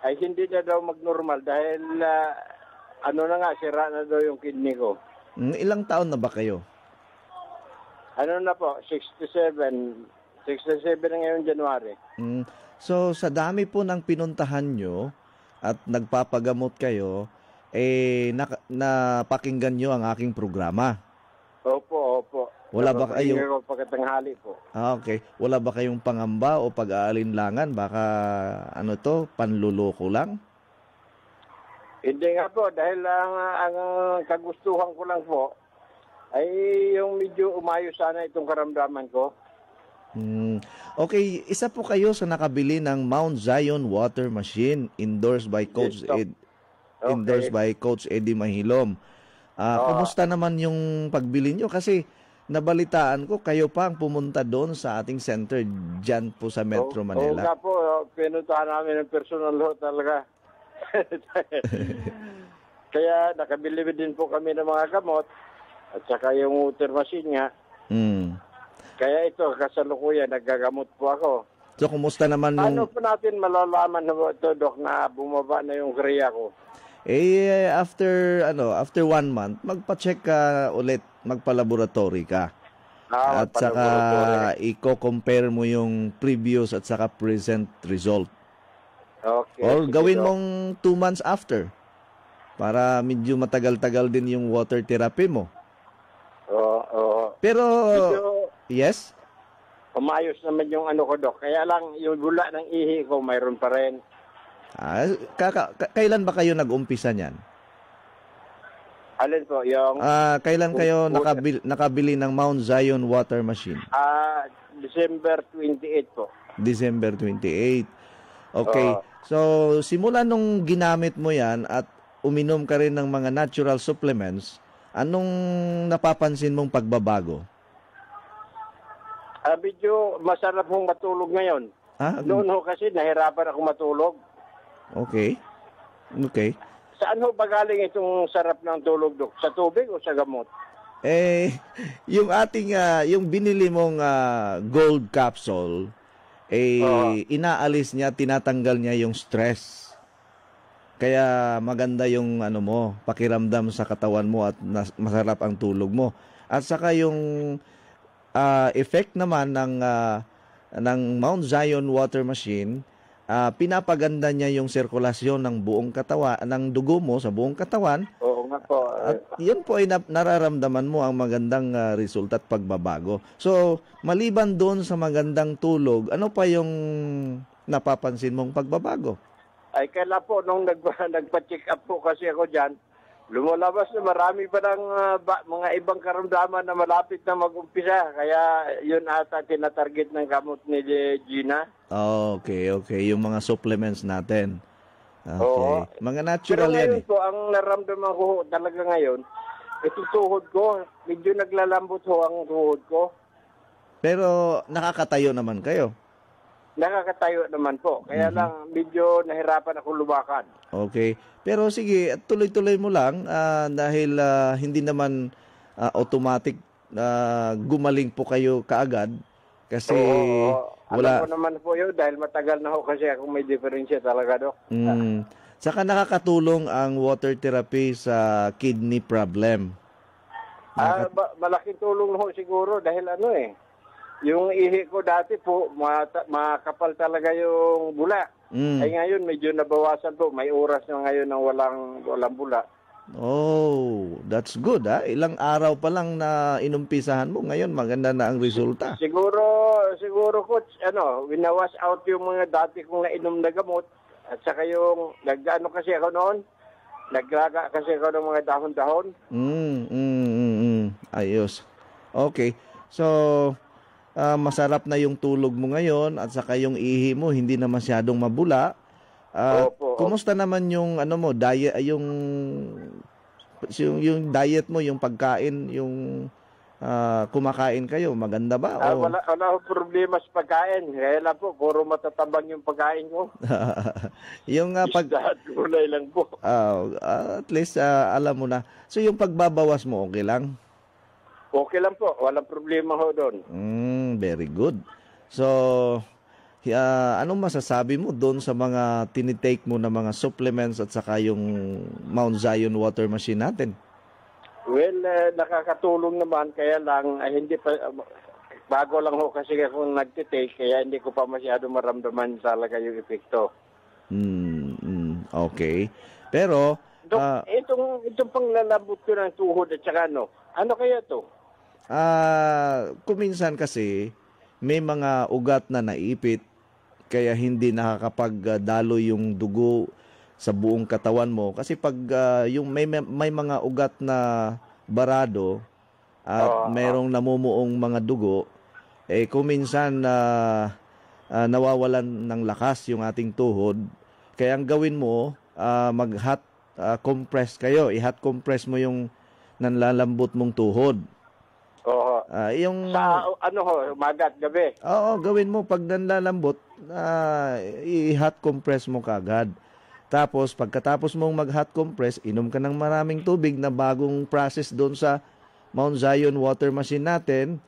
ay hindi na daw magnormal dahil ah, ano na nga, sira na daw yung kidney ko. Mm, Ilang taon na ba kayo? Ano na po, 67. 67 na ngayon January. Mm, So sa dami po ng pinuntahan nyo at nagpapagamot kayo, eh nak- napakinggan nyo ang aking programa. Opo, opo. Wala ba kayo- pagkatanghali po. Ah, okay. Wala ba kayong pangamba o pag-aalinlangan? Baka ano to, panluloko lang? Hindi nga po, dahil ang, ang kagustuhan ko lang po, ay yung medyo umayo sana itong karamdaman ko. Hmm. Okay, isa po kayo sa nakabili ng Mount Zion water machine endorsed by Coach Yes. Ed endorsed by Coach Eddie Mahilom. Ah, Ah. kumusta naman yung pagbili nyo? Kasi nabalitaan ko kayo pa ang pumunta doon sa ating center dyan po sa Metro Oo nga Manila. po, oh, pinuntahan namin ng personal ho talaga. *laughs* Kaya nakabili din po kami ng mga gamot at saka yung water machine nga. Hmm. Kaya ito, kasalukuyan, nagagamot po ako. So kumusta naman nung po natin malalaman na ito, Dok, na bumaba na yung kriya ko? eh after ano, after one month, magpa-check ka ulit, magpa-laboratory ka. Ah, at saka i-compare mo yung previous at saka present result. Okay. Or gawin mong two months after para medyo matagal-tagal din yung water therapy mo. Oo, oo. Pero, Medyo yes? umayos naman yung ano ko, Dok. Kaya lang, yung bula ng ihi ko, mayroon pa rin. Ah, kaka- ka- kailan ba kayo nag-umpisa niyan? Alin po, yung Ah, kailan kayo nakabili, nakabili ng Mount Zion water machine? ah, December 28 po. December 28. Okay. Oo. So, simula nung ginamit mo yan at uminom ka rin ng mga natural supplements, anong napapansin mong pagbabago? Ah, medyo masarap hong matulog ngayon. Ah, Noon ho kasi nahirapan ako matulog. Okay. Okay. Saan ho ba galing itong sarap ng tulog, Dok? Sa tubig o sa gamot? Eh, *laughs* yung ating, ah, yung binili mong ah, gold capsule, eh, Oo. inaalis niya, tinatanggal niya yung stress. Kaya maganda yung ano mo, pakiramdam sa katawan mo at nas- masarap ang tulog mo. At saka yung ah, effect naman ng ah, ng Mount Zion water machine, ah, pinapaganda niya yung sirkulasyon ng buong katawan, ng dugo mo sa buong katawan Oo nga po. at yun po ay na- nararamdaman mo ang magandang ah, resulta at pagbabago. So, maliban doon sa magandang tulog, ano pa yung napapansin mong pagbabago? Ay, kailan po, nung nag, *laughs* nagpa-check up po kasi ako dyan, lumalabas na marami pa ng ah, ba- mga ibang karamdaman na malapit na mag-umpisa. Kaya yun ata tinatarget ng gamot ni Gina. Oh, okay, okay. Yung mga supplements natin. Okay. Oo. Mga Pero natural yan ngayon eh. po, ang naramdaman ko talaga ngayon, ito tuhod ko, medyo naglalambot ho ang tuhod ko. Pero nakakatayo naman kayo. Nakakatayo naman po. Kaya Mhm. lang, medyo nahirapan ako lumakad. Okay. Pero sige, tuloy-tuloy mo lang ah, dahil ah, hindi naman ah, automatic ah, gumaling po kayo kaagad kasi Oo, wala Alam ko naman po yun dahil matagal na ho kasi ako may diferensya talaga, Dok. Mm. Saka nakakatulong ang water therapy sa kidney problem. Ah, ba- malaking tulong ho siguro dahil ano eh. Yung ihi ko dati po, mata- makapal talaga yung bula. Mm. Ay ngayon, medyo nabawasan po. May oras na ngayon ng walang, walang bula. Oh, that's good ha. Ilang araw pa lang na inumpisahan mo, ngayon maganda na ang resulta. Siguro, siguro coach, ano, winawas out yung mga dati kong nainom na gamot. At saka yung, nag-ano kasi ako noon, naglaga kasi ako ng mga dahon-dahon. Mm, mm, mm, mm. Ayos. Okay. So, ah, masarap na yung tulog mo ngayon at saka yung ihi mo hindi na masyadong mabula. Ah, kumusta naman yung ano mo, diet yung yung, yung diet mo, yung pagkain, yung ah, kumakain kayo, maganda ba? Ah, O- wala, wala akong problema sa pagkain. Kaya lang po, puro matatabang yung pagkain ko. *laughs* yung ah, pag gulay lang po. ah, ah, at least ah, alam mo na. So yung pagbabawas mo okay lang? Okay lang po. Walang problema ho doon. Mm, very good. So, ah, anong masasabi mo doon sa mga tinitake mo na mga supplements at saka yung Mount Zion water machine natin? Well, eh, nakakatulong naman. Kaya lang, ay, hindi pa... bago lang ho kasi ako nagtitake. Kaya hindi ko pa masyado maramdaman talaga yung epekto. Mm, mm, okay. Pero, Dok, ah, itong, itong panglalabot ko ng tuhod at saka ano, ano kaya to? ah, kuminsan kasi may mga ugat na naipit kaya hindi nakakapagdalo yung dugo sa buong katawan mo kasi pag ah, yung may may may mga ugat na barado at merong namumuong mga dugo eh kuminsan na nawawalan ng lakas yung ating tuhod kaya ang gawin mo ah, mag hot ah, compress kayo i-hot compress mo yung nanlalambot mong tuhod Oo. Ah, yung Sa ano ho, umaga at gabi. Oo, gawin mo pag nanlalambot, ah, i-hot compress mo kagad. Tapos pagkatapos mong mag-hot compress, inom ka ng maraming tubig na bagong process doon sa Mount Zion water machine natin.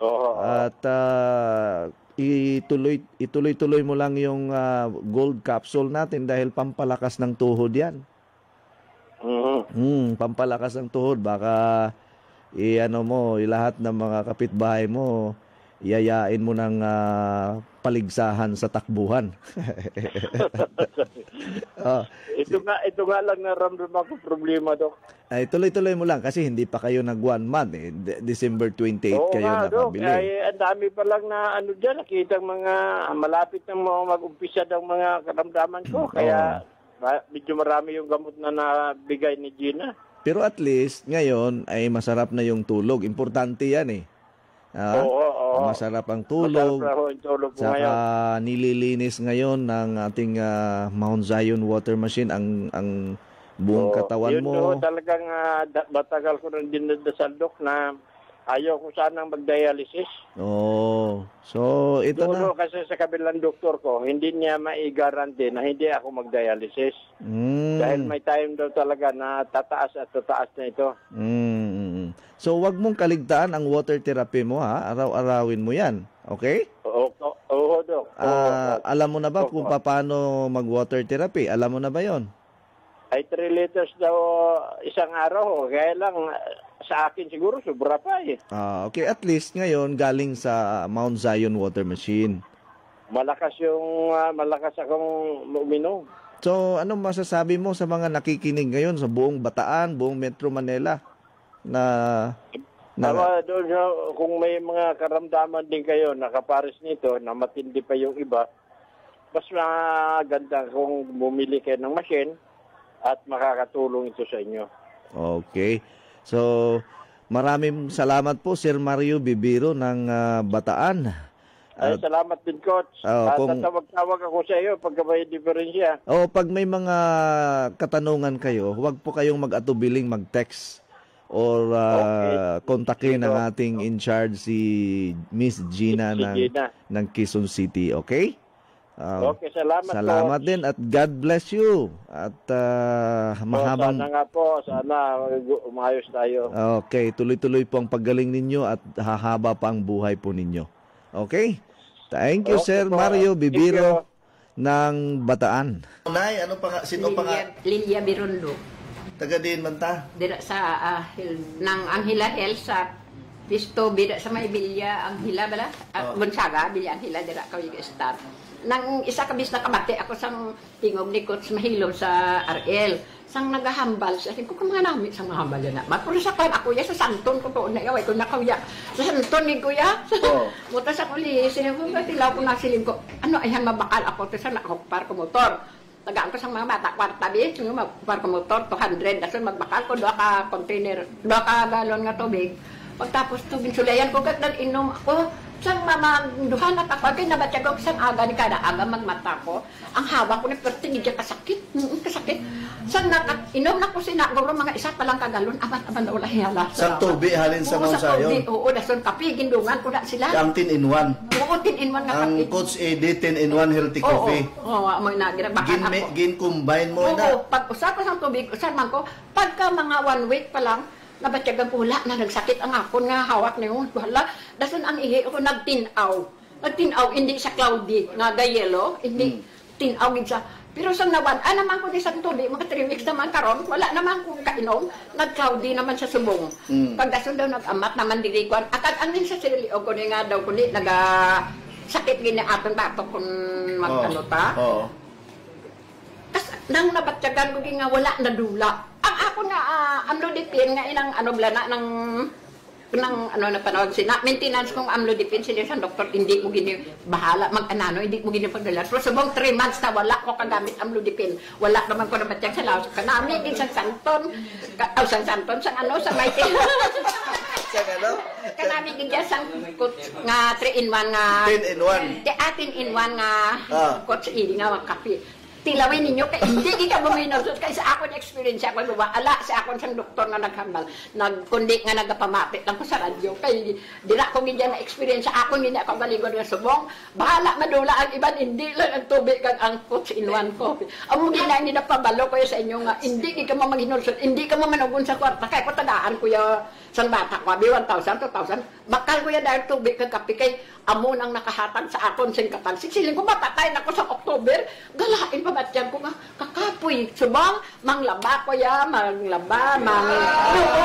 Oo. At ah, ituloy ituloy-tuloy mo lang yung ah, gold capsule natin dahil pampalakas ng tuhod 'yan. Mhm. Hmm, pampalakas ng tuhod baka i-ano mo, lahat ng mga kapitbahay mo, yayain mo ng ah, paligsahan sa takbuhan. oh, *laughs* ito nga, ito nga lang naramdaman ko problema, Dok. ay tuloy-tuloy mo lang kasi hindi pa kayo nag one month eh. De- December 28 Oo kayo nga, Dok. nakabili. Ay, ang dami pa lang na ano dyan, nakita mga malapit na mga mag-umpisa ng mga karamdaman ko. Kaya ma- medyo marami yung gamot na nabigay ni Gina. Pero at least ngayon ay masarap na yung tulog. Importante 'yan eh. Ah, Oo, oo. Masarap ang tulog. Masarap yung tulog Saka ngayon. nililinis ngayon ng ating ah, Mount Zion water machine ang ang buong Oo, katawan yun mo. ho, talagang ah, da- matagal ko rin dinadasal, Dok, na ayaw ko sanang mag-dialysis. Oh. So, ito Siguro na. kasi sa kabilang doktor ko, hindi niya mai-guarantee na hindi ako mag-dialysis. Mm. Dahil may time daw talaga na tataas at tataas na ito. Mm. So, wag mong kaligtaan ang water therapy mo ha. Araw-arawin mo yan. Okay? Oo, oo, oo, Dok. Ah, alam mo na ba kung paano mag-water therapy? Alam mo na ba yon? Ay 3 liters daw isang araw. Kaya lang, sa akin siguro, sobra pa eh. Ah, okay, at least ngayon galing sa Mount Zion water machine. Malakas yung, ah, malakas akong uminom. So, anong masasabi mo sa mga nakikinig ngayon sa buong Bataan, buong Metro Manila na na Tama doon, kung may mga karamdaman din kayo na kapares nito, na matindi pa yung iba, mas maganda kung bumili kayo ng machine at makakatulong ito sa inyo. Okay. So, maraming salamat po Sir Mario Bibiro ng ah, Bataan. Ay, At- salamat din, Coach. Oo, At kung- tatawag-tawag ako sa iyo pagka may diferensya. O pag may mga katanungan kayo, huwag po kayong mag-atubiling mag-text or uh, kontakin ang ating in charge si Miss Gina Si ng Gina. ng Quezon City, okay? Uh, Okay, salamat, Salamat Coach. din at God bless you. At uh, So, mahabang sana nga po, sana umayos tayo. Okay, tuloy-tuloy po ang paggaling ninyo at hahaba pa ang buhay po ninyo. Okay? Thank you, Okay Sir po. Mario Bibiro ng Bataan. Nay, ano pa nga? Sino pa nga? Lilia Birundo. Taga din man ta? Dira sa ah, hil, ng Anghila Hill sa Pisto bida sa may bilya ang hila bala? At Oh. Gonzaga bilya ang hila dira ka yung start nang isa kabis na kamati ako sang tingog ni Coach Mahilo sa RL sang nagahambal sa ko kung mga nami sang mahambal na. Mapuro sa kan ako ya sa santon ko to na yaway ko nakawya sa santon ni kuya. Oh. *laughs* muta sa kuli siya ko ba tilaw ko na siling ko. Ano ayan mabakal ako to sa nakakupar ko motor tagaan ko sa mga bata kwarta bi. Yung magpar ko motor 200 dason magbakal ko doa ka container doa ka galon nga tubig pagtapos tubig sulayan ko kat inom ako sang mama duha na tapag kay nabatya ko sang aga ni kada aga magmata ko ang hawa ko ni perting di kasakit mm, kasakit sang naka inom na ko sinaguro mga isa pa lang kagalon amat aman na ulahi hala Sang tubi halin sa Oo, Mount sa tubi. Oo dason kape gindungan ko na sila Ang 10 in 1. oo tin in one nga Ang kape Coach AD 10 in 1 healthy coffee. Oo, oo, mo na ginabakan Gin, ako. gin combine mo Oo, na. pag usap ko sa tubig, usap man ko, pagka mga one week pa lang, nabatyagan ko, wala na, nagsakit ang akon nga hawak na yun. Wala, dasan ang ihi ako nagtinaw. Nagtinaw, hindi sa cloudy, nga gayelo, hindi tinaw gid sa pero sa nawan, ah naman ko di sa tubig, mga 3 weeks naman karon, wala naman ko kainom, nag-cloudy naman sa subong. Mm. Pagdason daw nag-amat naman dili ko, akad ang sa sili o ko nga daw kundi naga sakit gini atong bato kung magano ta. Oo. nang nabatyagan ko nga wala na dula. Ang ako nga uh, amlodipin nga inang ano blana ng ng ano na panawag sina maintenance kong amlodipin sila sa doktor hindi mo gini bahala mag anano hindi mo gini pagdala pero subong 3 months na wala ko kagamit amlodipin wala naman ko nabatyag sa laos kanami din sa santon ka, oh, sa santon sa ano sa *laughs* sa ano kanami dyan sang coach nga 3 in 1 nga 10 in 1. Di atin in 1 nga Ah. coach ili nga kape tilawin ninyo kay hindi ka buminosot kay sa akon experience ako guba ala sa akon sang doktor nga naghambal nagkundi nga nagapamapit lang ko sa radyo. Kay di na ko gidya na experience akon hindi ako balingod nga subong. Bahala madula ang iban hindi lang ang tubig kag ang coach in one coffee. Amo hindi na pabalo ko sa inyo nga hindi gi ka mo maghinosot hindi ka mo manugon sa kwarta kay ko tadaan ko ya sang bata ko abi 1,000 2,000 bakal ko ya dahil tubig kag kape kay amo nang nakahatag sa akon sing katang siling ko mapatay na ko sa October. Galain pa ba't yan ko nga kakapoy. Subang manglaba ko ya manglaba mang oo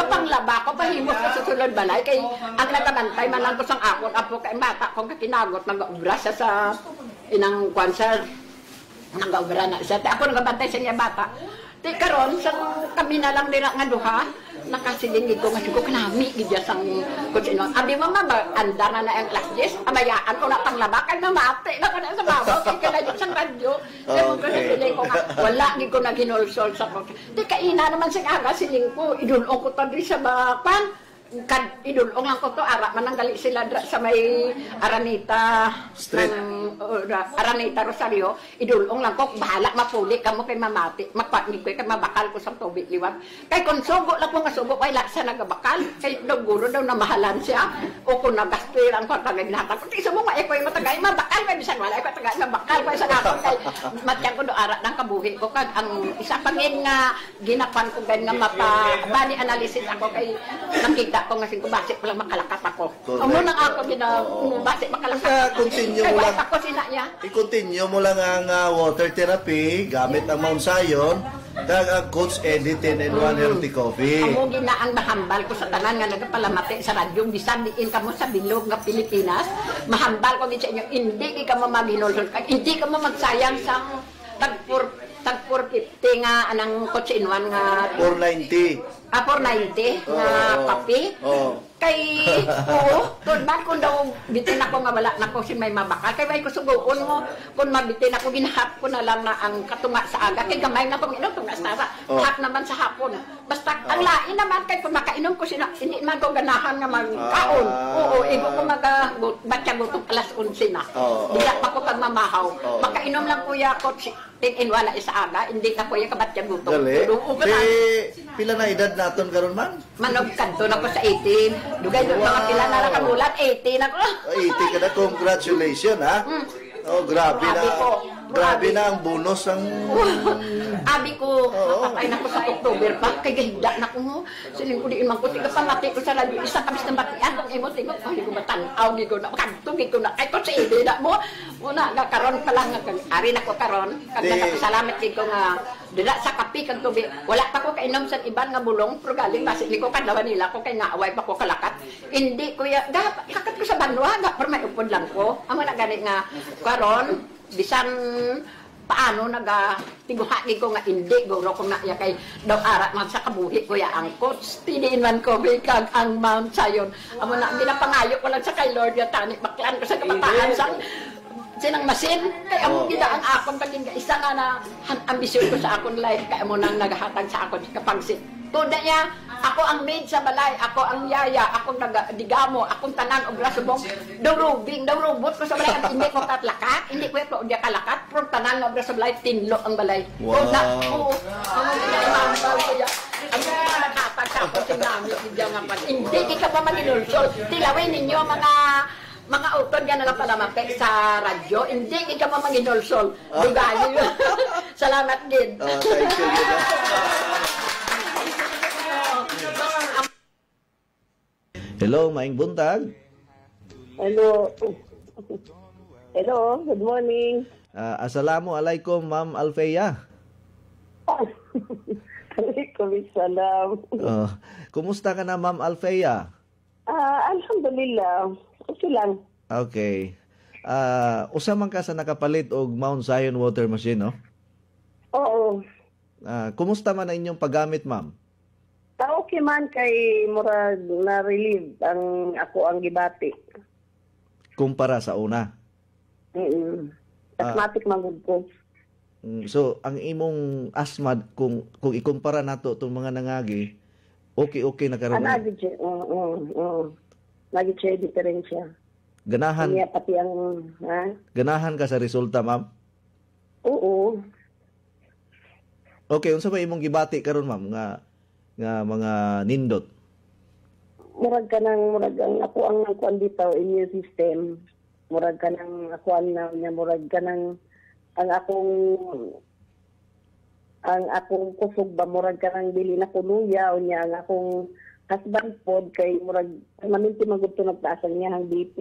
kapang laba ko pahimos ko sa sulod balay. Kay ang nagamantay man lang ko sang akon apo kay bata kong kakinagot nag-ubra siya sa inang kwansa nag-ubra na siya. Ako nagabantay sa niya bata. Di karon sa kami na lang nila nga duha nakasiling ko nga ko kanami gidya sang kung sino abi mo ma ba anda na na ang class 10 amayaan ko na panglaba kay na mate na ko na sa babaw kay kala sang radyo ko Okay. siling ko nga wala gid ko naghinolsol sa ko di kaina naman sing aga siling ko idulong ko tadi sa bapan kad idulong lang ko to ara mananggali sila dra sa may Aranita Street. ng, uh, ra- Aranita Rosario. Idulong lang ko bahala mapuli kamo kay mamati magpangig ko kay mabakal ko sa tubig liwat kay kung sugo lang ko nga sugo kay laksa nagabakal? Kay daw guro daw namahalan siya. O kung nagastuiran ko tagay lahat ko ti sumo nga ikoy matagay mabakal kay bisan wala ko tagay mabakal kay sa ako. Kay matyan ko do ara ng kabuhi ko. Kag ang isa pangin nga ginapan ko gan nga mapa bani analysis ako kay nakita ko nga sing base ko lang makalakat ako. Amo nang ako gina base makalakat Kaya continue mo lang. ako sina niya. I-continue mo lang ang ah, water therapy gamit ang Mount Zion kag ang Coach Eddie 10 and 1 Healthy Coffee. Amo ginaang mahambal ko sa tanan nga nagapalamati sa radyo. Bisan diin kamo sa bilog nga Pilipinas. Mahambal ko gid sa inyo hindi gi kamo maginulol kag hindi kamo magsayang sa tagpur tagpur 50 nga anang coach in one nga. 490. ah 490 nga kape. Oh. kay oo tun man kung daw bitin ako nga wala na ko si may mabakal? Kay may kusugoon mo kung mabitin ako ginahap ko na lang na ang katunga sa aga. Kay gamay na kong inom tunga sa ara Oh. hap naman sa hapon. Basta ang lain naman kay kung makainom ko sina hindi man ko ganahan nga magkaon. Ah. oo igo ko maga batya gutom? Alas 11 na. Oo. Diya pa ko pag mamahaw Oo. makainom lang kuya ko si tin in wala isa aga hindi ka kuya kabatya gutom Gali. Tulog ko Si, na. pila na edad naton karon man? Manog kanto na ko sa 18. Dugay doon mga Wow. pila na lang kamulan, 18 ako. 80 ka na. Congratulations, ha? Oh, grabe na. Grabe po. Grabe na ang bonus ang... *laughs* Abi ko, mapatay na ko sa October pa, kay gahigda na ko mo. Siling ko di imang ko, tiga pamati ko sa radyo, isa kabis na batian, kung imo tingot, oh, ko matanaw, di ko na, kanto, di ko na, kay ko sa ide na mo. Muna, nga karon pa lang, ari na ko karon, kag di ko nga, dila sa kapi kag tubig. Wala pa ko kainom sa iban nga bulong, pero galing basi di ko kadlawan nila ko kay naaway pa ko kalakat. Hindi ko ya, dapat kakat ko sa banwa, pero may upod lang ko. Amo na gani nga karon bisan paano naga tiguhagi ko nga hindi guro ko na ya kay daw ara man sa kabuhi ko ya ang coach tiniin man ko kag ang Mount Zion amo na ginapangayo ko lang sa kay Lord ya tani baklan ko sa kabataan sa sinang masin. Kay amo gida ang akon kagin isa nga na han- ambisyon ko sa akon life. Kay amo nang nagahatag sa akon kapangsit Tuda niya, ako ang maid sa balay, ako ang yaya, ako naga, digamo, akong tanan og rasubong, daw robot ko sa balay, hindi ko katlakat, hindi ko ito dia kalakat, pero tanan nga sa balay, tinlo ang balay. Wow. Tuda, oo, ang ginamambal ko ya. Ang mga naghatag sa akong sinamit, hindi nga pa. Hindi, di ka pa maginulsol. Tilawin ninyo mga mga utod yan na palamapek sa radyo, hindi di ka pa maginulsol. Dugali. Salamat din. Oh, thank you, Gina. *laughs* Hello, maing buntag. Hello. Hello, good morning. Ah, assalamu alaikum, Ma'am Alfeya. *laughs* Waalaikumsalam. Oh, kumusta ka na, Ma'am Alfeya? Ah, alhamdulillah. Okay lang. Okay. Ah, usa man ka sa nakapalit og Mount Zion water machine, no? Oo. Ah, kumusta man ang inyong paggamit, Ma'am? Ta okay man kay murag na relieve ang ako ang gibati. Kumpara sa una. Mm. Ah. Asthmatic man gud ko. Mm, So, ang imong asthma kung kung ikumpara nato itong mga nangagi, okay okay na karon. Ana gid. Oo, oo, oo. Lagi siya diferensya. Ganahan Niya pati ang ha? ganahan ka sa resulta, Ma'am. Oo. Okay, unsa ba imong gibati karon, Ma'am, nga nga mga nindot? murag ka ng murag ang ako ang kuan dito immune system murag ka ng ako ang na niya murag ka ng ang akong ang akong kusog ba murag ka ng dili na kuluya o niya ang akong husband pod kay murag maminti magud to nagtaas ang niya ang BP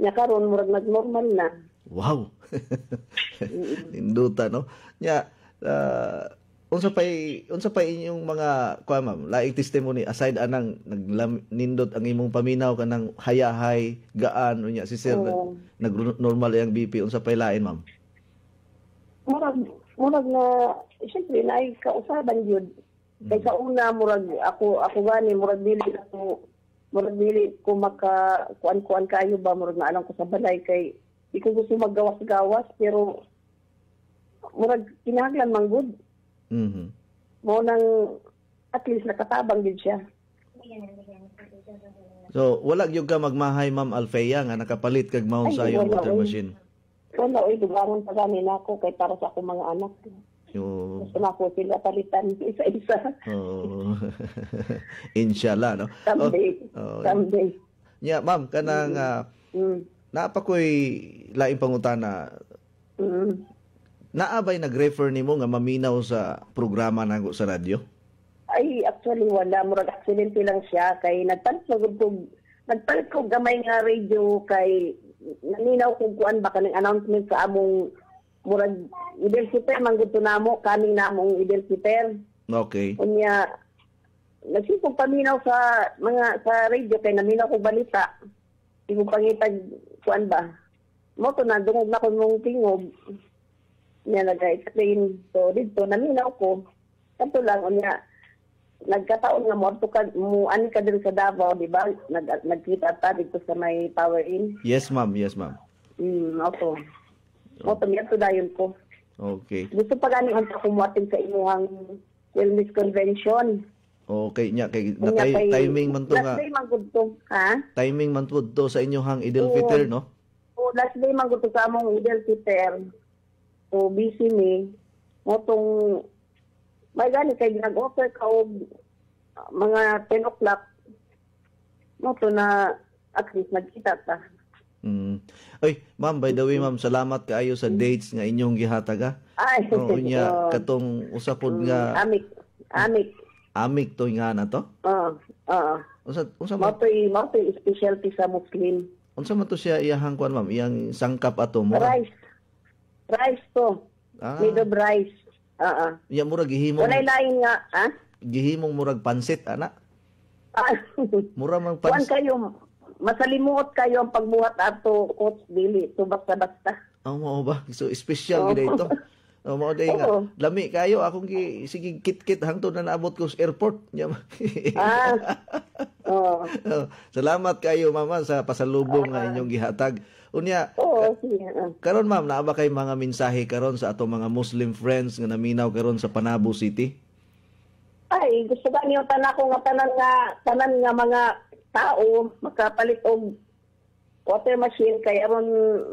nya karon murag nagnormal na Wow. *laughs* Ninduta no. Nya ah, unsa pay unsa pay inyong mga kuha ma'am, laing testimony aside anang naglam nindot ang imong paminaw kanang hayahay, gaan unya si sir Oo. nag normal ang BP unsa pay lain ma'am? murag murag na siyempre na ay kausaban yun kay sa una murag ako ako gani murag dili ako murag dili ko maka kuan-kuan kayo ba murag na alam ko sa balay kay di ko gusto maggawas-gawas pero murag kinahanglan man gud Mhm. mo nang at least nakatabang din siya So, wala gyud ka magmahay Ma'am Alfea nga nakapalit kag mao sa iyong water machine. Wala, oy, dugangan pa ganin ako kay para sa akong mga anak. Yo. Gusto na ako sila palitan *laughs* isa-isa. Oh. *laughs* Inshallah, no? Someday. Oh, oh. Someday. Nya, ma'am, kanang uh, Mm. napakoy laing pangutana. Mm. Naabay nag-refer nimo nga maminaw sa programa nago sa radyo? Ay, actually wala. Murag accident lang siya. Kay nagpalit ko, nagpalit ko gamay nga radio kay naninaw ko kuan baka ng announcement sa among murag idel siper manggod to namo kaming namong idel siper. Okay. Unya nagsipog paminaw sa mga sa radio kay naminaw ko balita. Ibo pangitag kuan ba? Mo to na dungog na ko mong tingog. Niya nag-explain. So dito naminaw ko. Kanto lang unya nagkataon nga mo to ka mo ani ka diri sa Davao, di ba? Nag nagkita ta dito sa may Power Inn. Yes, ma'am. Yes, ma'am. Mm, opo. Mo to miya to dayon ko. Okay. Gusto pa gani ang kumuatin sa imuhang wellness convention. Okay nya kay natay kay- timing man to last nga day man gud to, ha? timing man to to sa inyong Idul Oo. Fitr no? O last day man gud to sa among Idel Peter. So busy mi. Mo tong may gani kay nag-offer ka og uh, mga 10 o'clock. Mo to na at least nagkita ta. Mm. Oy, ma'am, by the way, ma'am, salamat kaayo sa dates nga inyong gihatag ha. Ay, Oo nya oo. katong usa pod Mm, nga amik. Amik. amik to nga na to. Oo. Oo. Unsa unsa Mo to'y mo specialty sa Muslim. unsa man to siya iyahang kwan ma'am, iyang sangkap ato mo. Rice. Rice to. Ah. Made of rice. Oo. Iya murag gihimong Walay lain nga, ha? gihimong murag pansit ana. Ah, Mura man Kuan pansit. kayo, masalimuot kayo ang pagbuhat ato coach dili to basta-basta. Oh, mao ba? So special Oo. gid ito. *laughs* Oh, mao day nga. Oo. Lami kayo akong gi sige kit-kit hangtod na naabot ko sa airport. *laughs* Ah. *laughs* Oo. Oh, Salamat kayo mama sa pasalubong nga inyong gihatag. Unya, Oo, sige. ah. karon ma'am, naa ba kay mga mensahe karon sa ato mga Muslim friends nga naminaw karon sa Panabo City? Ay, gusto ba niyo tanan ko nga tanan nga tanan nga mga tao makapalit og water machine kay aron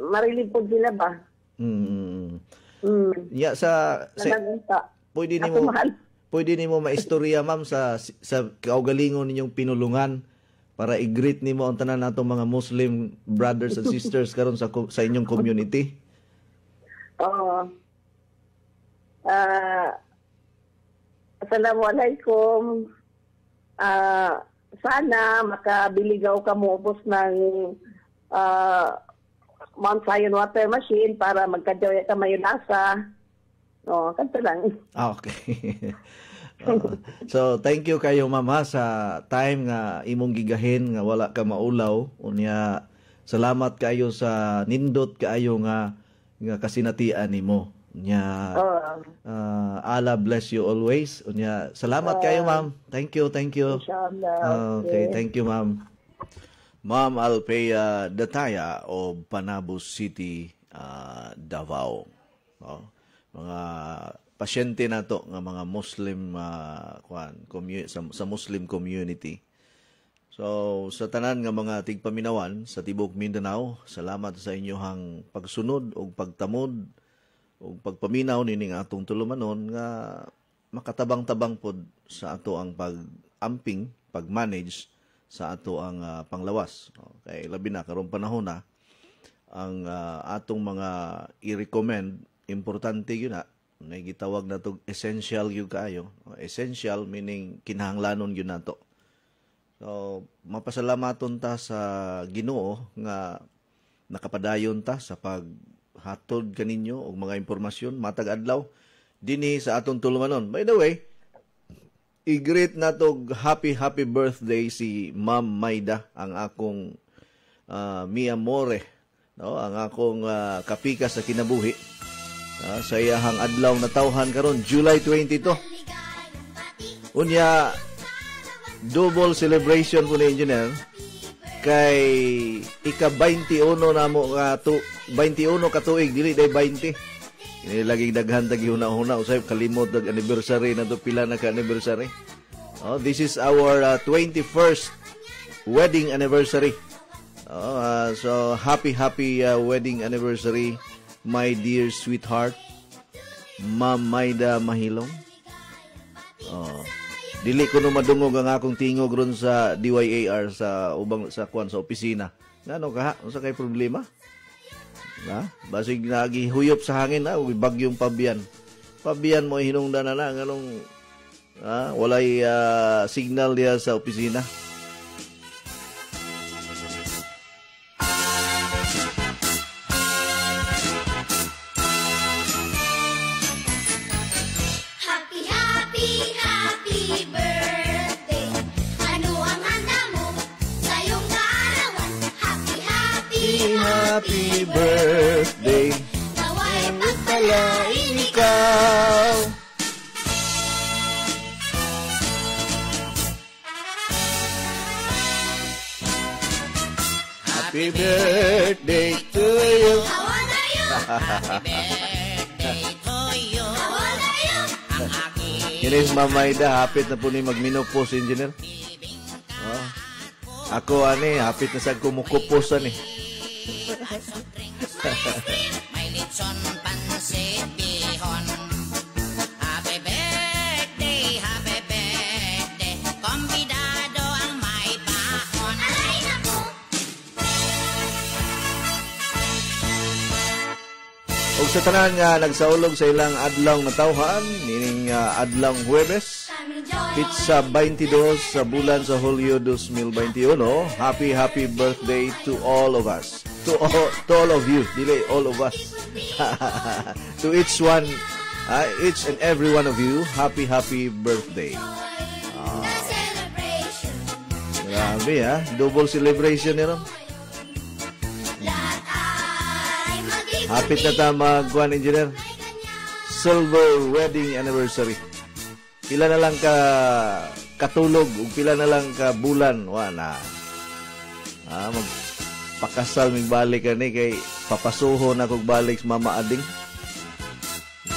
marilib pod sila ba? Mm. Mm. Ya sa, sa Nanagunta. pwede Ako nimo mahal. pwede nimo maistorya ma'am sa sa kaugalingon ninyong pinulungan para i-greet nimo ang tanan natong mga Muslim brothers and sisters karon sa sa inyong community. Oo. Ah, Assalamualaikum. Ah, sana makabiligaw ka mo ubos ng ah, Mount Zion water machine para magkadyoy ka mayunasa. No, kanto lang. Ah, okay. *laughs* So thank you kayo mama sa time nga imong gigahin nga wala ka maulaw. Unya salamat kayo sa nindot kaayo nga nga kasinatian nimo. Unya ah, Allah bless you always. Unya salamat kayo ma'am. Thank you thank you. Inshallah. okay thank you ma'am. Ma'am Alpea Dataya o Panabo City, ah, Davao. No? Mga pasyente na to nga mga Muslim ah, kuan commu- sa, sa Muslim community. So sa tanan nga mga tigpaminawan sa tibok Mindanao, salamat sa inyohang pagsunod o pagtamod o pagpaminaw nining atong tulumanon nga makatabang-tabang pod sa ato ang pag-amping, pag-manage sa ato ang ah, panglawas. No? Kay labi na karon panahon na ang ah, atong mga i-recommend importante yun na may gitawag na to essential yun kayo. Essential meaning kinahanglanon yun nato. So mapasalamaton ta sa Ginoo nga nakapadayon ta sa paghatod kaninyo og mga impormasyon matag adlaw dinhi sa atong tulumanon. By the way, i-greet na to happy happy birthday si Ma'am Maida ang akong ah, mi amore no ang akong ah, kapika sa kinabuhi Ah, sa iyahang adlaw na tawhan karon July 22 unya double celebration po ni engineer. Kay ika 21 na mo nga tu 21 ka tuig dili day 20 ini lagi daghan tag huna-huna usay kalimot dag anniversary na to pila na ka anniversary. Oh, this is our uh, 21st wedding anniversary. Oh, uh, so happy happy uh, wedding anniversary my dear sweetheart Ma'am Maida Mahilong. Oh. Dili ko no madungog ang akong tingog ron sa DYAR sa ubang sa kwan sa opisina. Ngano ka? Unsa kay problema? Na? Basig nagihuyop sa hangin na, uy, bagyong pabiyan. Pabiyan mo hinungdan na na nganong ah, walay ah, signal diya sa opisina. Kinis mamayda, hapit na po ni magminopos, engineer. Oh. Ako, ani, hapit na sa kumukupos, ani. May litson sa tanan nga nagsaulog sa ilang adlaw na tawhan, nining uh, adlaw Huwebes, Pizza 22 sa bulan sa Hulyo 2021. Happy happy birthday to all of us. To all, to all of you, dili all of us. *laughs* to each one, uh, each and every one of you, happy happy birthday. Ah. Grabe ha, double celebration ni Hapit na ta magkuhan, engineer. Silver wedding anniversary. Pila na lang ka katulog ug pila na lang ka bulan wa na. Ah, magpakasal mig balik ani kay papasuho na kog balik sa Mama Ading.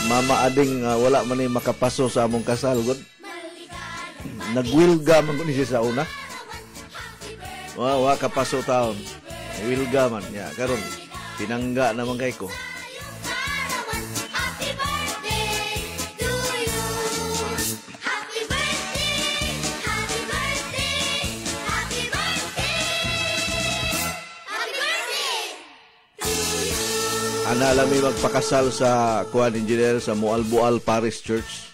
Mama Ading ah, wala man ni makapaso sa among kasal gud. Nagwilga man gud ni siya sa una. Wa wa kapaso taon. Wilga man ya karon pinangga naman kay ko. Ana lami magpakasal sa kuan engineer sa Mualbual Parish Church.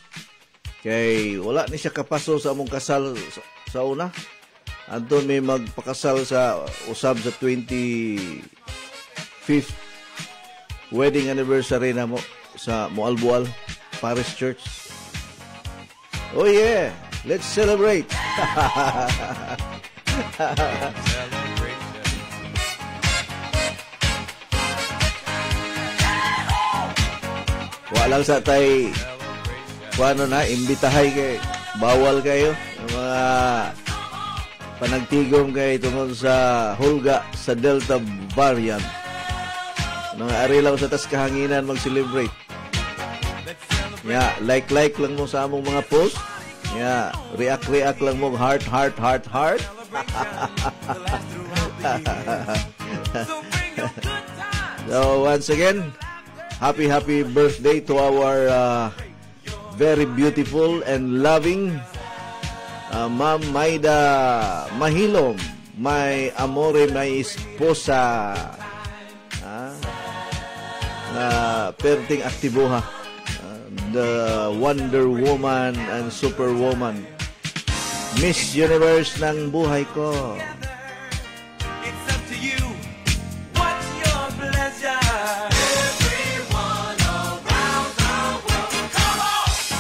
Kay wala ni siya kapaso sa among kasal sa, sa una. Anton may magpakasal sa usab sa 25th wedding anniversary na mo sa Mualbual Parish Church. Oh yeah, let's celebrate. *laughs* Walang sa tay kuano na imbitahay kay bawal kayo ang mga panagtigom kay tungod sa hulga sa Delta variant. Mga arilaw sa tas kahanginan mag-celebrate. Ya, like-like lang mo sa among mga post. Ya, react-react lang mo heart, heart, heart, heart. *laughs* so once again, happy happy birthday to our uh, very beautiful and loving uh, Ma'am Maida Mahilom, my amore, my esposa. Ah, uh, perting aktiboha. Ah, the Wonder Woman and Superwoman. Miss Universe ng buhay ko.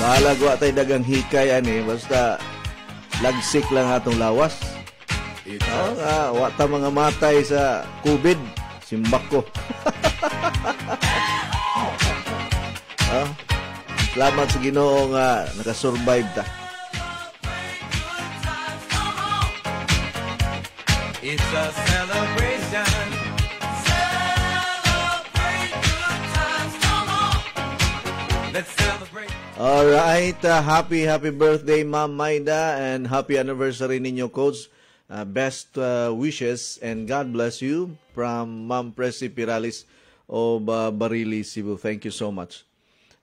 Bahala atay dagang hikay ani basta lagsik lang atong lawas. Oh, nga, wa ta mga matay sa COVID. Simbak ko. *laughs* salamat sa Ginoo nga nakasurvive ta. It's a celebration. Celebrate good times, come on. Let's celebrate. All right, uh, happy happy birthday Ma'am Maida and happy anniversary ninyo coach. Uh, best uh, wishes and God bless you from Ma'am Presi Piralis of uh, Barili, Cebu. Thank you so much.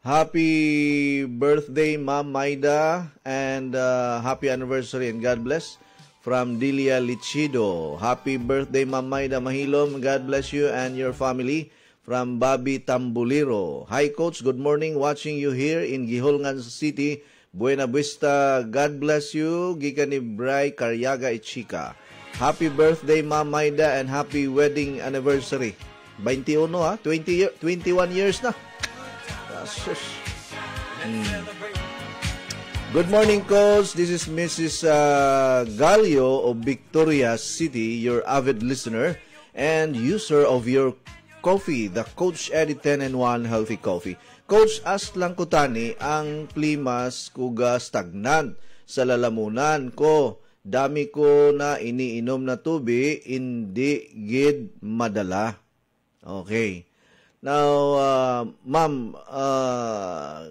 Happy birthday Ma'am Maida and uh, happy anniversary and God bless from Delia Lichido. Happy birthday Ma'am Maida Mahilom. God bless you and your family from Bobby Tambuliro. Hi Coach, good morning. Watching you here in Giholngan City, Buena Vista. God bless you. Gikan ni Bray Caryaga Ichika. Happy birthday Ma'am Maida and happy wedding anniversary. 21 ha? 20 year, 21 years na. Asus. Hmm. Good morning, Coach. This is Mrs. Uh, Galio of Victoria City, your avid listener and user of your coffee, the Coach Eddie 10 and 1 Healthy Coffee. Coach, as lang ko tani ang plimas kuga stagnant sa lalamunan ko. Dami ko na iniinom na tubig, hindi gid madala. Okay. Now, uh, ma'am, uh,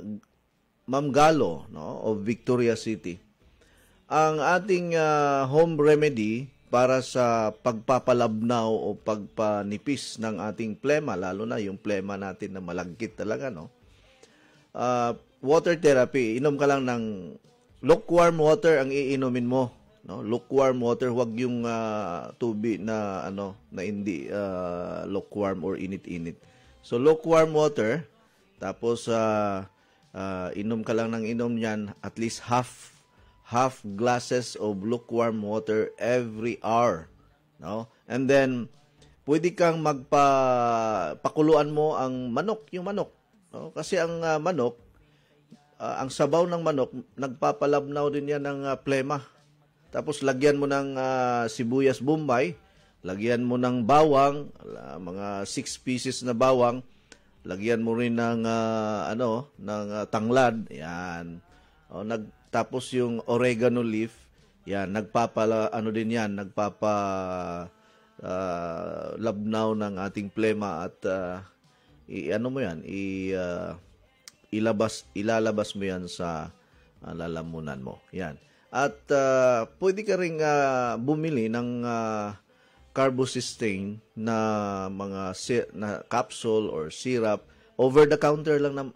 Ma'am Galo no, of Victoria City. Ang ating uh, home remedy para sa pagpapalabnaw o pagpanipis ng ating plema, lalo na yung plema natin na malagkit talaga, no? Uh, water therapy, inom ka lang ng lukewarm water ang iinumin mo, no? Lukewarm water, wag yung uh, tubig na ano, na hindi uh, lukewarm or init-init. So lukewarm water, tapos uh, uh, inom ka lang ng inom niyan at least half half glasses of lukewarm water every hour no? And then pwede kang magpa pakuluan mo ang manok yung manok no? kasi ang uh, manok uh, ang sabaw ng manok nagpapalabnaw din yan ng uh, plema. Tapos lagyan mo ng uh, sibuyas bombay lagyan mo ng bawang mga 6 pieces na bawang. Lagyan mo rin ng uh, ano ng uh, tanglad. Yan. O nag tapos yung oregano leaf. Yan nagpapala ano din yan nagpapa uh, labnaw ng ating plema at uh, i ano mo yan i uh, ilabas ilalabas mo yan sa uh, lalamunan mo. Yan. At uh, pwede ka ring uh, bumili ng uh, carbocysteine na mga si- na capsule or syrup over the counter lang na,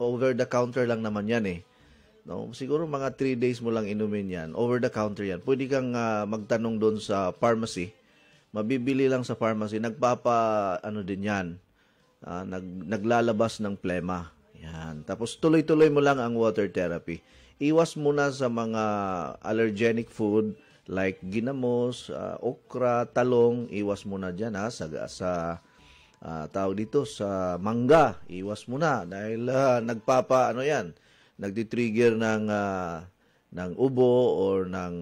over the counter lang naman yan eh. No siguro mga 3 days mo lang inumin yan over the counter yan. Pwede kang uh, magtanong doon sa pharmacy. Mabibili lang sa pharmacy. Nagpapa ano din yan uh, nag, naglalabas ng plema. Yan. Tapos tuloy-tuloy mo lang ang water therapy. Iwas muna sa mga allergenic food like ginamos, uh, okra, talong, iwas muna dyan ha, sa, sa uh, tawag dito, sa mangga, iwas muna dahil uh, nagpapa, ano yan, nagtitrigger ng, uh, ng ubo or ng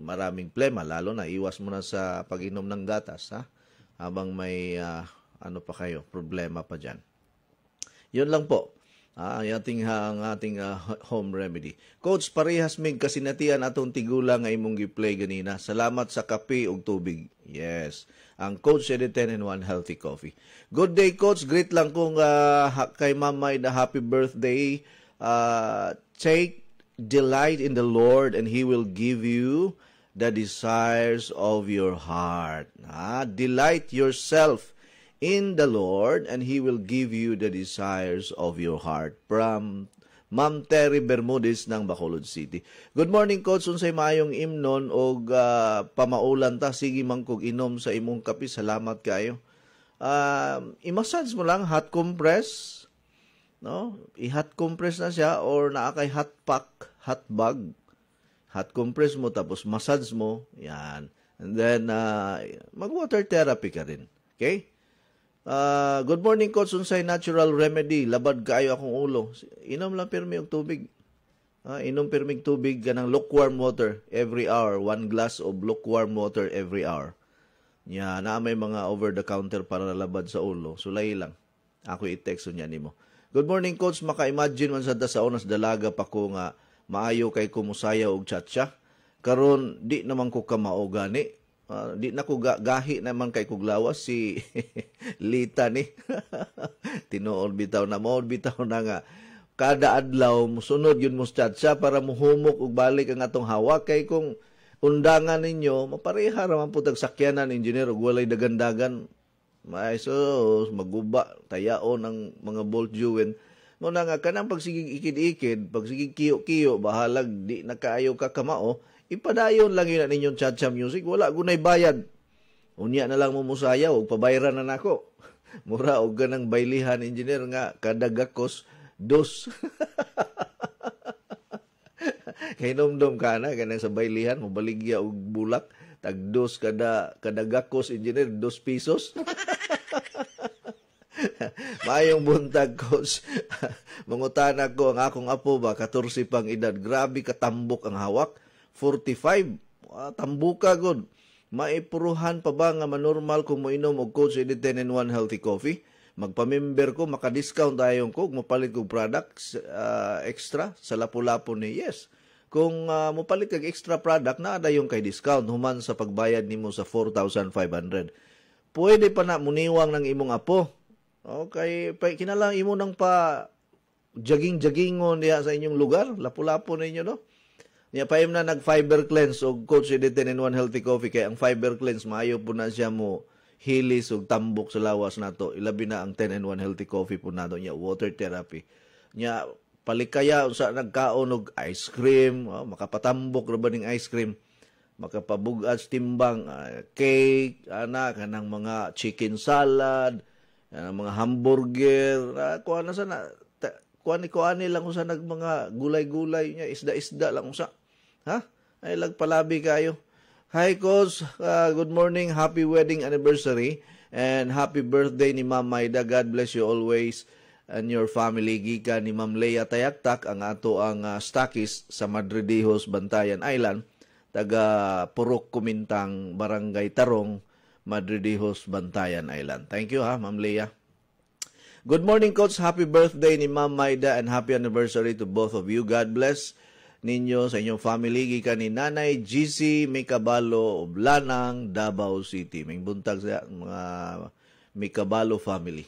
maraming plema, lalo na iwas muna sa pag-inom ng gatas ha, habang may uh, ano pa kayo, problema pa dyan. Yun lang po. Ah, ang ating ang ating uh, home remedy. Coach, parehas mig kasinatian atong tigula nga imong gi-play ganina. Salamat sa kape ug tubig. Yes. Ang Coach 10 in 1 Healthy Coffee. Good day, Coach. Great lang kung uh, kay Mama the happy birthday. Uh, take delight in the Lord and He will give you the desires of your heart. Ah, delight yourself in the Lord and He will give you the desires of your heart. From Ma'am Terry Bermudez ng Bacolod City. Good morning, Coach. Unsay maayong imnon o uh, pamaulan ta. Sige man kog inom sa imong kape. Salamat kayo. Uh, i-massage mo lang, hot compress. No? I-hot compress na siya or naa kay hot pack, hot bag. Hot compress mo tapos massage mo. Yan. And then, uh, mag-water therapy ka rin. Okay? Uh, good morning, Coach. Unsay natural remedy. Labad kaayo akong ulo. Inom lang pirmi og tubig. Uh, inom pirmi tubig ganang lukewarm water every hour. One glass of lukewarm water every hour. Nya, na may mga over-the-counter para labad sa ulo. Sulay lang. Ako i-text niya nimo. Good morning, Coach. Maka-imagine man sa sa onas dalaga pa ko nga maayo kay kumusaya og chatcha. Karon di naman ko ka mao gani Uh, di na ko ga- gahi naman kay kuglawas si *laughs* Lita ni. *laughs* Tinuod bitaw na mo bitaw na nga. Kada adlaw musunod yun mo siya para muhumok ug balik ang atong hawak. Kay kung undangan ninyo mapareha ra man pud ang sakyanan engineer ug walay dagandagan. May sus maguba tayaon ang mga bolt joint mo na nga kanang pagsigig ikid-ikid pagsigig kiyo-kiyo bahalag di nakaayo ka kamao ipadayon lang yun ninyong cha music wala gunay bayad unya na lang mo musayaw ug pabayaran na nako *laughs* mura og ganang baylihan engineer nga kada gakos dos *laughs* kay nomdom ka na kanang sa baylihan mo baligya og bulak tag dos kada kada gakos engineer dos pesos *laughs* Mayong buntag, coach. Mangutana ko ang akong apo ba, 14 pang edad. Grabe katambok ang hawak. 45. Ah, tambuka gud. Maipuruhan pa ba nga manormal kung moinom og Coach Edi 10 in 1 healthy coffee? Magpamember ko, maka-discount tayong ko, mapalit kog products ah, extra sa lapu-lapu ni Yes. Kung uh, mopalit kag extra product, na yung kay discount human sa pagbayad nimo sa 4,500. Pwede pa na muniwang ng imong apo. Okay, pa, kinalang imo nang pa jogging-joggingon diha sa inyong lugar, lapu-lapu ninyo no. Niya pa na nag fiber cleanse og coach edit 10 in 1 healthy coffee kay ang fiber cleanse maayo po na siya mo hilis og tambok sa lawas nato. Ilabi na ang 10 in 1 healthy coffee po nato niya water therapy. Niya palikaya sa nagkaon og ice cream, oh, makapatambok ra ba ning ice cream makapabugad timbang ah, cake, ana kanang mga chicken salad, kanang mga hamburger, uh, kuha na sana kuha ni kuha ni lang usa nag mga gulay-gulay niya, isda-isda lang usa. Ha? Ay lagpalabi kayo. Hi Coach, uh, good morning, happy wedding anniversary and happy birthday ni Ma'am Maida. God bless you always and your family gika ni Ma'am Leia Tayaktak ang ato ang uh, stakis sa Madridijos, Bantayan Island taga Purok Kumintang, Barangay Tarong, Madridijos, Bantayan Island. Thank you ha, Ma'am Leia. Good morning, Coach. Happy birthday ni Ma'am Maida and happy anniversary to both of you. God bless ninyo sa inyong family. Gika ni Nanay GC Mikabalo of Lanang, Davao City. May buntag sa mga Mikabalo family.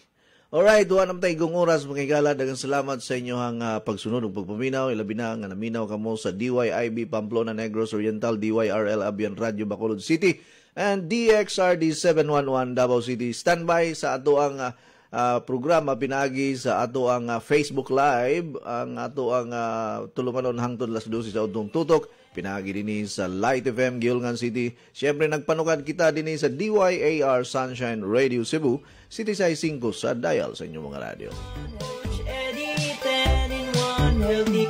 Alright, duwa naman tayo igong oras mga igala. Dagang salamat sa inyong uh, pagsunod ug pagpaminaw. Ilabi na nga naminaw kamo sa DYIB Pamplona Negros Oriental, DYRL Abian Radio Bacolod City, and DXRD 711 Davao City. Standby sa ato ang uh, uh, programa pinagi sa ato ang uh, Facebook Live, ang ato ang uh, tulumanon hangtod las 12 sa Udtong Tutok. Pinagi din sa Light FM, Gilngan City. Siyempre, nagpanukad kita din sa DYAR Sunshine Radio Cebu, City Size 5 sa dial sa inyong mga radio. 10 in 1 healthy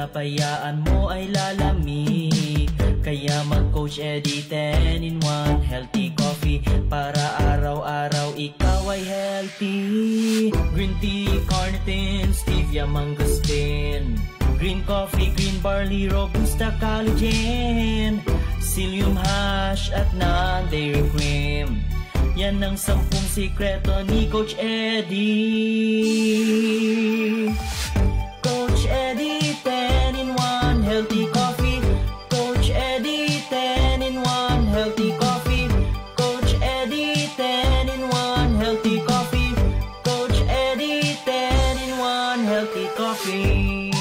Kapag pinabayaan mo ay lalamig Kaya mag-Coach Eddie 10 in 1 healthy coffee. Para araw-araw ikaw ay healthy. Green tea, carnitine, stevia, mangosteen. Green coffee, green barley, robusta, collagen. Psyllium hash at non-dairy cream. Yan ang sampung sikreto ni Coach Eddie. Eddie, 10 in 1 healthy coffee. Coach Eddie, 10 in 1 healthy coffee. Coach Eddie, 10 in 1 healthy coffee. Coach Eddie, 10 in 1 healthy coffee.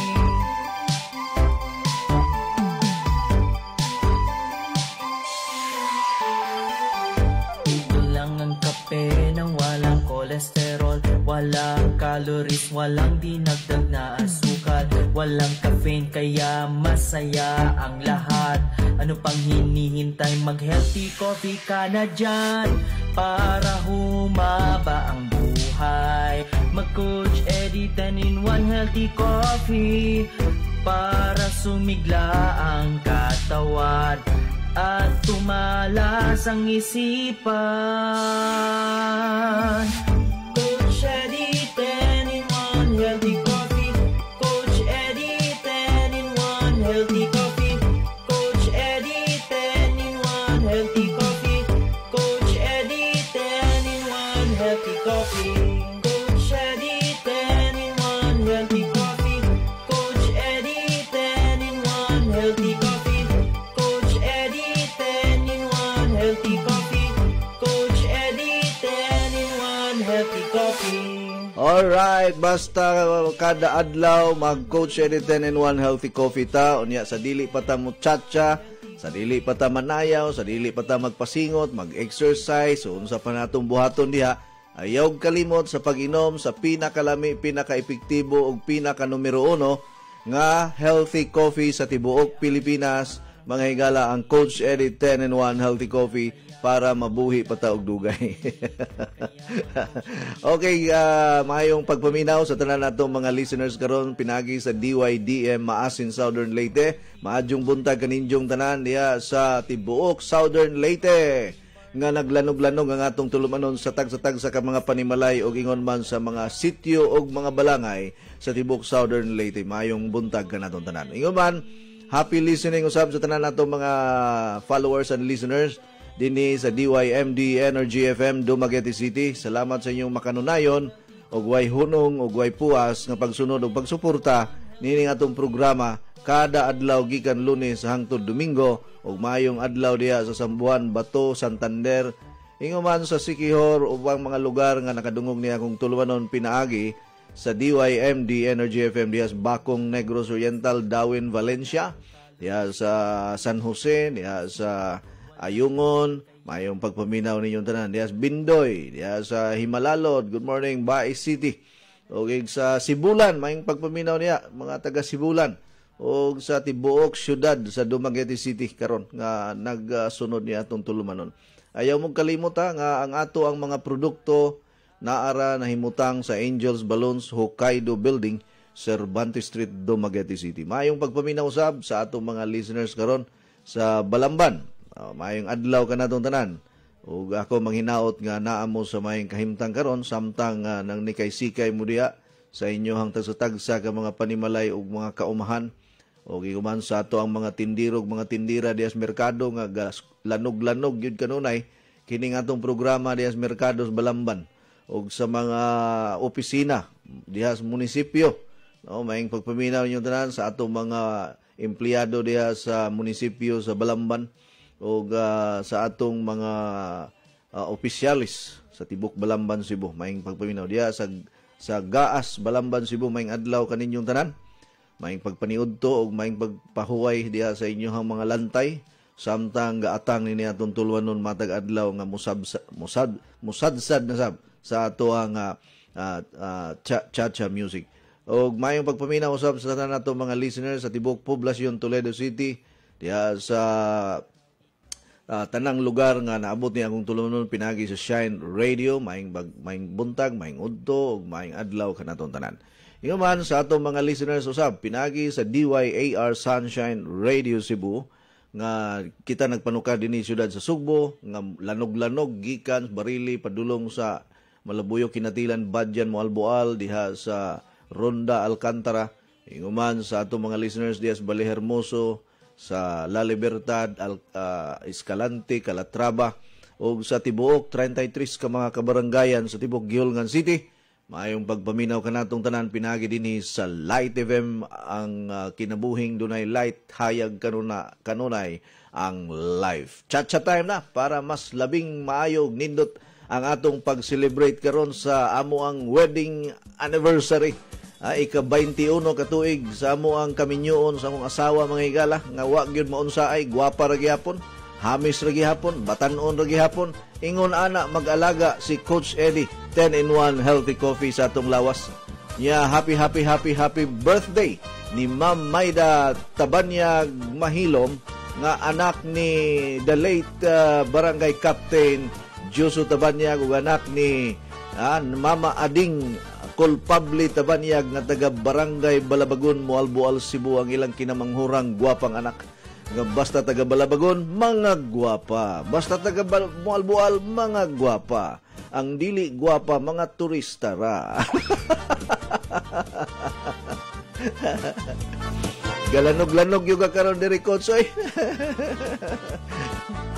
Ito lang ang kape ng walang kolesterol Walang calories, walang asukal Walang caffeine kaya masaya ang lahat. Ano pang hinihintay? Mag-healthy coffee ka na dyan Para humaba ang buhay. Mag-Coach Eddie 10 in 1 healthy coffee Para sumigla ang katawan at tumalas ang isipan. Alright, basta kada adlaw mag Coach Eddie 10 in 1 healthy coffee ta unya sa dili pa ta mo chacha, sa dili pa ta manayaw, sa dili pa ta magpasingot, mag-exercise, so unsa pa natong buhaton diha, ayaw kalimot sa pag-inom sa pinakalami, pinaka-epektibo ug pinaka numero uno nga healthy coffee sa tibuok Pilipinas. Mga higala ang Coach Eddie 10 in 1 healthy coffee para mabuhi pa ta og dugay. *laughs* okay, uh, mayong pagpaminaw sa tanan natong mga listeners karon pinagi sa DYDM Maasin Southern Leyte. Maadyong buntag kaninjong tanan diya sa tibuok Southern Leyte nga naglanog-lanog ang atong tulumanon sa tag-sa-tag sa ka mga panimalay og ingon man sa mga sityo og mga balangay sa tibok Southern Leyte. Mayong buntag ka natong tanan. Ingon man, happy listening usab sa tanan natong mga followers and listeners dinhi sa DYMD Energy FM Dumaguete City. Salamat sa inyong makanunayon og way hunong og way puas nga pagsunod og pagsuporta nining atong programa kada adlaw gikan Lunes hangtod Domingo ug mayong adlaw diha sa Sambuan, Bato, Santander, inguman sa Sikihor ubang mga lugar nga nakadungog niya kung tulumanon pinaagi sa DYMD Energy FM diha sa Bakong Negros Oriental, Darwin, Valencia, diha sa San Jose, diha sa Ayungon, mayong pagpaminaw ninyong tanan. Diya sa Bindoy, diya sa Himalalod, good morning, Bae City. O sa Sibulan, mayong pagpaminaw niya, mga taga Sibulan. O sa Tibuok, syudad sa Dumaguete City karon nga nagsunod niya atong tulumanon. Ayaw mong kalimot ha, nga ang ato ang mga produkto naara na himutang sa Angels Balloons Hokkaido Building, Cervantes Street, Dumaguete City. Mayong pagpaminaw sab sa atong mga listeners karon sa Balamban, Uh, mayong adlaw ka natong tanan. Ug ako manghinaot nga naa mo sa mayong kahimtang karon samtang uh, nang nikay-sikay mo diha sa inyohang tagsa-tagsa ka mga panimalay ug mga kaumahan. O giguman sa ato ang mga tindirog, mga tindira diha sa merkado nga lanog-lanog yun kanunay kini nga atong programa diha sa merkado sa Balamban ug sa mga opisina diha sa munisipyo. No, mayong pagpaminaw niyo tanan sa atong mga empleyado diha sa munisipyo sa Balamban o uh, sa atong mga uh, opisyalis sa tibok Balamban Cebu maing pagpaminaw. Diya sa sa Gaas Balamban Cebu maing adlaw kaninyong tanan. Maing pagpaniudto og maing pagpahuway diya sa inyong mga lantay. Samtang gaatang ni atong tulwanon matag adlaw nga musab musad musadsad na sab sa ato ang uh, uh, cha-cha music. Og mayong pagpaminaw usab sa tanan nato mga listeners sa tibok poblasyon Toledo City. Diya sa uh, tanang lugar nga naabot ni akong tulunon pinagi sa Shine Radio, maing bag, maing buntag, maing udto, ug maing adlaw kanaton tanan. Ingon sa atong mga listeners usab pinagi sa DYAR Sunshine Radio Cebu nga kita nagpanuka dinhi syudad sa Sugbo nga lanog-lanog gikan barili padulong sa Malabuyo Kinatilan Badyan Moalboal diha sa Ronda Alcantara inguman sa atong mga listeners diha sa Bali Hermoso sa La Libertad, Al, uh, Escalante, Calatrava o sa Tibuok 33 ka mga kabarangayan sa Tibuok Gihulngan City. Maayong pagpaminaw kanatong tanan pinagi dinhi sa Light FM ang uh, kinabuhing dunay light hayag kanuna kanunay ang live. Chat-chat time na para mas labing maayog nindot ang atong pag-celebrate karon sa amo ang wedding anniversary uh, ika-21 katuig sa amo ang kaminyoon sa akong asawa mga higala. Nga wa gyud maunsa ay gwapa ra gyapon hamis ra gyapon batan-on ra gyapon ingon ana mag-alaga si Coach Eddie 10 in 1 healthy coffee sa atong lawas. Niya happy happy happy happy birthday ni Ma'am Maida Tabanyag Mahilom nga anak ni the late uh, barangay captain Josu Tabanyag ug anak ni uh, Mama Ading kulpable tabanyag nga taga barangay Balabagon Mualboal Cebu ang ilang kinamanghurang gwapang anak. Nga basta taga Balabagon mga gwapa. Basta taga Mualboal mga gwapa. Ang dili gwapa mga turista ra. *laughs* Galanog-lanog yung karon diri Kotsoy. *laughs*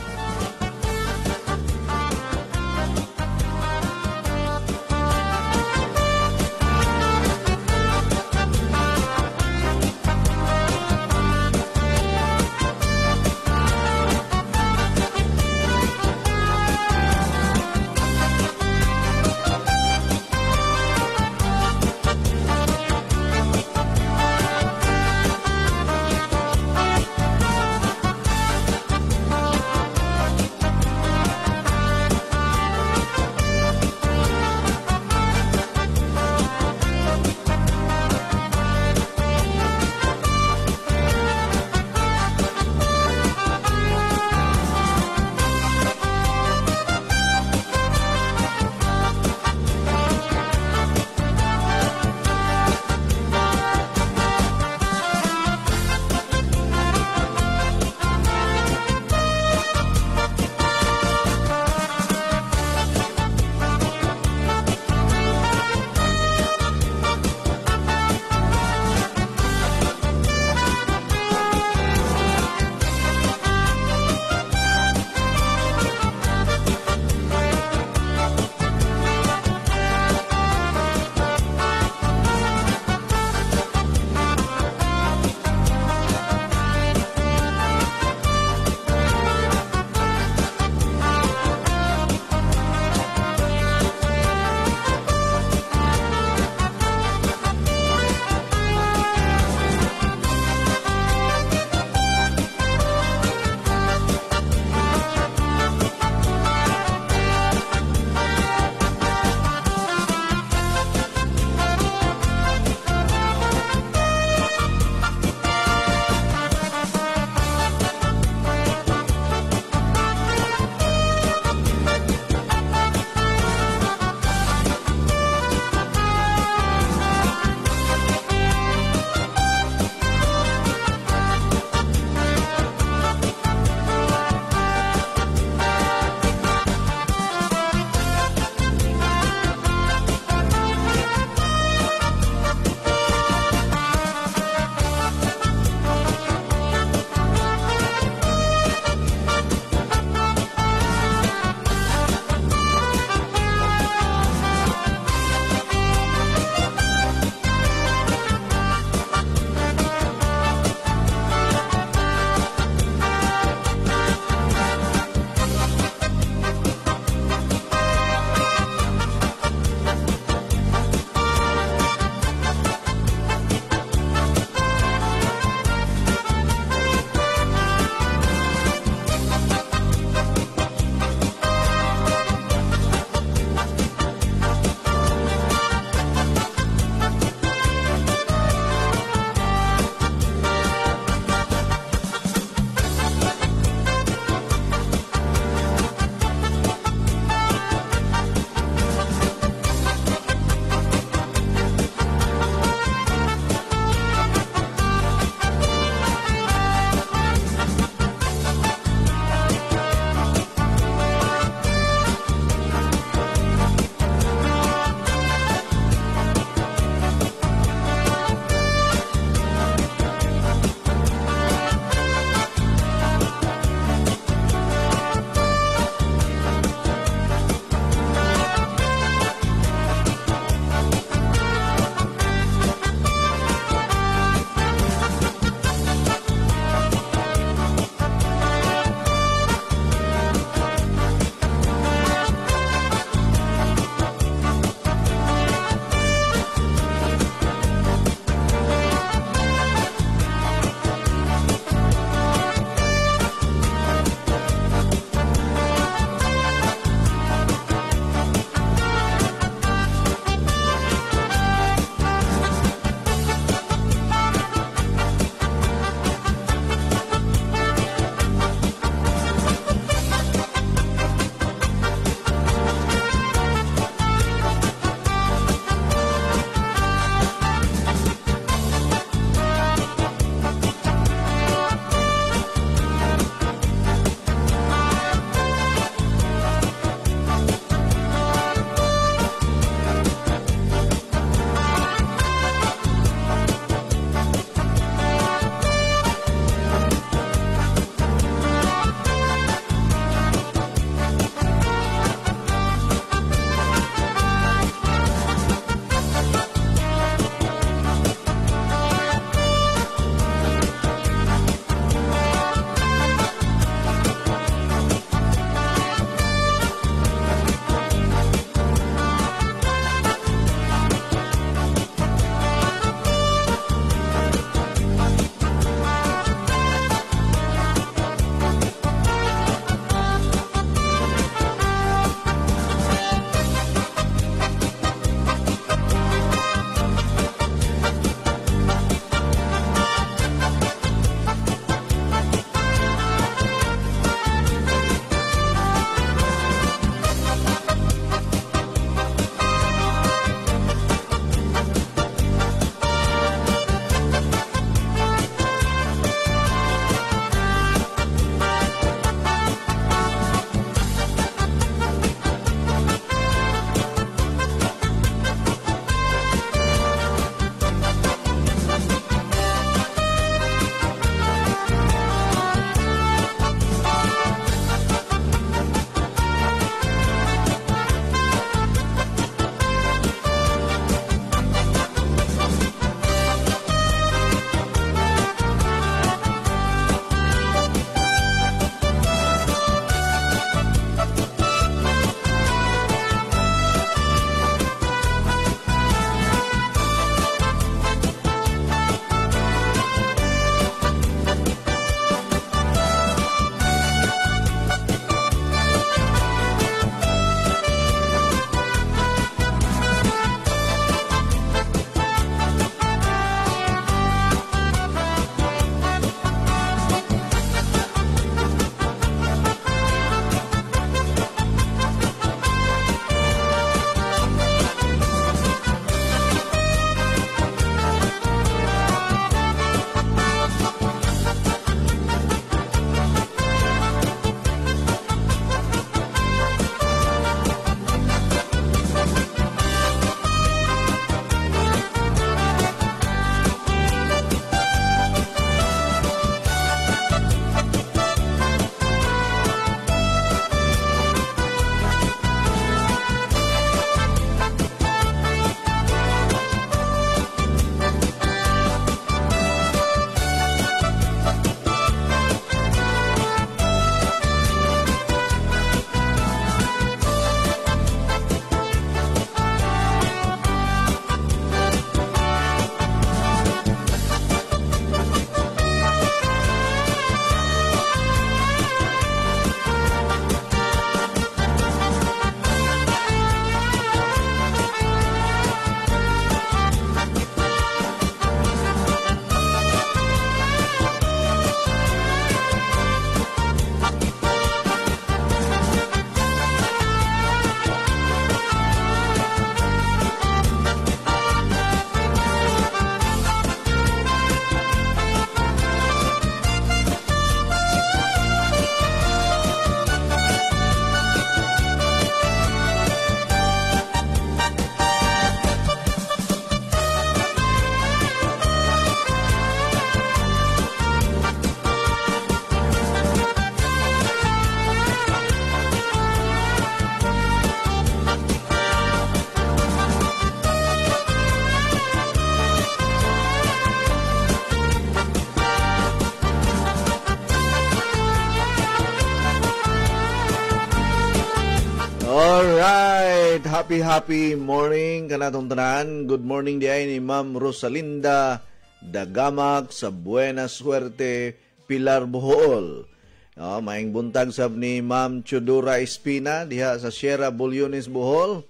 Alright, happy happy morning kanatong tanan. Good morning di ay ni Ma'am Rosalinda Dagamag sa Buena Suerte, Pilar Bohol. Oh, maing buntag sab ni Ma'am Chudura Espina diha sa Sierra Bulyones Bohol.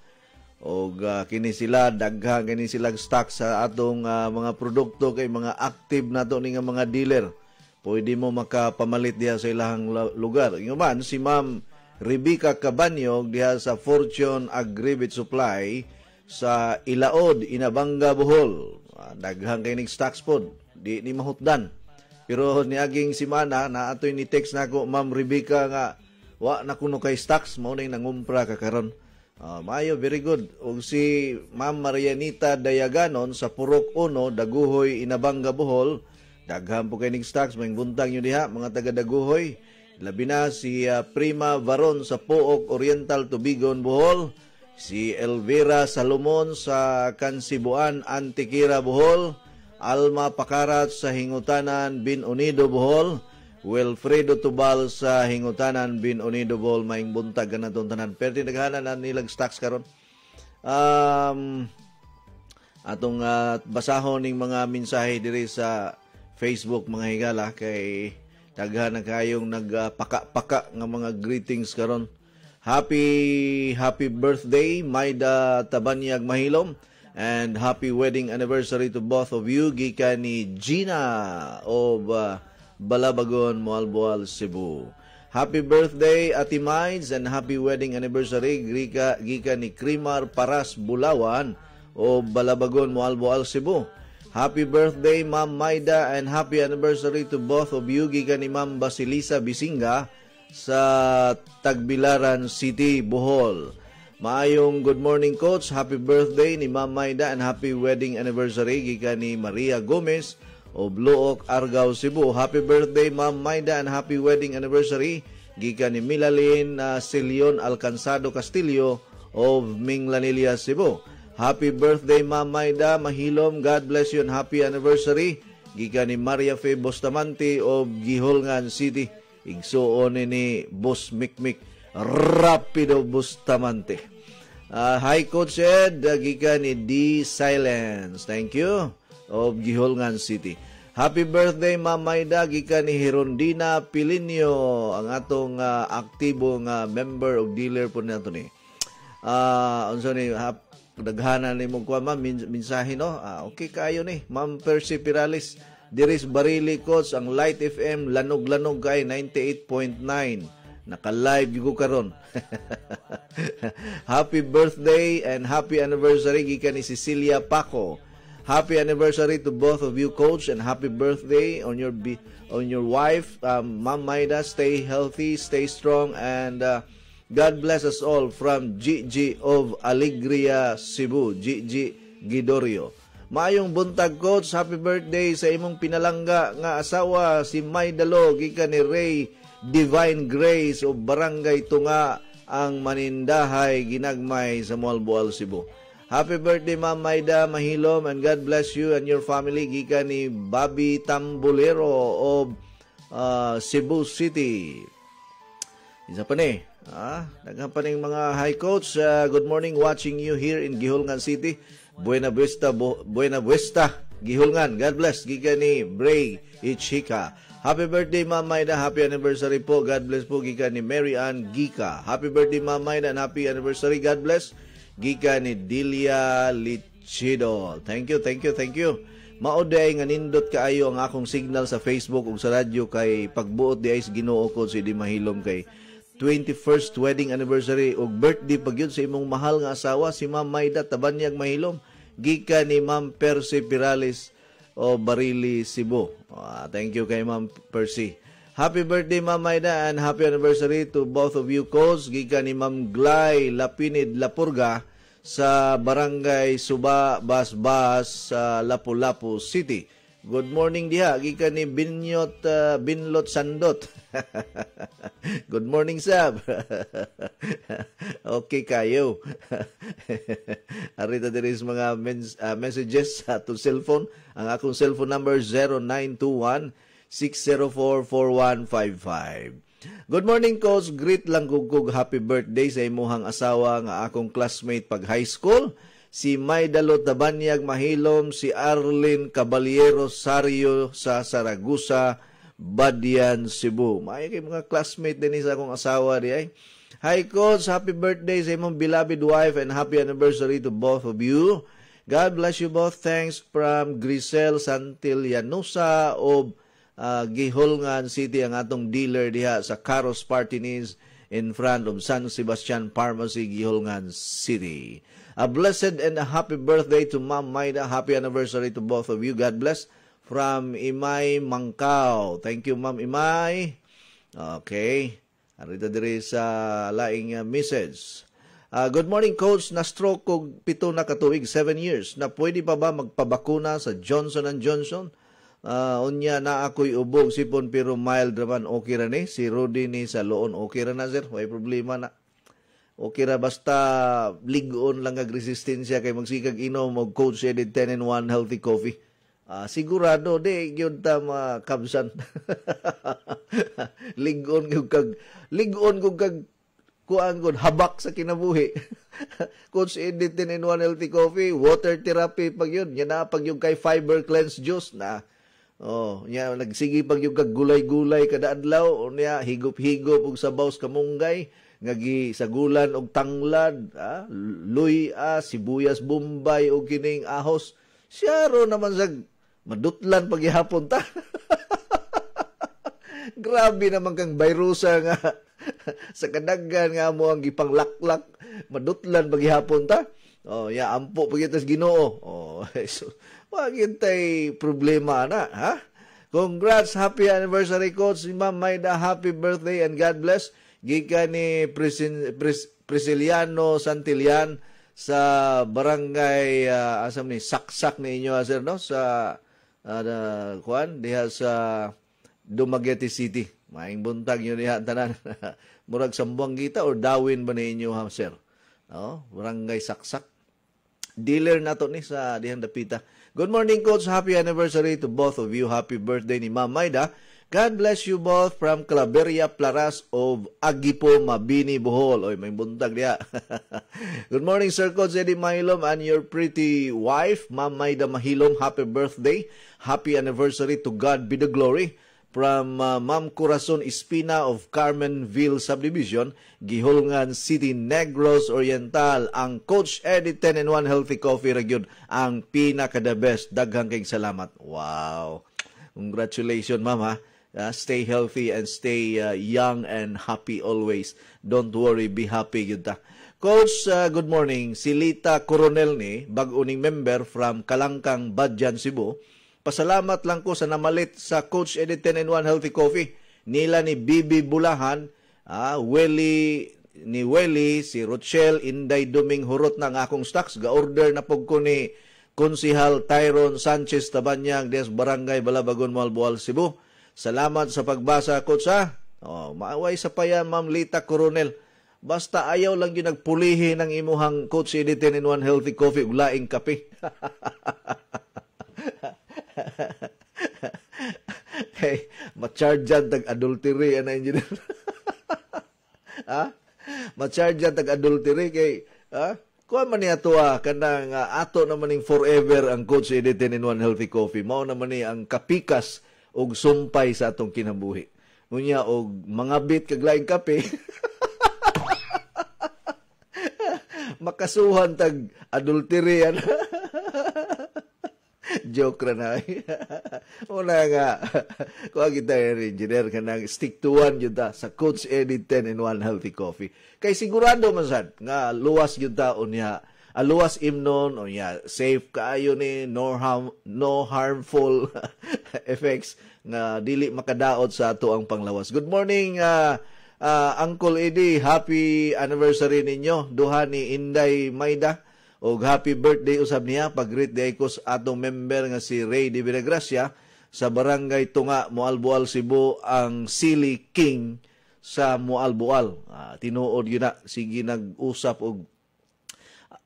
O kini sila dagha kini sila stock sa atong ah, mga produkto kay mga active nato ni nga mga dealer. Pwede mo makapamalit diha sa ilang la- lugar. Ingon man si Ma'am Rebecca Cabanyog diha sa Fortune Agribit Supply sa Ilaod, Inabanga, Bohol. Ah, Daghang kay stocks pod. Di ni mahutdan. Pero niaging simana na atoy ni text nako Ma'am Rebecca nga wa na kuno kay stocks mao na nangumpra ka karon. Ah, maayo very good. Og si Ma'am Marianita Dayaganon sa Purok 1, Daguhoy, Inabanga, Bohol. Daghan po kay ning stocks may buntag nyo diha mga taga Daguhoy. Labi na si ah, Prima Varon sa Pook Oriental, Tubigon, Bohol. Si Elvira Salomon sa Kansibuan, Antikira, Bohol. Alma Pakarat sa Hingutanan, Bin Unido, Bohol. Wilfredo Tubal sa Hingutanan, Bin Unido, Bohol. Maing buntag na tanan. Pero tinaghanan na nilang stocks karon. Um, atong ah, basahon ning mga mensahe diri sa Facebook mga higala kay daghan na kayong nagpaka-paka nga mga greetings karon. Happy happy birthday Maida Tabanyag Mahilom and happy wedding anniversary to both of you gikan ni Gina of ah, Balabagon, Moalboal, Cebu. Happy birthday Ati Mides and happy wedding anniversary gika, gika ni Krimar Paras Bulawan o Balabagon, Moalboal, Cebu. Happy birthday Ma'am Maida and happy anniversary to both of you gika ni Ma'am Basilisa Bisinga sa Tagbilaran City, Bohol. Maayong good morning coach, happy birthday ni Ma'am Maida and happy wedding anniversary gika ni Maria Gomez o Bluok, Argao, Cebu. Happy birthday Ma'am Maida and happy wedding anniversary gika ni Milalin uh, Silion Alcansado Castillo of Minglanilla, Cebu. Happy birthday Ma'am Maida Mahilom. God bless you and happy anniversary gika ni Maria Fe Bustamante of Giholngan City. Igsuon ni Boss Mikmik Rapido Bustamante. Ah, hi Coach Ed, gika ni D Silence. Thank you of Giholngan City. Happy birthday Ma'am Maida gika ni Hirondina Pilinio ang atong ah, aktibo nga member o dealer po nato ni. Ah, unsa ni hap, daghana ni mo kuha ma'am mensahe no. Ah, okay kayo ni Ma'am Percy Pirales. Diris Barili Coach ang Light FM lanog-lanog kay 98.9. Naka-live ko karon. *laughs* happy birthday and happy anniversary gikan ni Cecilia Paco. Happy anniversary to both of you, Coach, and happy birthday on your on your wife, um, Ma'am Maida. Stay healthy, stay strong, and uh, God bless us all from Gigi of Alegria, Cebu. Gigi Gidorio. Maayong buntag, Coach. Happy birthday sa imong pinalangga nga asawa, si Maidalo, gikan ni Ray Divine Grace o Barangay Tunga ang manindahay ginagmay sa Moalboal, Cebu. Happy birthday, Ma'am Maida Mahilom, and God bless you and your family. Gika ni Bobby Tambulero of uh, Cebu City. Isa pa ni. Ah, daghan pa ning mga high coach. Uh, good morning watching you here in Gihulngan City. Buena Vista, Bu- Buena Vista, Gihulngan. God bless. Giga ni Bray Ichika. Happy birthday, Ma'am Maida. Happy anniversary po. God bless po. Giga ni Mary Ann Gika. Happy birthday, Ma'am Maida, and happy anniversary. God bless. Gika ni Dilia Lichido. Thank you, thank you, thank you. Maoday nga nindot kaayo ang akong signal sa Facebook ug sa radyo kay pagbuot di ay Ginoo ko si di mahilom kay 21st wedding anniversary ug birthday pagyud sa imong mahal nga asawa si Ma'am Maida Tabanyag Mahilom gika ni Ma'am Percy Pirales o Barili Cebu. Ah, thank you kay Ma'am Percy. Happy birthday Ma'am Maida and happy anniversary to both of you coach gika ni Ma'am Glay Lapinid Lapurga sa Barangay Suba Basbas sa Lapu-Lapu City. Good morning diha gika ni Binyot uh, Binlot Sandot. *laughs* *laughs* Good morning Sab. *laughs* okay kayo. *laughs* Arita diri is mga mens- uh, messages sa atong cellphone. Ang akong cellphone number 0921 6044155. Good morning, Coach. Greet lang gugug happy birthday sa imuhang asawa nga akong classmate pag high school. Si Maydalo Tabanyag Mahilom, si Arlene Caballero Sario sa Saragusa, Badian, Cebu. May kay mga classmate din sa akong asawa di ay. Hi Coach, happy birthday sa imong beloved wife and happy anniversary to both of you. God bless you both. Thanks from Grisel Santillanusa of uh, Giholngan City ang atong dealer diha sa Caros Partinis in front of San Sebastian Pharmacy, Giholngan City. A blessed and a happy birthday to Ma'am Maida. Happy anniversary to both of you. God bless. From Imay Mangkao. Thank you, Ma'am Imay. Okay. Arita diri sa laing uh, message. Uh, good morning, Coach. Na-stroke ko pito na katuig, seven years. Na pwede pa ba magpabakuna sa Johnson Johnson? Uh, unya na ako'y ubog sipon pero mild raman okay ra ni. Si Rudy ni sa loon okay ra na sir. May problema na. Okay ra basta ligon lang ag resistensya kay magsikag inom og Coach Edit 10 in 1 healthy coffee. Ah, sigurado di gyud ta makabsan. *laughs* ligon gyud kag ligon gyud kag kuan gud habak sa kinabuhi. Coach Edit 10 in 1 healthy coffee, water therapy pag yun. Yan na pag yung kay fiber cleanse juice na Oh, nya nagsige pag yung kag gulay-gulay kada adlaw, unya higop-higop og sabaw sa kamunggay nga gi sagulan og tanglad, ah, luy ah, sibuyas bombay og kining ahos. Siya naman sa madutlan paghihapon ta. *laughs* Grabe naman kang virusa nga *laughs* sa kadaggan nga mo ang gipanglaklak madutlan paghihapon ta. Oh, ya ampo pagitas Ginoo. Oh, *laughs* so, wag yun tay problema na, ha? Congrats, happy anniversary coach si Ma'am Maida, happy birthday and God bless. Gikan ni Presin, Pres, Prisciliano Santillan sa barangay uh, asam ni saksak ni inyo sir no sa uh, kuan diha sa Dumaguete City. Maing buntag yun diha tanan. *laughs* Murag sambuang kita or dawin ba ni inyo ha sir? No? Barangay saksak. Dealer na to ni sa dihang dapita. Good morning, Coach. Happy anniversary to both of you. Happy birthday ni Ma'am Maida. God bless you both from Claveria Plaras of Agipo, Mabini, Bohol. Oy, may buntag diya. *laughs* Good morning, Sir Coach Eddie Mahilom and your pretty wife, Ma'am Maida Mahilom. Happy birthday. Happy anniversary to God be the glory. From uh, Ma'am Corazon Espina of Carmenville Subdivision, Gihulngan City, Negros Oriental, ang Coach Eddie 10 in 1 Healthy Coffee Ragyod, ang pinaka-the best. Daghang kayong salamat. Wow. Congratulations, Mama. Uh, stay healthy and stay uh, young and happy always. Don't worry, be happy yun ta. Coach, uh, good morning. Si Lita Coronel ni, bag-uning member from Kalangkang, Badjan, Cebu. Pasalamat lang ko sa namalit sa Coach Edit 10 in 1 Healthy Coffee. Nila ni Bibi Bulahan, ah, Welly, ni Welly, si Rochelle, Inday Duming Hurot ng akong stocks. Ga-order na pog ko ni Konsihal Tyron Sanchez Tabanyag des Barangay Balabagon, Malboal, Cebu. Salamat sa pagbasa, Coach, ha? Oh, maaway sa paya, Ma'am Lita Coronel. Basta ayaw lang yung nagpulihi ng imuhang Coach Edit 10 in 1 Healthy Coffee ug laing kape. *laughs* hey, macharjan tag adultery ana engineer. *laughs* ha? Macharjan tag adultery kay ha? Kuha man niya tuwa kanang uh, ato naman ning forever ang coach editin in one healthy coffee. Mao naman ni ang kapikas og sumpay sa atong kinabuhi. Unya og mga bit kag laing kape. *laughs* makasuhan tag adultery yan. *laughs* Joke ra na. *laughs* Una nga, kung kita yung engineer ka nang stick to one yun ta sa Coach Eddie 10 in 1 healthy coffee. Kay sigurado man sad nga luwas yun ta unya a luwas imnon unya safe kaayo ni no harm no harmful *laughs* effects nga dili makadaot sa ato ang panglawas. Good morning uh, uh, Uncle Eddie, happy anniversary ninyo. Duha ni Inday Maida og happy birthday usab niya pag-greet day ko sa atong member nga si Ray de Villagracia sa barangay Tunga, Moalboal, Cebu ang Silly King sa Moalboal. Ah, tinuod yun na sige nag-usap og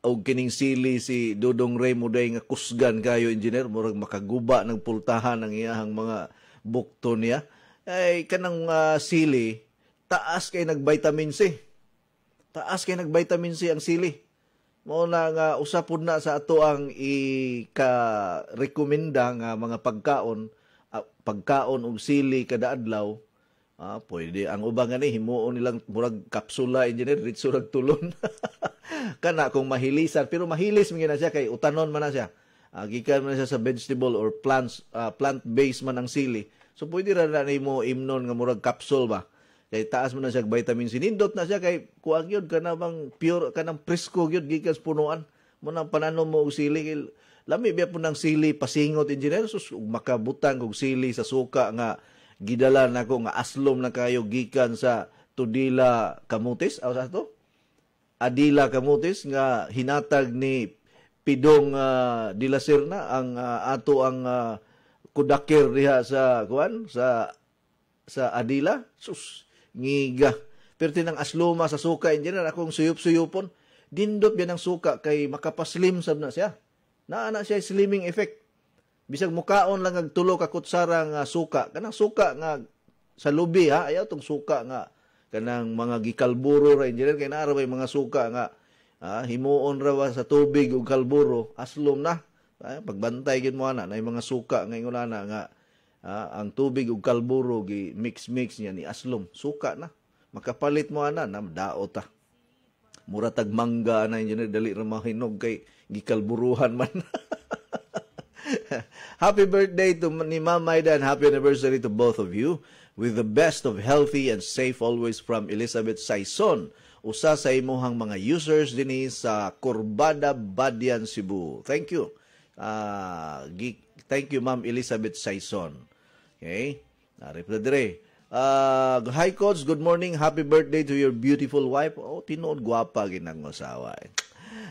og kining sili si Dudong Ray Muday nga kusgan kayo engineer murag makaguba ng pultahan ang iyahang mga bukto niya ay kanang uh, sili taas kay nag-vitamin C. Taas kay nag-vitamin C ang sili. Mao na nga usapod na sa ato ang ika-rekomenda nga mga pagkaon, ah, pagkaon og sili kada adlaw. Ah, pwede ang ubang ani himuon nilang murag kapsula engineer ritso rag tulon. *laughs* Kana kung mahilisan pero mahilis man na siya kay utanon man na siya. Ah, gikan man siya sa vegetable or plants ah, plant-based man ang sili. So pwede ra na nimo imnon nga murag capsule ba. Kay taas mo na siya vitamin C. Nindot na siya kay kuang yun ka na bang pure ka ng presko yun gikan sa punuan. Mo nang pananom mo og sili lami biya po ng sili pasingot engineer ug makabutang og sili sa suka nga gidala nako nga aslom na kayo gikan sa Tudila Kamutis aw sa to Adila Kamutis nga hinatag ni Pidong uh, Dilasirna ang ah, ato ang ah, kudakir diha sa kuan sa sa Adila? Sus ngiga. Pero tinang asloma sa suka engineer akong suyop-suyopon dindot yan ang suka kay makapaslim sab na siya. Naa na siya slimming effect bisag mukaon lang ang tulo ka kutsara nga suka. Kanang suka nga sa lubi ha? Ayaw tong suka nga. Kanang mga gikalburo ra engineer kay naa may mga suka nga ah, himuon ra sa tubig ug kalburo? Aslom na. Ah, pagbantay gid mo ana na mga suka nga ingon ana nga ah, ang tubig ug kalburo gi mix mix niya ni aslom. Suka na. Makapalit mo ana na daot ta mura tag mangga na engineer dali ra mahinog kay gikalburuhan man *laughs* *laughs* happy birthday to ni Ma'am Maida and happy anniversary to both of you. With the best of healthy and safe always from Elizabeth Saison. Usa sa imuhang mga users dinhi sa Corbada, Badian, Cebu. Thank you. Ah, gi- thank you Ma'am Elizabeth Saison. Okay? Nari pa dire. Uh, hi Coach, good morning. Happy birthday to your beautiful wife. Oh, tinood gwapa ginang asawa. Eh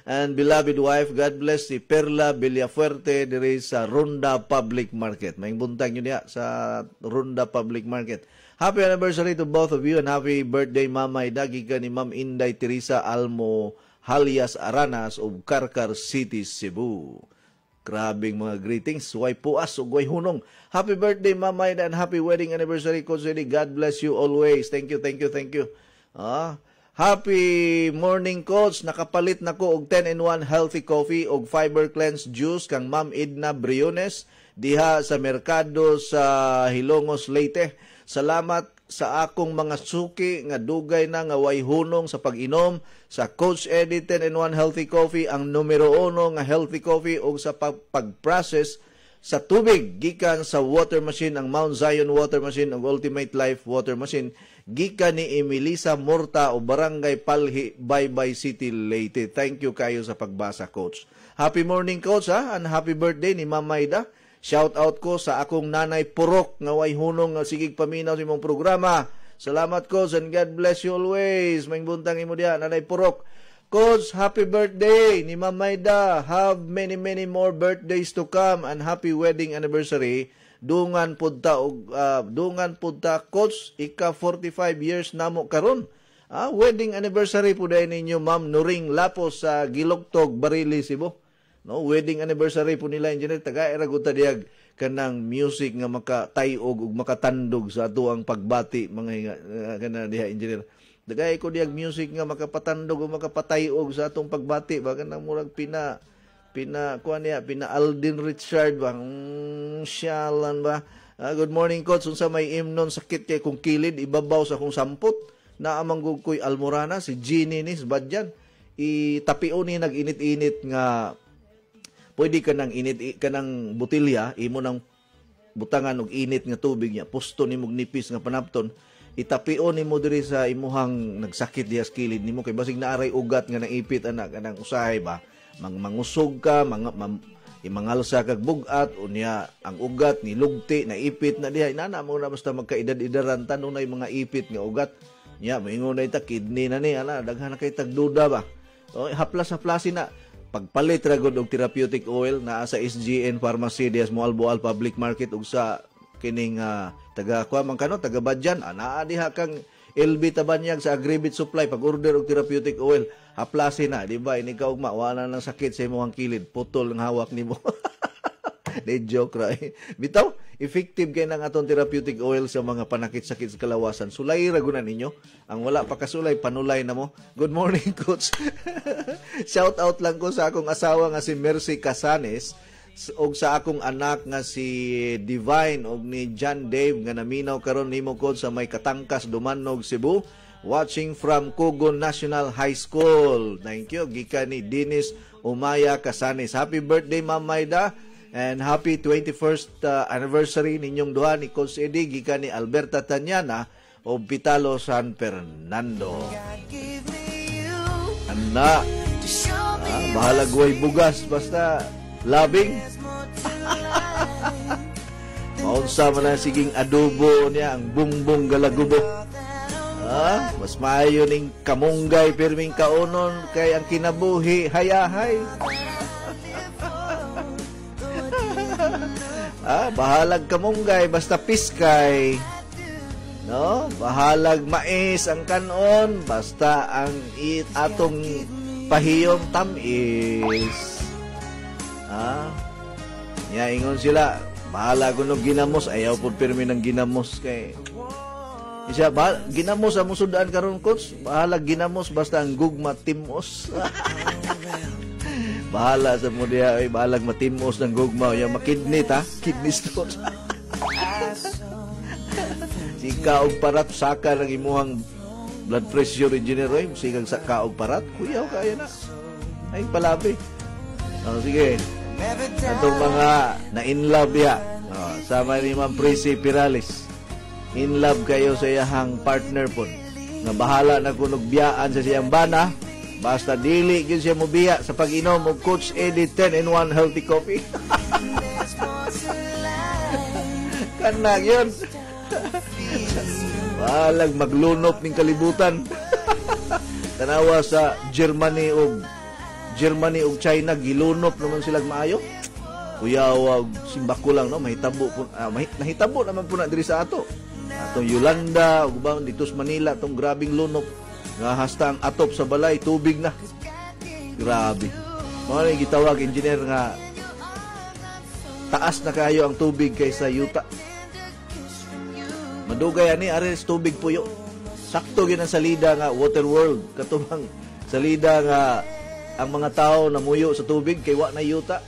and beloved wife. God bless si Perla Villafuerte diri sa Ronda Public Market. May buntag yun niya sa Ronda Public Market. Happy anniversary to both of you and happy birthday Mama Idagi ka ni Ma'am Inday Teresa Almo Halias Aranas of Karkar City, Cebu. Grabing mga greetings. Way puas ug way hunong. Happy birthday Mama Ida and happy wedding anniversary Coach. God bless you always. Thank you, thank you, thank you. Ah, Happy morning coach, nakapalit na ko og 10 in 1 healthy coffee og fiber cleanse juice kang Ma'am Edna Briones diha sa merkado sa Hilongos Leyte. Salamat sa akong mga suki nga dugay na nga way hunong sa pag-inom sa Coach Eddie 10 in 1 healthy coffee ang numero uno nga healthy coffee og sa pag- pag-process sa tubig gikan sa water machine ang Mount Zion water machine ug Ultimate Life water machine gikan ni Emilisa Morta o Barangay Palhi Baybay City Leyte. Thank you kayo sa pagbasa coach. Happy morning coach ha and happy birthday ni Ma'am Maida. Shout out ko sa akong nanay Purok nga way hunong nga sigig paminaw sa imong programa. Salamat coach and God bless you always. May buntang imo diha nanay Purok. Coach, happy birthday ni Ma'am Maida. Have many many more birthdays to come and happy wedding anniversary. Dungan pudta og ah, dungan pudta coach ika 45 years namo karon. Ah, wedding anniversary po dahil ninyo Ma'am Nuring Lapos sa Gilogtog, Barili, Cebu. No, wedding anniversary po nila engineer taga eraguta diag kanang music nga makatayog ug makatandog sa ato ang pagbati mga uh, kana diha engineer. Dagay ko diag music nga makapatandog o makapatayog sa atong pagbati. Ba kanang murag pina pina kuan niya pina Alden Richard ba? Mm, syalan ba? Ah, good morning coach. Unsa may imnon sakit kay kung kilid ibabaw sa akong sampot. Na amang koy almorana si Ginny ni sa badyan itapio ni nag-init-init nga pwede ka nang init ka nang butilya imo nang butangan og init nga tubig niya. Pusto og nipis nga panapton itapio nimo diri sa imuhang nagsakit diha sa kilid nimo. Kay basig naaray ugat nga naipit anak kanang usahay ba? Mang mangusog ka mga mam, imangalsa kag bugat unya ang ugat ni lugti naipit na diha. Inana mo na basta magkaedad-edaran tanong na mga ipit nga ugat. Nya moingon na ita kidney na ni ana daghan na kay tagduda ba? O haplas-haplasin na. Pagpalit ra gud og therapeutic oil naa sa SGN Pharmacy dias Moalboal Public Market ug sa kining ah, taga kuha man kano taga Badyan ana diha kang LB Tabanyag sa Agribit Supply pag order og therapeutic oil haplasin na di ba ini ka ugma wala nang sakit sa imong kilid putol ang hawak nimo *laughs* Di joke ra. eh. Bitaw, effective kay ng atong therapeutic oil sa mga panakit-sakit sa kalawasan. Sulay ra guna ninyo. Ang wala pa kasulay, panulay na mo. Good morning, *laughs* coach. Shout out lang ko sa akong asawa nga si Mercy Casanes og sa akong anak nga si Divine og ni John Dave nga naminaw karon nimo kod sa may Katangkas Dumanog Cebu watching from Kugon National High School. Thank you. Gikan ni Dennis Umaya Casanes. Happy birthday, Ma'am Maida. And happy 21st uh, anniversary ninyong duha ni Coach Eddie gikan ni Alberta Tanyana o Pitalo San Fernando. Ana. Ah, bahala bugas basta labing. *laughs* Maunsa man ang siging adobo niya ang bungbong galagubo. Ah, mas maayo ning kamunggay pirming kaunon kay ang kinabuhi hayahay. *laughs* ah, bahalag kamunggay basta piskay. No? Bahalag mais ang kanon basta ang it atong pahiyom tamis. Ah. Ya ingon sila, bahala kuno ginamos ayaw pud pirmi ng ginamos kay Isa ba ginamos ang musudaan karon coach, bahala ginamos basta ang gugma timos. *laughs* bahala sa mo diha ay bahalag matimos ng gugma ya makidney ta, kidney stone. *laughs* Sika og parat saka ng imuhang blood pressure engineer oy, sigang sa kaog parat, kuyaw kaya na. Ay palabi. Oh, sige. Atong mga na in love ya. Oh, sama ni Ma'am Prissy Pirales. In love kayo sa iyahang partner po. Nga bahala na biyaan sa siyang bana. Basta dili gyud siya mobiya sa pag-inom og Coach Eddie 10 in 1 healthy coffee. *laughs* Kanag yun. *laughs* Balag maglunop ning kalibutan. *laughs* Tanawa sa Germany og Germany ug China gilunop naman sila maayo. Kuya wag simbako lang no mahitabo po ah, mahit, nahitabo naman po na diri sa ato. Atong Yolanda ug ba dito sa Manila tong grabing lunop nga hasta ang atop sa balay tubig na. Grabe. Mao ni gitawag engineer nga taas na kayo ang tubig kaysa yuta. Madugay ani ares tubig puyo. Sakto gyud ang salida nga water world katubang salida nga ang mga tao namuyo sa tubig kay wa na yuta.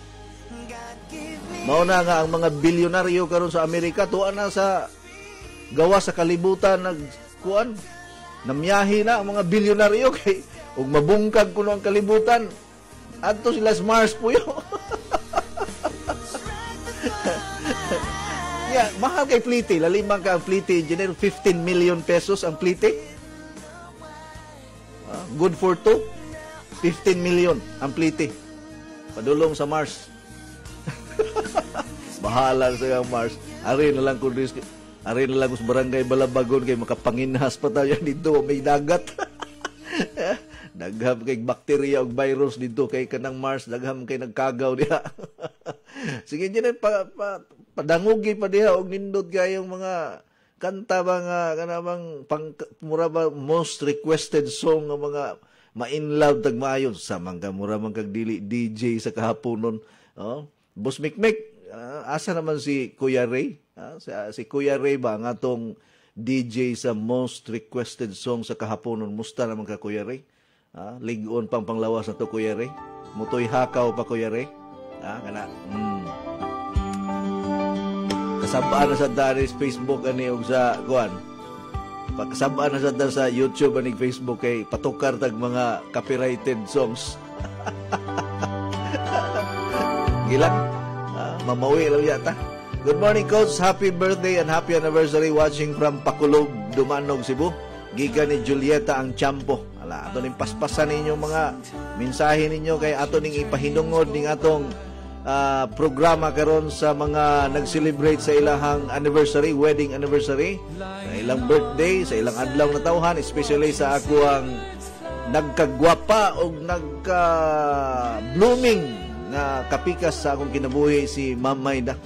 Mao na nga ang mga bilyonaryo karon sa Amerika tuwa na sa gawa sa kalibutan nag kuan namyahi na ang mga bilyonaryo kay ug mabungkag kuno ang kalibutan adto sila sa Mars puyo. *laughs* yeah, mahal kay Plite. Lalimang ka ang Plite engineer. 15 million pesos ang Plite. Ah, good for two. 15 million ang Plite. Padulong sa Mars. *laughs* Bahala sa Mars. Ari na lang kung risk. Ari na lang sa barangay Balabagon kay makapanginhas pa tayo dito. May dagat. *laughs* Dagham kay bakterya ug virus dito kay kanang Mars. Dagham kay nagkagaw diha. *laughs* Sige dyan pa, pa, padangugi pa diha og nindot kayong mga kanta ba nga kanamang pang mura ba most requested song nga mga ma-in love tag maayon sa mangka mura man dili DJ sa kahaponon oh Boss Mikmik ah, asa naman si Kuya Ray? Ah, si, si Kuya Ray ba nga tong DJ sa most requested song sa kahaponon musta naman ka Kuya Ray? Ah, ligon pang panglawas na to Kuya Ray. Mutoy hakaw pa Kuya Ray. Ah kana mm. kasabaan na sa Daris Facebook ani og sa kuan Pagkasabaan na sa dan sa YouTube ani Facebook kay patukar tag mga copyrighted songs. *laughs* Gilang. Ah, mamawi lang yata. Good morning, Coach. Happy birthday and happy anniversary watching from Pakulog, Dumanog, Cebu. Giga ni Julieta ang champo. Ala, ato ning paspasan ninyo mga mensahe ninyo kay ato ning ipahinungod ning atong ah, programa karon sa mga nag-celebrate sa ilahang anniversary, wedding anniversary, sa ilang birthday, sa ilang adlaw na tawhan, especially sa ako ang nagkagwapa o nagka-blooming na kapikas sa akong kinabuhi si Ma'am Maida.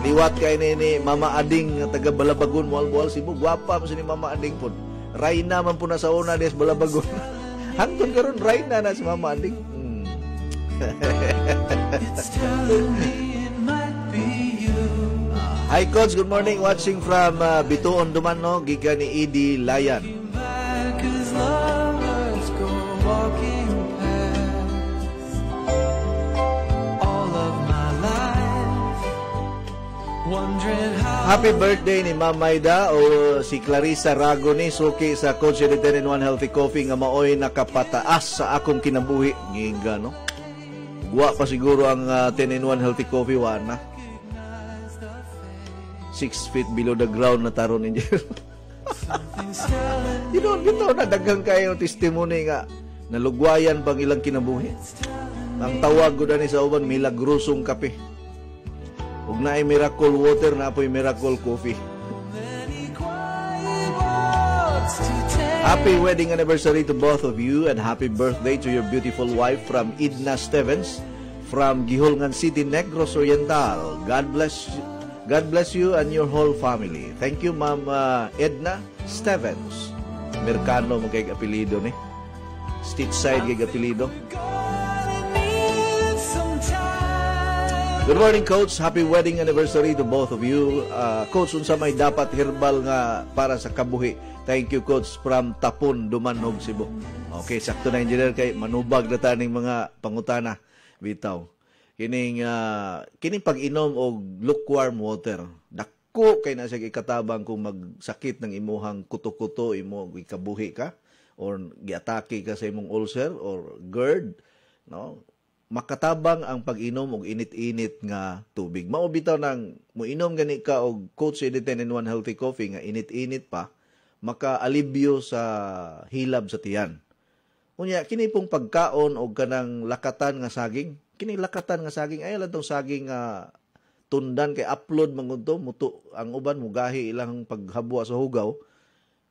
Liwat kay ni, ni Mama Ading taga Balabagon, Mualbual, Cebu. Gwapa mo si ni Mama Ading po. Rayna man po na sa una des Balabagon. *laughs* Hangtod karon Rayna na si Mama Ading. Hmm. *laughs* Hi Coach, good morning. Watching from uh, Bituon Duman no, giga ni Edie Layan. Happy birthday ni Ma'am Maida o si Clarissa Rago ni suki sa Coach 10 in 1 Healthy Coffee nga maoy nakapataas sa akong kinabuhi. Ngiga no. Guwa pa siguro ang uh, 10 in 1 Healthy Coffee wa na. 6 feet below the ground na taron ninyo. *laughs* Dito, dito na daghang kayo testimony nga nalugwayan pang ilang kinabuhi. Ang tawag ko ni sa uban milagrosong kape. Ug naay miracle water na apoy miracle coffee. Happy wedding anniversary to both of you and happy birthday to your beautiful wife from Idna Stevens from Gihulngan City, Negros Oriental. God bless God bless you and your whole family. Thank you, Ma'am uh, Edna Stevens. Mercano mo kay apelido ni. Stitch side kay apelido. Good morning, Coach. Happy wedding anniversary to both of you. Uh, Coach, unsa may dapat herbal nga para sa kabuhi. Thank you, Coach, from Tapon, Dumanog, Cebu. Okay, sakto na engineer kay manubag na taning mga pangutana. Bitaw. Kining, uh, kining pag-inom og lukewarm water. Dako kay na siya ikatabang kung magsakit ng imuhang kuto-kuto, imo ikabuhi ka or giatake ka sa imong ulcer or GERD, no? makatabang ang pag-inom og init-init nga tubig. Mao bitaw nang moinom gani ka og Coach 10 in 1 healthy coffee nga init-init pa, maka-alibyo sa hilab sa tiyan. Unya kini pong pagkaon og kanang lakatan nga saging, kini lakatan nga saging. Ay lang tong saging nga tundan kay upload man to muto ang uban mugahi ilang paghabwa sa hugaw.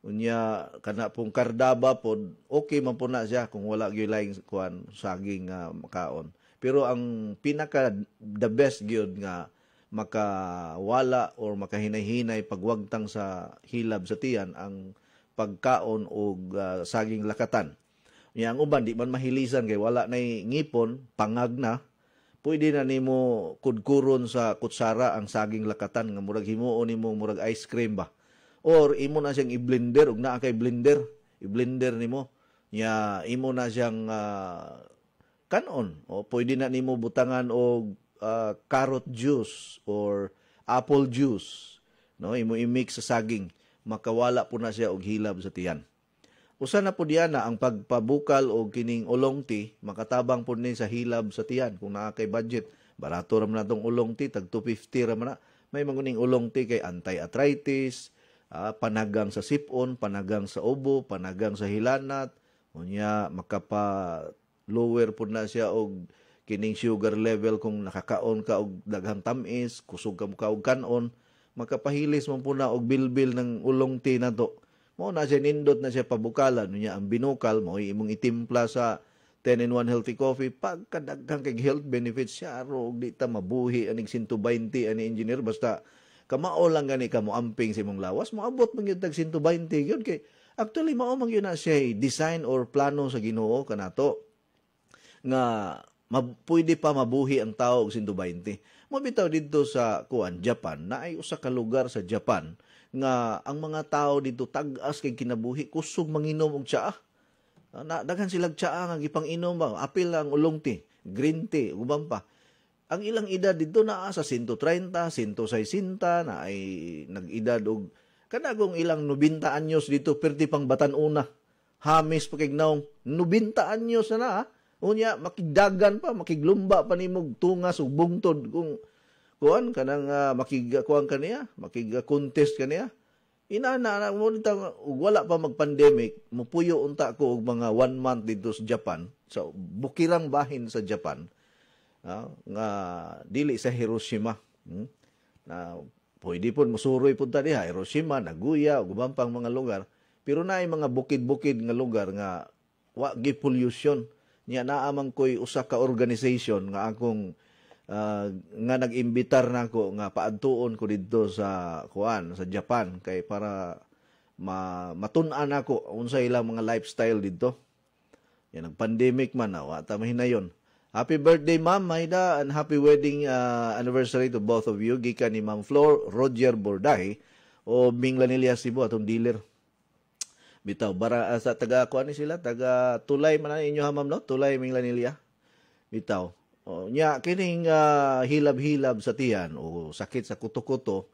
Unya kana pong kardaba pod okay man po na siya kung wala gyud laing kuan saging nga makaon. Pero ang pinaka the best gyud nga makawala or makahinay-hinay pagwagtang sa hilab sa tiyan ang pagkaon og uh, saging lakatan. Unya ang uban di man mahilisan kay wala nay ngipon pangag na pwede na nimo kudkuron sa kutsara ang saging lakatan nga murag himuon nimo murag ice cream ba. Or imo na siyang i-blender ug naa kay blender i-blender nimo. Nya imo na siyang uh, kanon. O pwede na nimo butangan og uh, carrot juice or apple juice no? Imo i-mix sa saging. Makawala po na siya og hilab sa tiyan. Usa na po diyan na ang pagpabukal og kining ulong tea makatabang po ni sa hilab sa tiyan. Kung naa kay budget barato ra man natong ulong tea tag 250 ra man may manguning ulong tea kay anti-arthritis uh, panagang sa sipon, panagang sa ubo, panagang sa hilanat, unya makapa lower po na siya og kining sugar level kung nakakaon ka og daghang tamis, kusog ka mo ka og kanon, makapahilis man po na og bilbil ng ulong tea na to. Mo na siya nindot na siya pabukalan. Niya ang binukal mo imong itimpla sa 10 in 1 healthy coffee. Pagkadaghang kay health benefits siya aro og di ta mabuhi aning 120 ani engineer basta kamao lang gani ka mo amping sa imong lawas. Moabot man gyud tag 120 gyud kay actually mao man gyud na siya design or plano sa Ginoo kanato nga mab- pwede pa mabuhi ang tao og 120 mo bitaw didto sa kuan Japan na ay usa ka lugar sa Japan nga ang mga tao dito tag-as kay kinabuhi kusog manginom og tsaa na daghan sila tsaa nga gipang-inom ba apil ang ulong tea green tea uban pa ang ilang edad dito na sa 130, 160 na ay nag-edad og kanagong ilang 90 anyos dito perti pang batan-una. Hamis pa kay naong 90 anyos na na. ha? Unya makigdagan pa, makiglumba pa nimog tungas ug bungtod kung kuan kanang uh, makigkuan kaniya, makig-contest kaniya. Inana na mo nita wala pa mag-pandemic, mupuyo unta ko og mga one month dito sa Japan, sa bukirang bahin sa Japan ah, nga dili sa Hiroshima hmm? na pwede po musuroy punta diha Hiroshima Nagoya ug pang mga lugar pero naay mga bukid-bukid nga lugar nga wa gi pollution nya naa man koy usa ka organization nga akong ah, nga nag-imbitar nako nga paadtuon ko didto sa kuan sa Japan kay para ma matun-an ako unsa ilang mga lifestyle didto yan nag-pandemic man na wa ta mahinayon Happy birthday, Ma'am Maida, and happy wedding uh, anniversary to both of you. Gikan ni Ma'am Flor Roger Borday o Ming Lanilla Cebu atong dealer. Bitaw, bara ah, sa taga kuan ni sila, taga Tulay man inyo ha, Ma'am no? Tulay Ming Lanilla. Bitaw. O, nya kining ah, hilab-hilab sa tiyan o sakit sa kuto-kuto,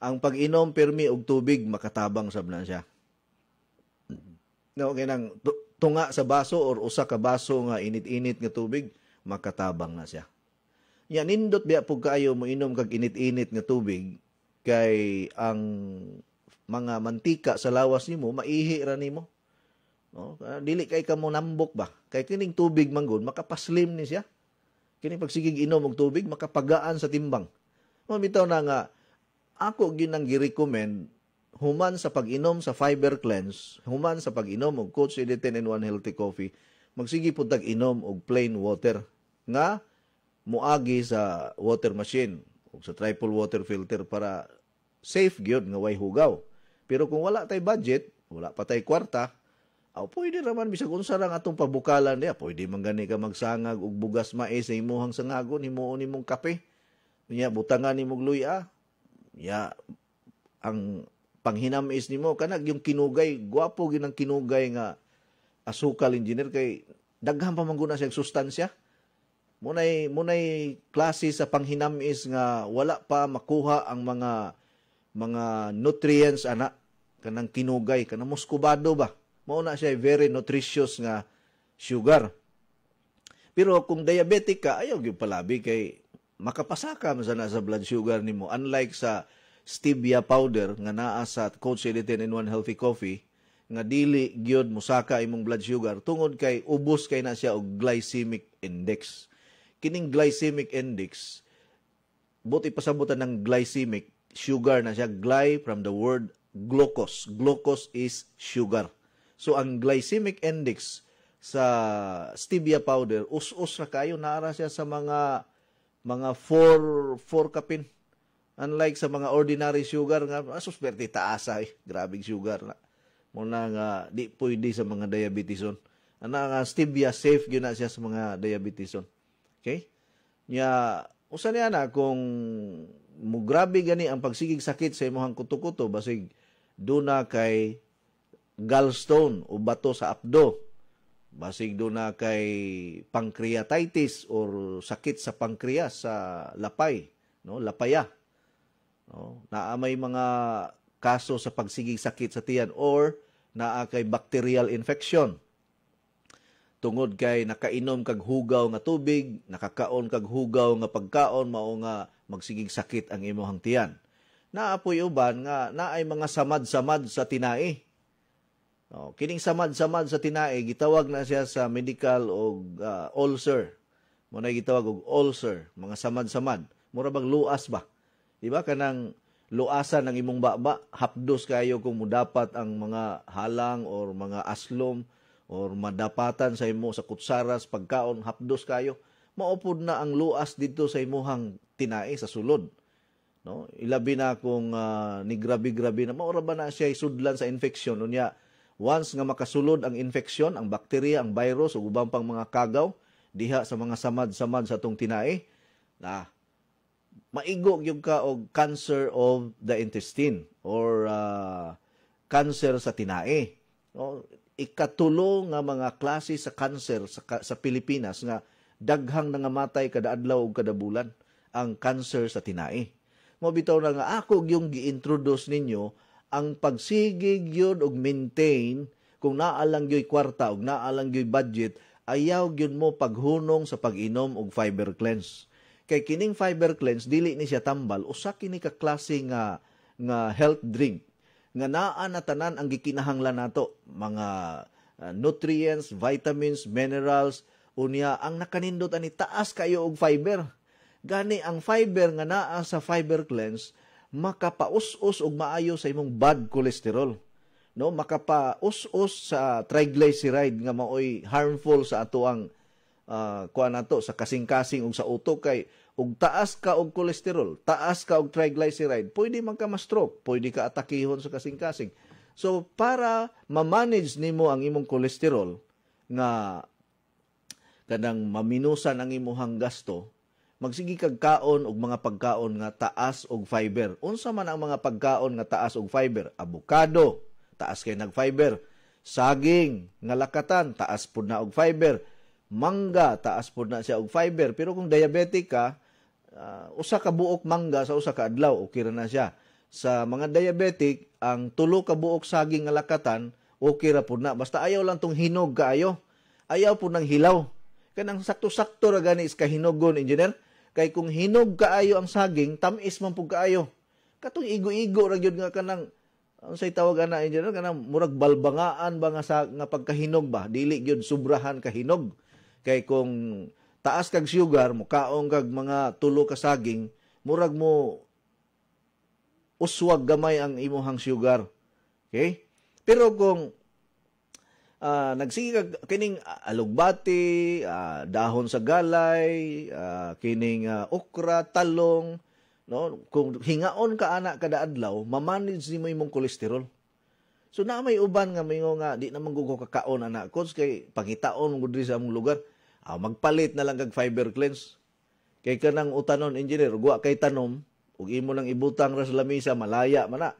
ang pag-inom permi og tubig makatabang sab na siya. No, kanang tu- tunga sa baso or usa ka baso nga init-init nga tubig, makatabang na siya. Ya nindot biya pug kaayo mo inom kag init-init nga tubig kay ang mga mantika sa lawas nimo maihi ra nimo. No, Ah, dili kay kamo nambok ba? Kay kining tubig manggod makapaslim ni siya. Kini pagsigig inom og tubig makapagaan sa timbang. Mo bitaw na nga ako ginang gi-recommend human sa pag-inom sa fiber cleanse, human sa pag-inom og Coach Edi 10 in 1 healthy coffee, magsige pud tag inom og plain water nga muagi sa water machine o sa triple water filter para safe gyud nga way hugaw. Pero kung wala tay budget, wala pa tay kwarta, aw pwede raman bisag unsa ra nga atong pabukalan diya, pwede man gani ka magsangag og bugas mais sa imuhang sangagon himuon nimong kape. Nya butangan nimong luya. Ya ang panghinamis nimo kanag yung kinugay, gwapo gyud ang kinugay nga asukal engineer kay daghan pa man gud na siya sustansya. Munay munay klase sa panghinamis nga wala pa makuha ang mga mga nutrients ana kanang kinugay kanang muskubado ba. Mao na siya very nutritious nga sugar. Pero kung diabetic ka, ayaw gyud palabi kay makapasaka man sana sa blood sugar nimo unlike sa stevia powder nga naa sa Coach 10 in 1 healthy coffee nga dili gyud musaka imong blood sugar tungod kay ubos kay na siya og glycemic index. Kining glycemic index buti pasabutan ng glycemic sugar na siya gly from the word glucose. Glucose is sugar. So ang glycemic index sa stevia powder us-us na kayo naara siya sa mga mga 4 4 kapin Unlike sa mga ordinary sugar nga asus perti taasa eh. Grabing sugar na. Muna nga di pwede sa mga diabeteson. Ana nga stevia safe gyud na siya sa mga diabeteson. Okay? Nya usa niya na kung mo grabe gani ang pagsigig sakit sa imong kuto-kuto basig duna kay gallstone o bato sa apdo. Basig duna kay pancreatitis or sakit sa pancreas sa lapay, no? Lapaya. No? Naa may mga kaso sa pagsigig sakit sa tiyan or naa kay bacterial infection. Tungod kay nakainom kag hugaw nga tubig, nakakaon kag hugaw nga pagkaon mao nga magsigig sakit ang imong tiyan. Naapoy uban nga naay mga samad-samad sa tinai. No, kining samad-samad sa tinai gitawag na siya sa medical og uh, ulcer. Mo na gitawag og ulcer, mga samad-samad. Mura bang luas ba? Di ba kanang luasan ng imong baba, hapdos kayo kung mudapat ang mga halang or mga aslom or madapatan sa imo sa kutsaras pagkaon hapdos kayo maupod na ang luas dito sa imuhang tinae sa sulod no ilabi na kung uh, ni grabe-grabe na maura ba na siya sudlan sa infeksyon unya once nga makasulod ang infeksyon ang bakterya ang virus ug ubang pang mga kagaw diha sa mga samad-samad sa atong tinae na maigo gyud ka og cancer of the intestine or uh, cancer sa tinae. No? Ikatulo nga mga klase sa cancer sa, sa Pilipinas nga daghang nangamatay kada adlaw ug kada bulan ang cancer sa tinae. Mo bitaw na nga ako yung gi-introduce ninyo ang pagsigig yun og maintain. Kung naalang yoy kwarta og naalang yoy budget ayaw gyud mo paghunong sa pag-inom og fiber cleanse. Kay kining fiber cleanse dili ni siya tambal. Usa kini ka klase nga nga health drink nga naa na tanan ang gikinahanglan nato. Mga uh, nutrients, vitamins, minerals unya ang nakanindot ani taas kayo og fiber. Gani ang fiber nga naa sa fiber cleanse makapaus-us og maayo sa imong bad cholesterol. No makapaus-us sa triglyceride nga maoy harmful sa ato ang uh, kuha nato sa kasing-kasing ug sa utok. Kay ug taas ka og kolesterol, taas ka og triglyceride, pwede man ka ma-stroke, pwede ka atakihon sa kasing-kasing. So para ma-manage nimo ang imong kolesterol nga kanang maminusan ang imuhang gasto, magsigi kag kaon og mga pagkaon nga taas og fiber. Unsa man ang mga pagkaon nga taas og fiber? Avocado, taas kay nag fiber. Saging nga lakatan, taas pud na og fiber. Mangga, taas pud na siya og fiber. Pero kung diabetic ka, ah, usa ka buok mangga sa usa ka adlaw, okay ra na siya. Sa mga diabetic, ang tulo ka buok saging nga lakatan, okay ra pud na. Basta ayaw lang tong hinog kaayo. Ayaw po ng hilaw. Kanang sakto-sakto ra gani is kahinogon, engineer. Kay kung hinog kaayo ang saging, tamis man pug kaayo. Katong igo-igo ra gyud nga kanang ang say tawag ana engineer? Kanang murag balbangaan ba nga sa nga pagkahinog ba? Dili gyud sobrahan kahinog. Kay kung taas kag sugar mo kaong kag mga tulo ka saging murag mo uswag gamay ang imuhang sugar. Okay? Pero kung ah nagsige kag kining ah, alugbati, ah, dahon sa galay, ah, kining ah, okra, talong, no? Kung hingaon ka ana kada adlaw, mamanage nimo imong kolesterol. So na may uban nga mingo nga di naman gugo kakaon ana kos kay pangitaon diri sa among lugar. Ah, magpalit na lang kag fiber cleanse. Kay kanang utanon engineer, guwa kay tanom, ug imo nang ibutang ra sa lamisa malaya man na.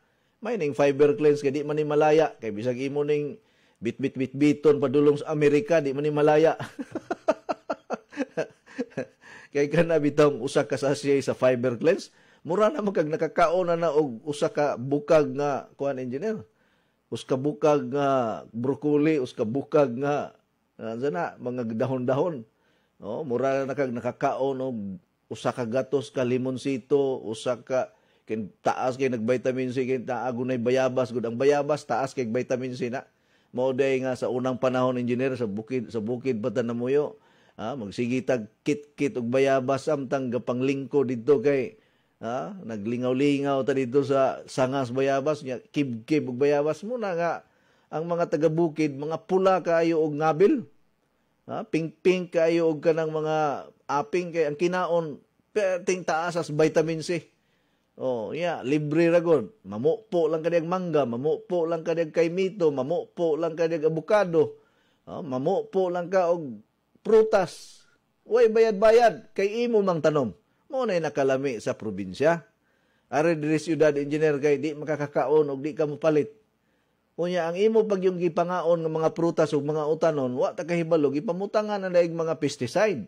May ning fiber cleanse kay di man ni malaya kay bisag imo ning bit bit bit biton padulong sa Amerika di man malaya. *laughs* kay kana bitong usa ka sachet sa fiber cleanse, mura na magkag nakakaon na og usa ka bukag nga kuan engineer. Usa ka bukag nga broccoli, usa ka bukag nga ano na mga dahon-dahon. No, mura na kag nakakaon og usa ka gatos ka limonsito, usa ka kin taas kay nag-vitamin C kay nay bayabas gud ang bayabas taas kay vitamin C na mao day nga sa unang panahon engineer sa bukid sa bukid bata na muyo. Ah magsige tag kit-kit og bayabas samtang gapanglingko didto kay ah naglingaw-lingaw ta dito sa sangas bayabas nya kib-kib og bayabas. Mo na nga ang mga taga-bukid mga pula kaayo og ngabil. Ha pink-pink kaayo og kanang mga aping kay ang kinaon perting taas as vitamin C Oh, yeah, libre ra gud. Mamupo lang kadiyag mangga, mamupo lang kadiyag kay mito, mamupo lang kadiyag avocado. Oh, mamupo lang ka og prutas. Way bayad-bayad kay imo mang tanom. Mo na nakalami sa probinsya. Are diri syudad engineer kay di makakakaon og di ka mopalit. Unya ang imo pag yung gipangaon ng mga prutas ug mga utanon, wa ta kahibalo gipamutangan na daig mga pesticide.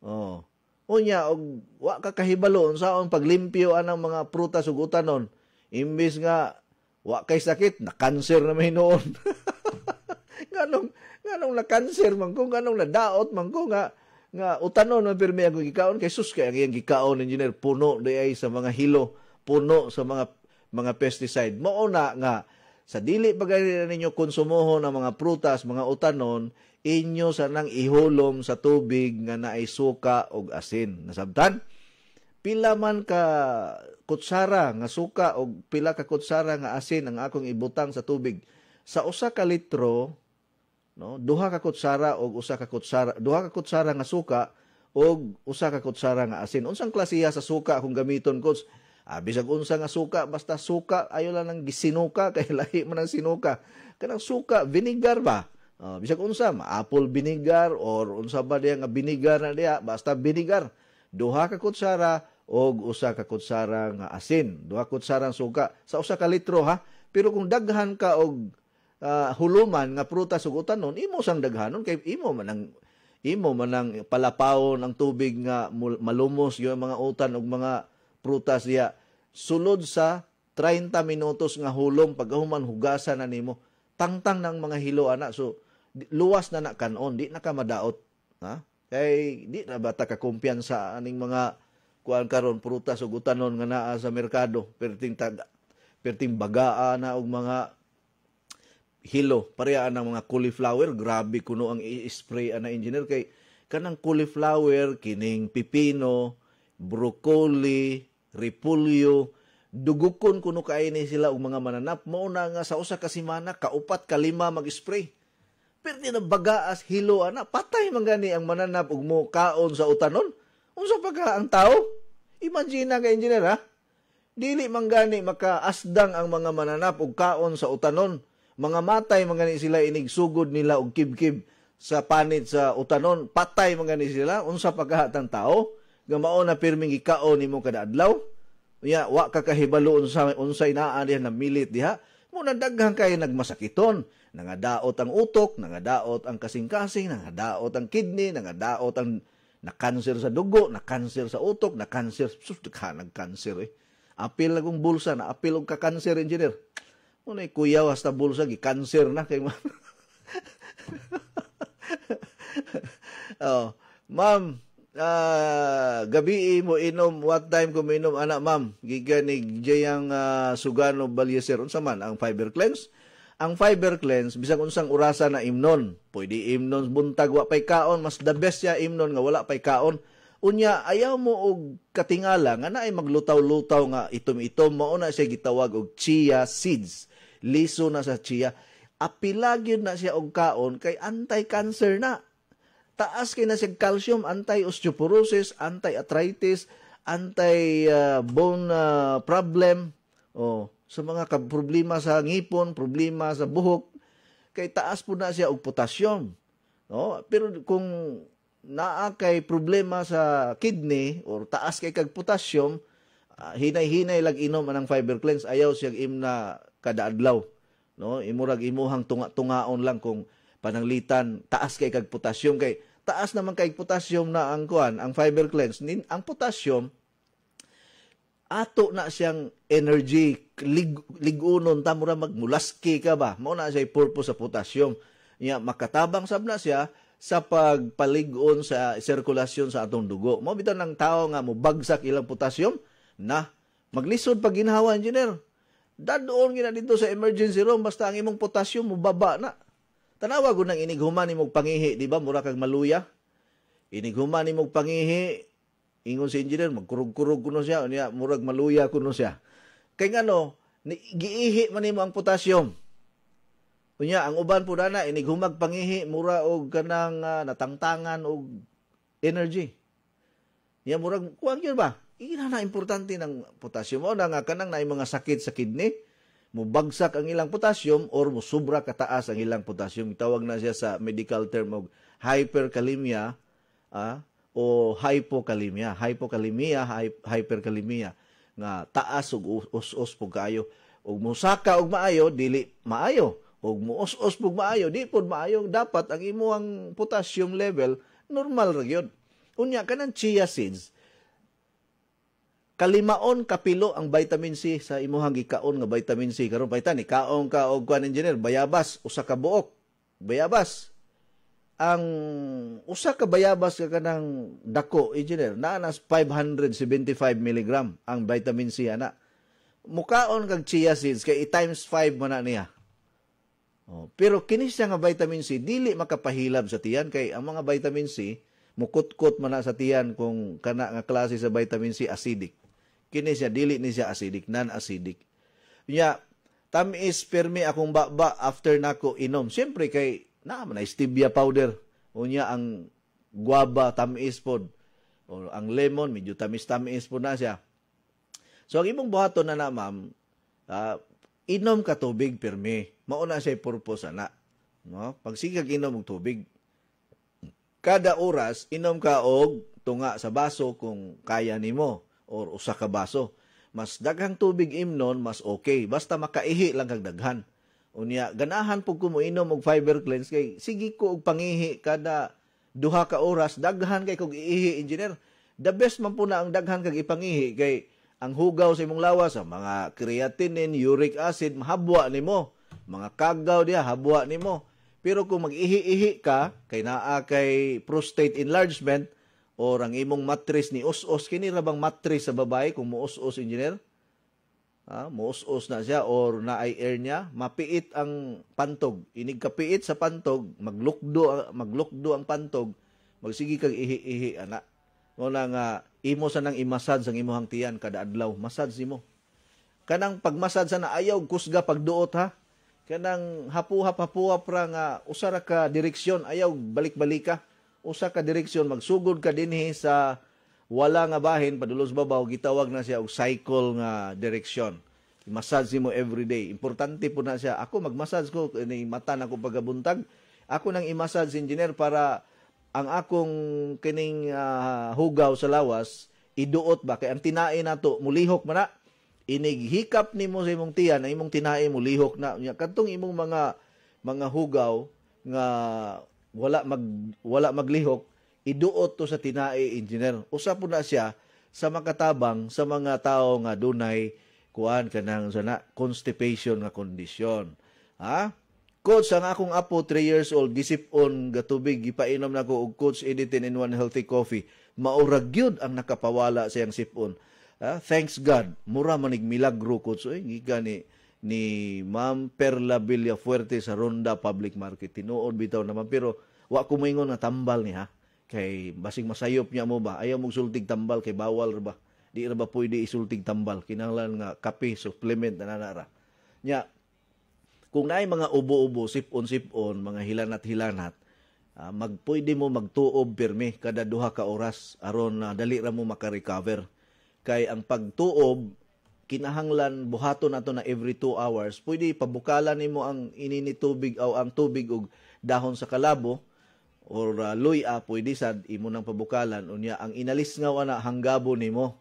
Oh. Unya og wa ka kahibalo unsaon paglimpyo anang mga prutas ug utanon imbis nga wa kay sakit na cancer na mahinoon. *laughs* nganong nganong na cancer man ko nganong na daot man ko nga nga utanon man pirmi ako gikaon kay sus kay ang iyang gikaon engineer puno di ay sa mga hilo, puno sa mga mga pesticide. Mao na nga sa dili pagay ninyo konsumohon ng mga prutas, mga utanon, inyo sa nang ihulom sa tubig nga naay suka og asin. Nasabtan? Pila man ka kutsara nga suka og pila ka kutsara nga asin ang akong ibutang sa tubig. Sa usa ka litro, no, duha ka kutsara og usa ka kutsara, duha ka kutsara nga suka og usa ka kutsara nga asin. Unsang klasiya sa suka akong gamiton coach? Ah, bisag unsa nga suka, basta suka, ayo lang nang gisinuka, *laughs* kay lahi man ang sinuka. Kanang suka, vinegar ba? Uh, bisag unsa, apple vinegar or unsa ba diya nga vinegar na diya, basta vinegar. Duha ka kutsara og usa ka kutsara nga asin. Duha kutsara suka sa usa ka litro ha. Pero kung daghan ka og ah, huluman nga prutas ug utanon, imo sang daghanon kay imo man ang imo man ang palapawon ang tubig nga malumos yung mga utan ug mga prutas diya sulod sa 30 minutos nga hulom paghuman hugasan na nimo tangtang ng mga hilo ana. So luwas na na kanon di na ka madaot ha? Kay di na bata ka kumpiyansa aning mga kuan karon prutas ug utanon nga naa sa merkado. Perting tag perting bagaa na og mga hilo. Pareha ang mga cauliflower grabe kuno ang i-spray ana engineer. Kay kanang cauliflower kining pipino broccoli repolyo dugukon kuno kay ni sila og mga mananap. Mao na nga sa usa ka semana kaupat ka lima mag-spray. Pero di na bagaas hilo ana. Patay man gani ang mananap ug mo kaon sa utanon. Unsa pa ka ang tao? Imagine na ka engineer ha? Dili man gani makaasdang ang mga mananap og kaon sa utanon. Mga matay man gani sila inig sugod nila og kib-kib sa panit sa utanon. Patay mga ni sila. Unsa pagkahatang tao? Nga mao na pirming ikaon nimo kada adlaw unya wa ka kahibalo unsa unsay naa diha na milit diha. Mo na daghang kay nagmasakiton. Nangadaot ang utok nangadaot ang kasing-kasing nangadaot ang kidney nangadaot ang na-cancer sa dugo na-cancer sa utok na-cancer sus ka nag-cancer eh. Apil na kong bulsa na apil og ka-cancer engineer. Unay kuyaw hasta bulsa gi cancer na kay *laughs* oh, ma'am, ah, gabi mo inom, what time ko minom, anak ma'am, giganig jayang uh, sugano balyeser, unsa man, ang fiber cleanse? Ang fiber cleanse, bisag unsang urasa na imnon, pwede imnon buntag, wa pay kaon, mas the best ya imnon nga wala pay kaon. Unya, ayaw mo og katingala, nga na ay maglutaw-lutaw nga itom-itom, mao na siya gitawag og chia seeds. Liso na sa chia. Apilag yun na siya og kaon, kay anti-cancer na taas kay na siya calcium, anti-osteoporosis, anti-arthritis, anti-bone uh, problem, o sa mga problema sa ngipon, problema sa buhok, kay taas po na siya og potassium. No? Pero kung naa kay problema sa kidney or taas kay kag potassium, ah, hinay-hinay lag inom anang fiber cleanse ayaw siya im na kada adlaw. No? Imurag imuhang tunga-tungaon lang kung pananglitan taas kay kag potassium. Kay taas naman kay potassium na ang kuan ang fiber cleanse. Nin ang potassium ato na siyang energy. Lig, ligunon ta mura magmulaski ka ba? Mao na siya purpose sa potassium. Nya makatabang sab na siya sa pagpaligon sa sirkulasyon sa atong dugo. Mo bitaw ng tao nga mo bagsak ilang potassium na maglisod pag ginhawa engineer. Dadoon gina dito sa emergency room basta ang imong potassium mo baba na tanawa ko nang inighuman ni pangihi di ba? Mura kag maluya. Inighuman ni pangihi ingon si engineer magkurog-kurog kuno siya. Unya murag maluya kuno siya. Kay ngano giihi man nimo ang potassium. Unya ang uban po na inighumag pangihi mura og kanang ah, natangtangan og energy. Niya murag kuang yun ba? Ina na importante ng potassium. O na nga kanang na mga sakit sa kidney mubagsak ang ilang potassium or musubra kataas ang ilang potassium. Tawag na siya sa medical term og hyperkalemia ah, o hypokalemia. Hypokalemia hy- hyperkalemia. Nga taas og us-us pug kaayo. Ug musaka og maayo dili maayo. Ug muus-us pug maayo di pud maayo. Dapat ang imuang potassium level normal ra gyud. Unya kanang chia seeds kalimaon kapilo ang vitamin C sa imuhang gikaon nga vitamin C. Karon paitan ni kaon ka og kuan engineer bayabas usa ka buok. Bayabas. Ang usa ka bayabas ka kanang dako engineer naa nas 575 mg ang vitamin C ana. Mukaon kag chia seeds kay i times 5 man na niya. Oh, pero kini siya nga vitamin C dili makapahilab sa tiyan kay ang mga vitamin C mukut-kut man na sa tiyan kung kana nga klase sa vitamin C acidic. Kini siya dili ni siya acidic, non-acidic. Nya tamis permi akong baba after nako inom. Siyempre kay na man na stevia powder. Unya ang guava tamis pod. O ang lemon medyo tamis-tamis po na siya. So ang imong buhaton na na ma'am, ah, inom ka tubig pirmi. Mauna siya purpose ana. No? Pag sigag inom og tubig, kada oras inom ka og tunga sa baso kung kaya nimo or usa ka baso. Mas daghang tubig imnon mas okay basta makaihi lang kag daghan. Unya ganahan pug ko mo inom og fiber cleanse kay sige ko og pangihi kada duha ka oras daghan kay kog iihi engineer. The best man po na ang daghan kag ipangihi kay ang hugaw sa imong lawas sa mga creatinine, uric acid mahabwa nimo. Mga kagaw diha habwa nimo. Pero kung mag-ihi-ihi ka kay naa kay prostate enlargement or ang imong mattress ni us-us kini ra bang mattress sa babae kung muus-us engineer? Ah, muus-us na siya or naay air niya, mapiit ang pantog. Inig kapiit sa pantog, maglukdo maglukdo ang pantog, magsigi kag ihi-ihi ana. Mo na nga imo sa nang imasad sa imong tiyan kada adlaw, masad mo. Kanang pagmasad sa na ayaw kusga pagduot ha. Kanang hapuhap-hapuhap ra nga usa ra ka direksyon ayaw balik-balika. Usa ka direksyon magsugod ka dinhi sa wala nga bahin padulos babaw gitawag na siya og cycle nga direksyon. Massage mo every day. Importante po na siya. Ako magmassage ko ni mata na ko pagabuntag. ako nang i-massage engineer para ang akong kining ah, hugaw sa lawas iduot ba kay ang tinae nato mulihok man na inighikap nimo sa imong tiyan ang imong tinae mulihok na nya kadtong imong mga mga hugaw nga wala mag wala maglihok iduot to sa tinae engineer usa po na siya sa makatabang sa mga tao nga dunay kuan kanang sana constipation nga kondisyon ha Coach, ang akong apo, 3 years old, gisipon gatubig, gipainom na ko og Coach Editin in One Healthy Coffee. Maurag yun ang nakapawala sa iyang sipon. Ah, thanks God, mura manig milagro, Coach. Oy, giga ni, Ma'am Perla Villafuerte sa Ronda Public Market. Tinuod bitaw naman, pero wa ko moingon nga tambal ni ha. Kay basing masayop niya mo ba, ayaw mong sultig tambal, kay bawal ba. Di ra ba pwede isultig tambal. Kinahanglan nga kape, supplement na nanara. Nya, kung naay mga ubo-ubo, sipon-sipon, mga hilanat-hilanat, ah, magpwede mo magtuob pirmi kada duha ka oras aron na dali ra mo maka-recover. Kay ang pagtuob kinahanglan buhaton nato na every 2 hours. Pwede pabukalan nimo ang inini tubig o ang tubig og dahon sa kalabo or uh, luya pwede sad imo nang pabukalan. Unya ang inalis nga ana hanggabo nimo.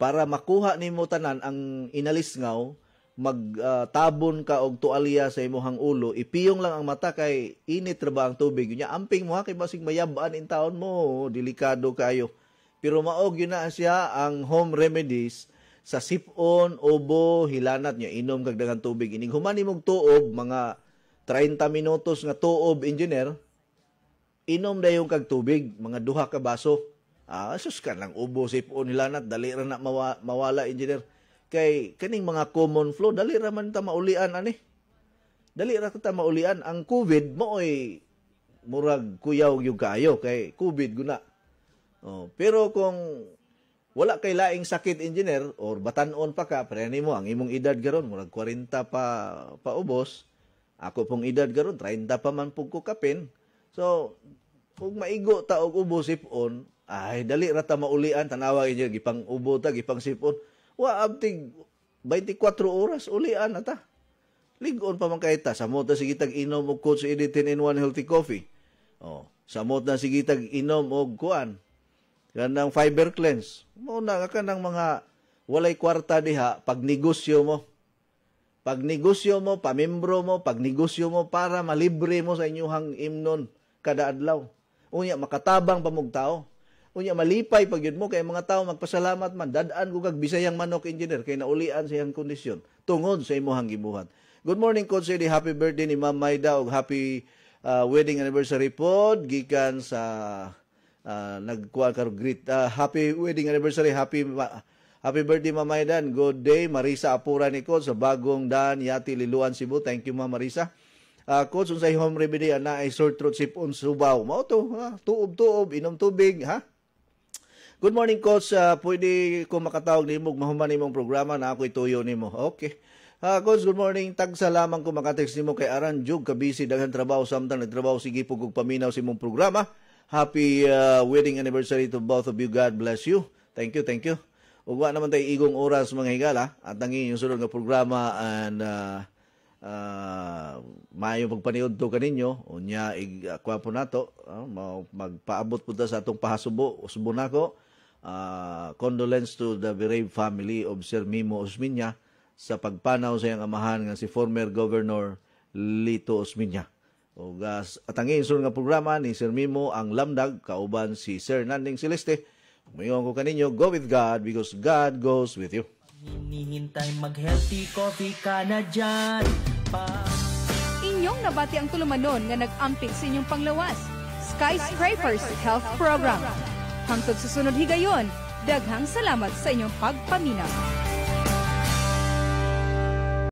Para makuha nimo tanan ang inalis ngaw magtabon ka og tualya sa imong ulo ipiyong lang ang mata kay init ra ba ang tubig? Nya amping mo ha kay basig mayabaan in taon mo delikado kayo. Pero maog yun na siya ang home remedies sa sipon, ubo, hilanat nya inom kag daghang tubig. Ining human nimong tuob mga 30 minutos nga tuob engineer inom dayon kag tubig mga duha ka baso. Ah sus ka lang ubo sipon hilanat dali ra na mawa, mawala engineer. Kay kaning mga common flu dali ra man ta maulian ani? Dali ra ta maulian. Ang covid mo'y murag kuyaw yung kayo kay covid guna. Oh pero kung wala kay laing sakit engineer or batanon pa ka pre mo ang imong edad garon murag 40 pa paubos ako pong edad garon 30 pa man pug ko kapin so kung maigo ta og ubo sipon ay dali ra ta maulian tanawa inyo gipang ubo ta gipang sipon wa abtig 24 oras ulian na ta. Ligon pa man kay ta sa mo ta sige tag inom og coach editin in one healthy coffee. Oh, sa mo na sige tag inom og kuan. Kanang fiber cleanse. Mo na ka kanang mga walay kwarta diha pag negosyo mo. Pag negosyo mo, pamembro mo, pag negosyo mo para malibre mo sa inyong imnon kada adlaw. Unya makatabang pa mong tao. Unya malipay pag yun mo kay mga tao magpasalamat man dadaan ko kag bisayang manok engineer kay naulian sa iyang kondisyon tungod sa imong gibuhat. Good morning Coach. Happy birthday ni Ma'am Maida ug happy uh, wedding anniversary pod gikan sa uh, nagkuha karo greet uh, happy wedding anniversary happy ma- Happy birthday Ma'am Maida and good day Marisa Apura ni Coach sa bagong daan Yati Liluan Cebu. Thank you Ma'am Marisa. Uh, coach, unsay home remedy ana ay sore throat sipon subaw. Mao to, ha? tuob-tuob, inom tubig, ha? Good morning, Coach. Uh, pwede ko makatawag ni mo, mahuman nimong programa na ako ituyo nimo. Okay. Uh, Coach, good morning. Tag sa lamang ko makatext nimo kay Aran Jug, kabisi daghan trabaho samtang nagtrabaho sige po kog paminaw sa imong programa. Happy uh, wedding anniversary to both of you. God bless you. Thank you, thank you. Ug wa naman tay igong oras mga higala at tangi yung sunod nga programa and uh, uh, maayo pagpaniod to kaninyo unya ig uh, kwa po nato uh, magpaabot po ta sa atong pahasubo usbo nako uh, condolence to the bereaved family of Sir Mimo Osminya sa pagpanaw sa iyang amahan nga si former Governor Lito Osminya. O gas at ang sunod nga programa ni Sir Mimo ang lamdag kauban si Sir Nanding Celeste. Mayon ko kaninyo, go with God because God goes with you. Hinihintay mag-healthy coffee ka na dyan. Pa Inyong nabati ang tulumanon nga nag-amping sa inyong panglawas. Skyscrapers Health Program. Hangtod sa sunod higayon, daghang salamat sa inyong pagpaminaw.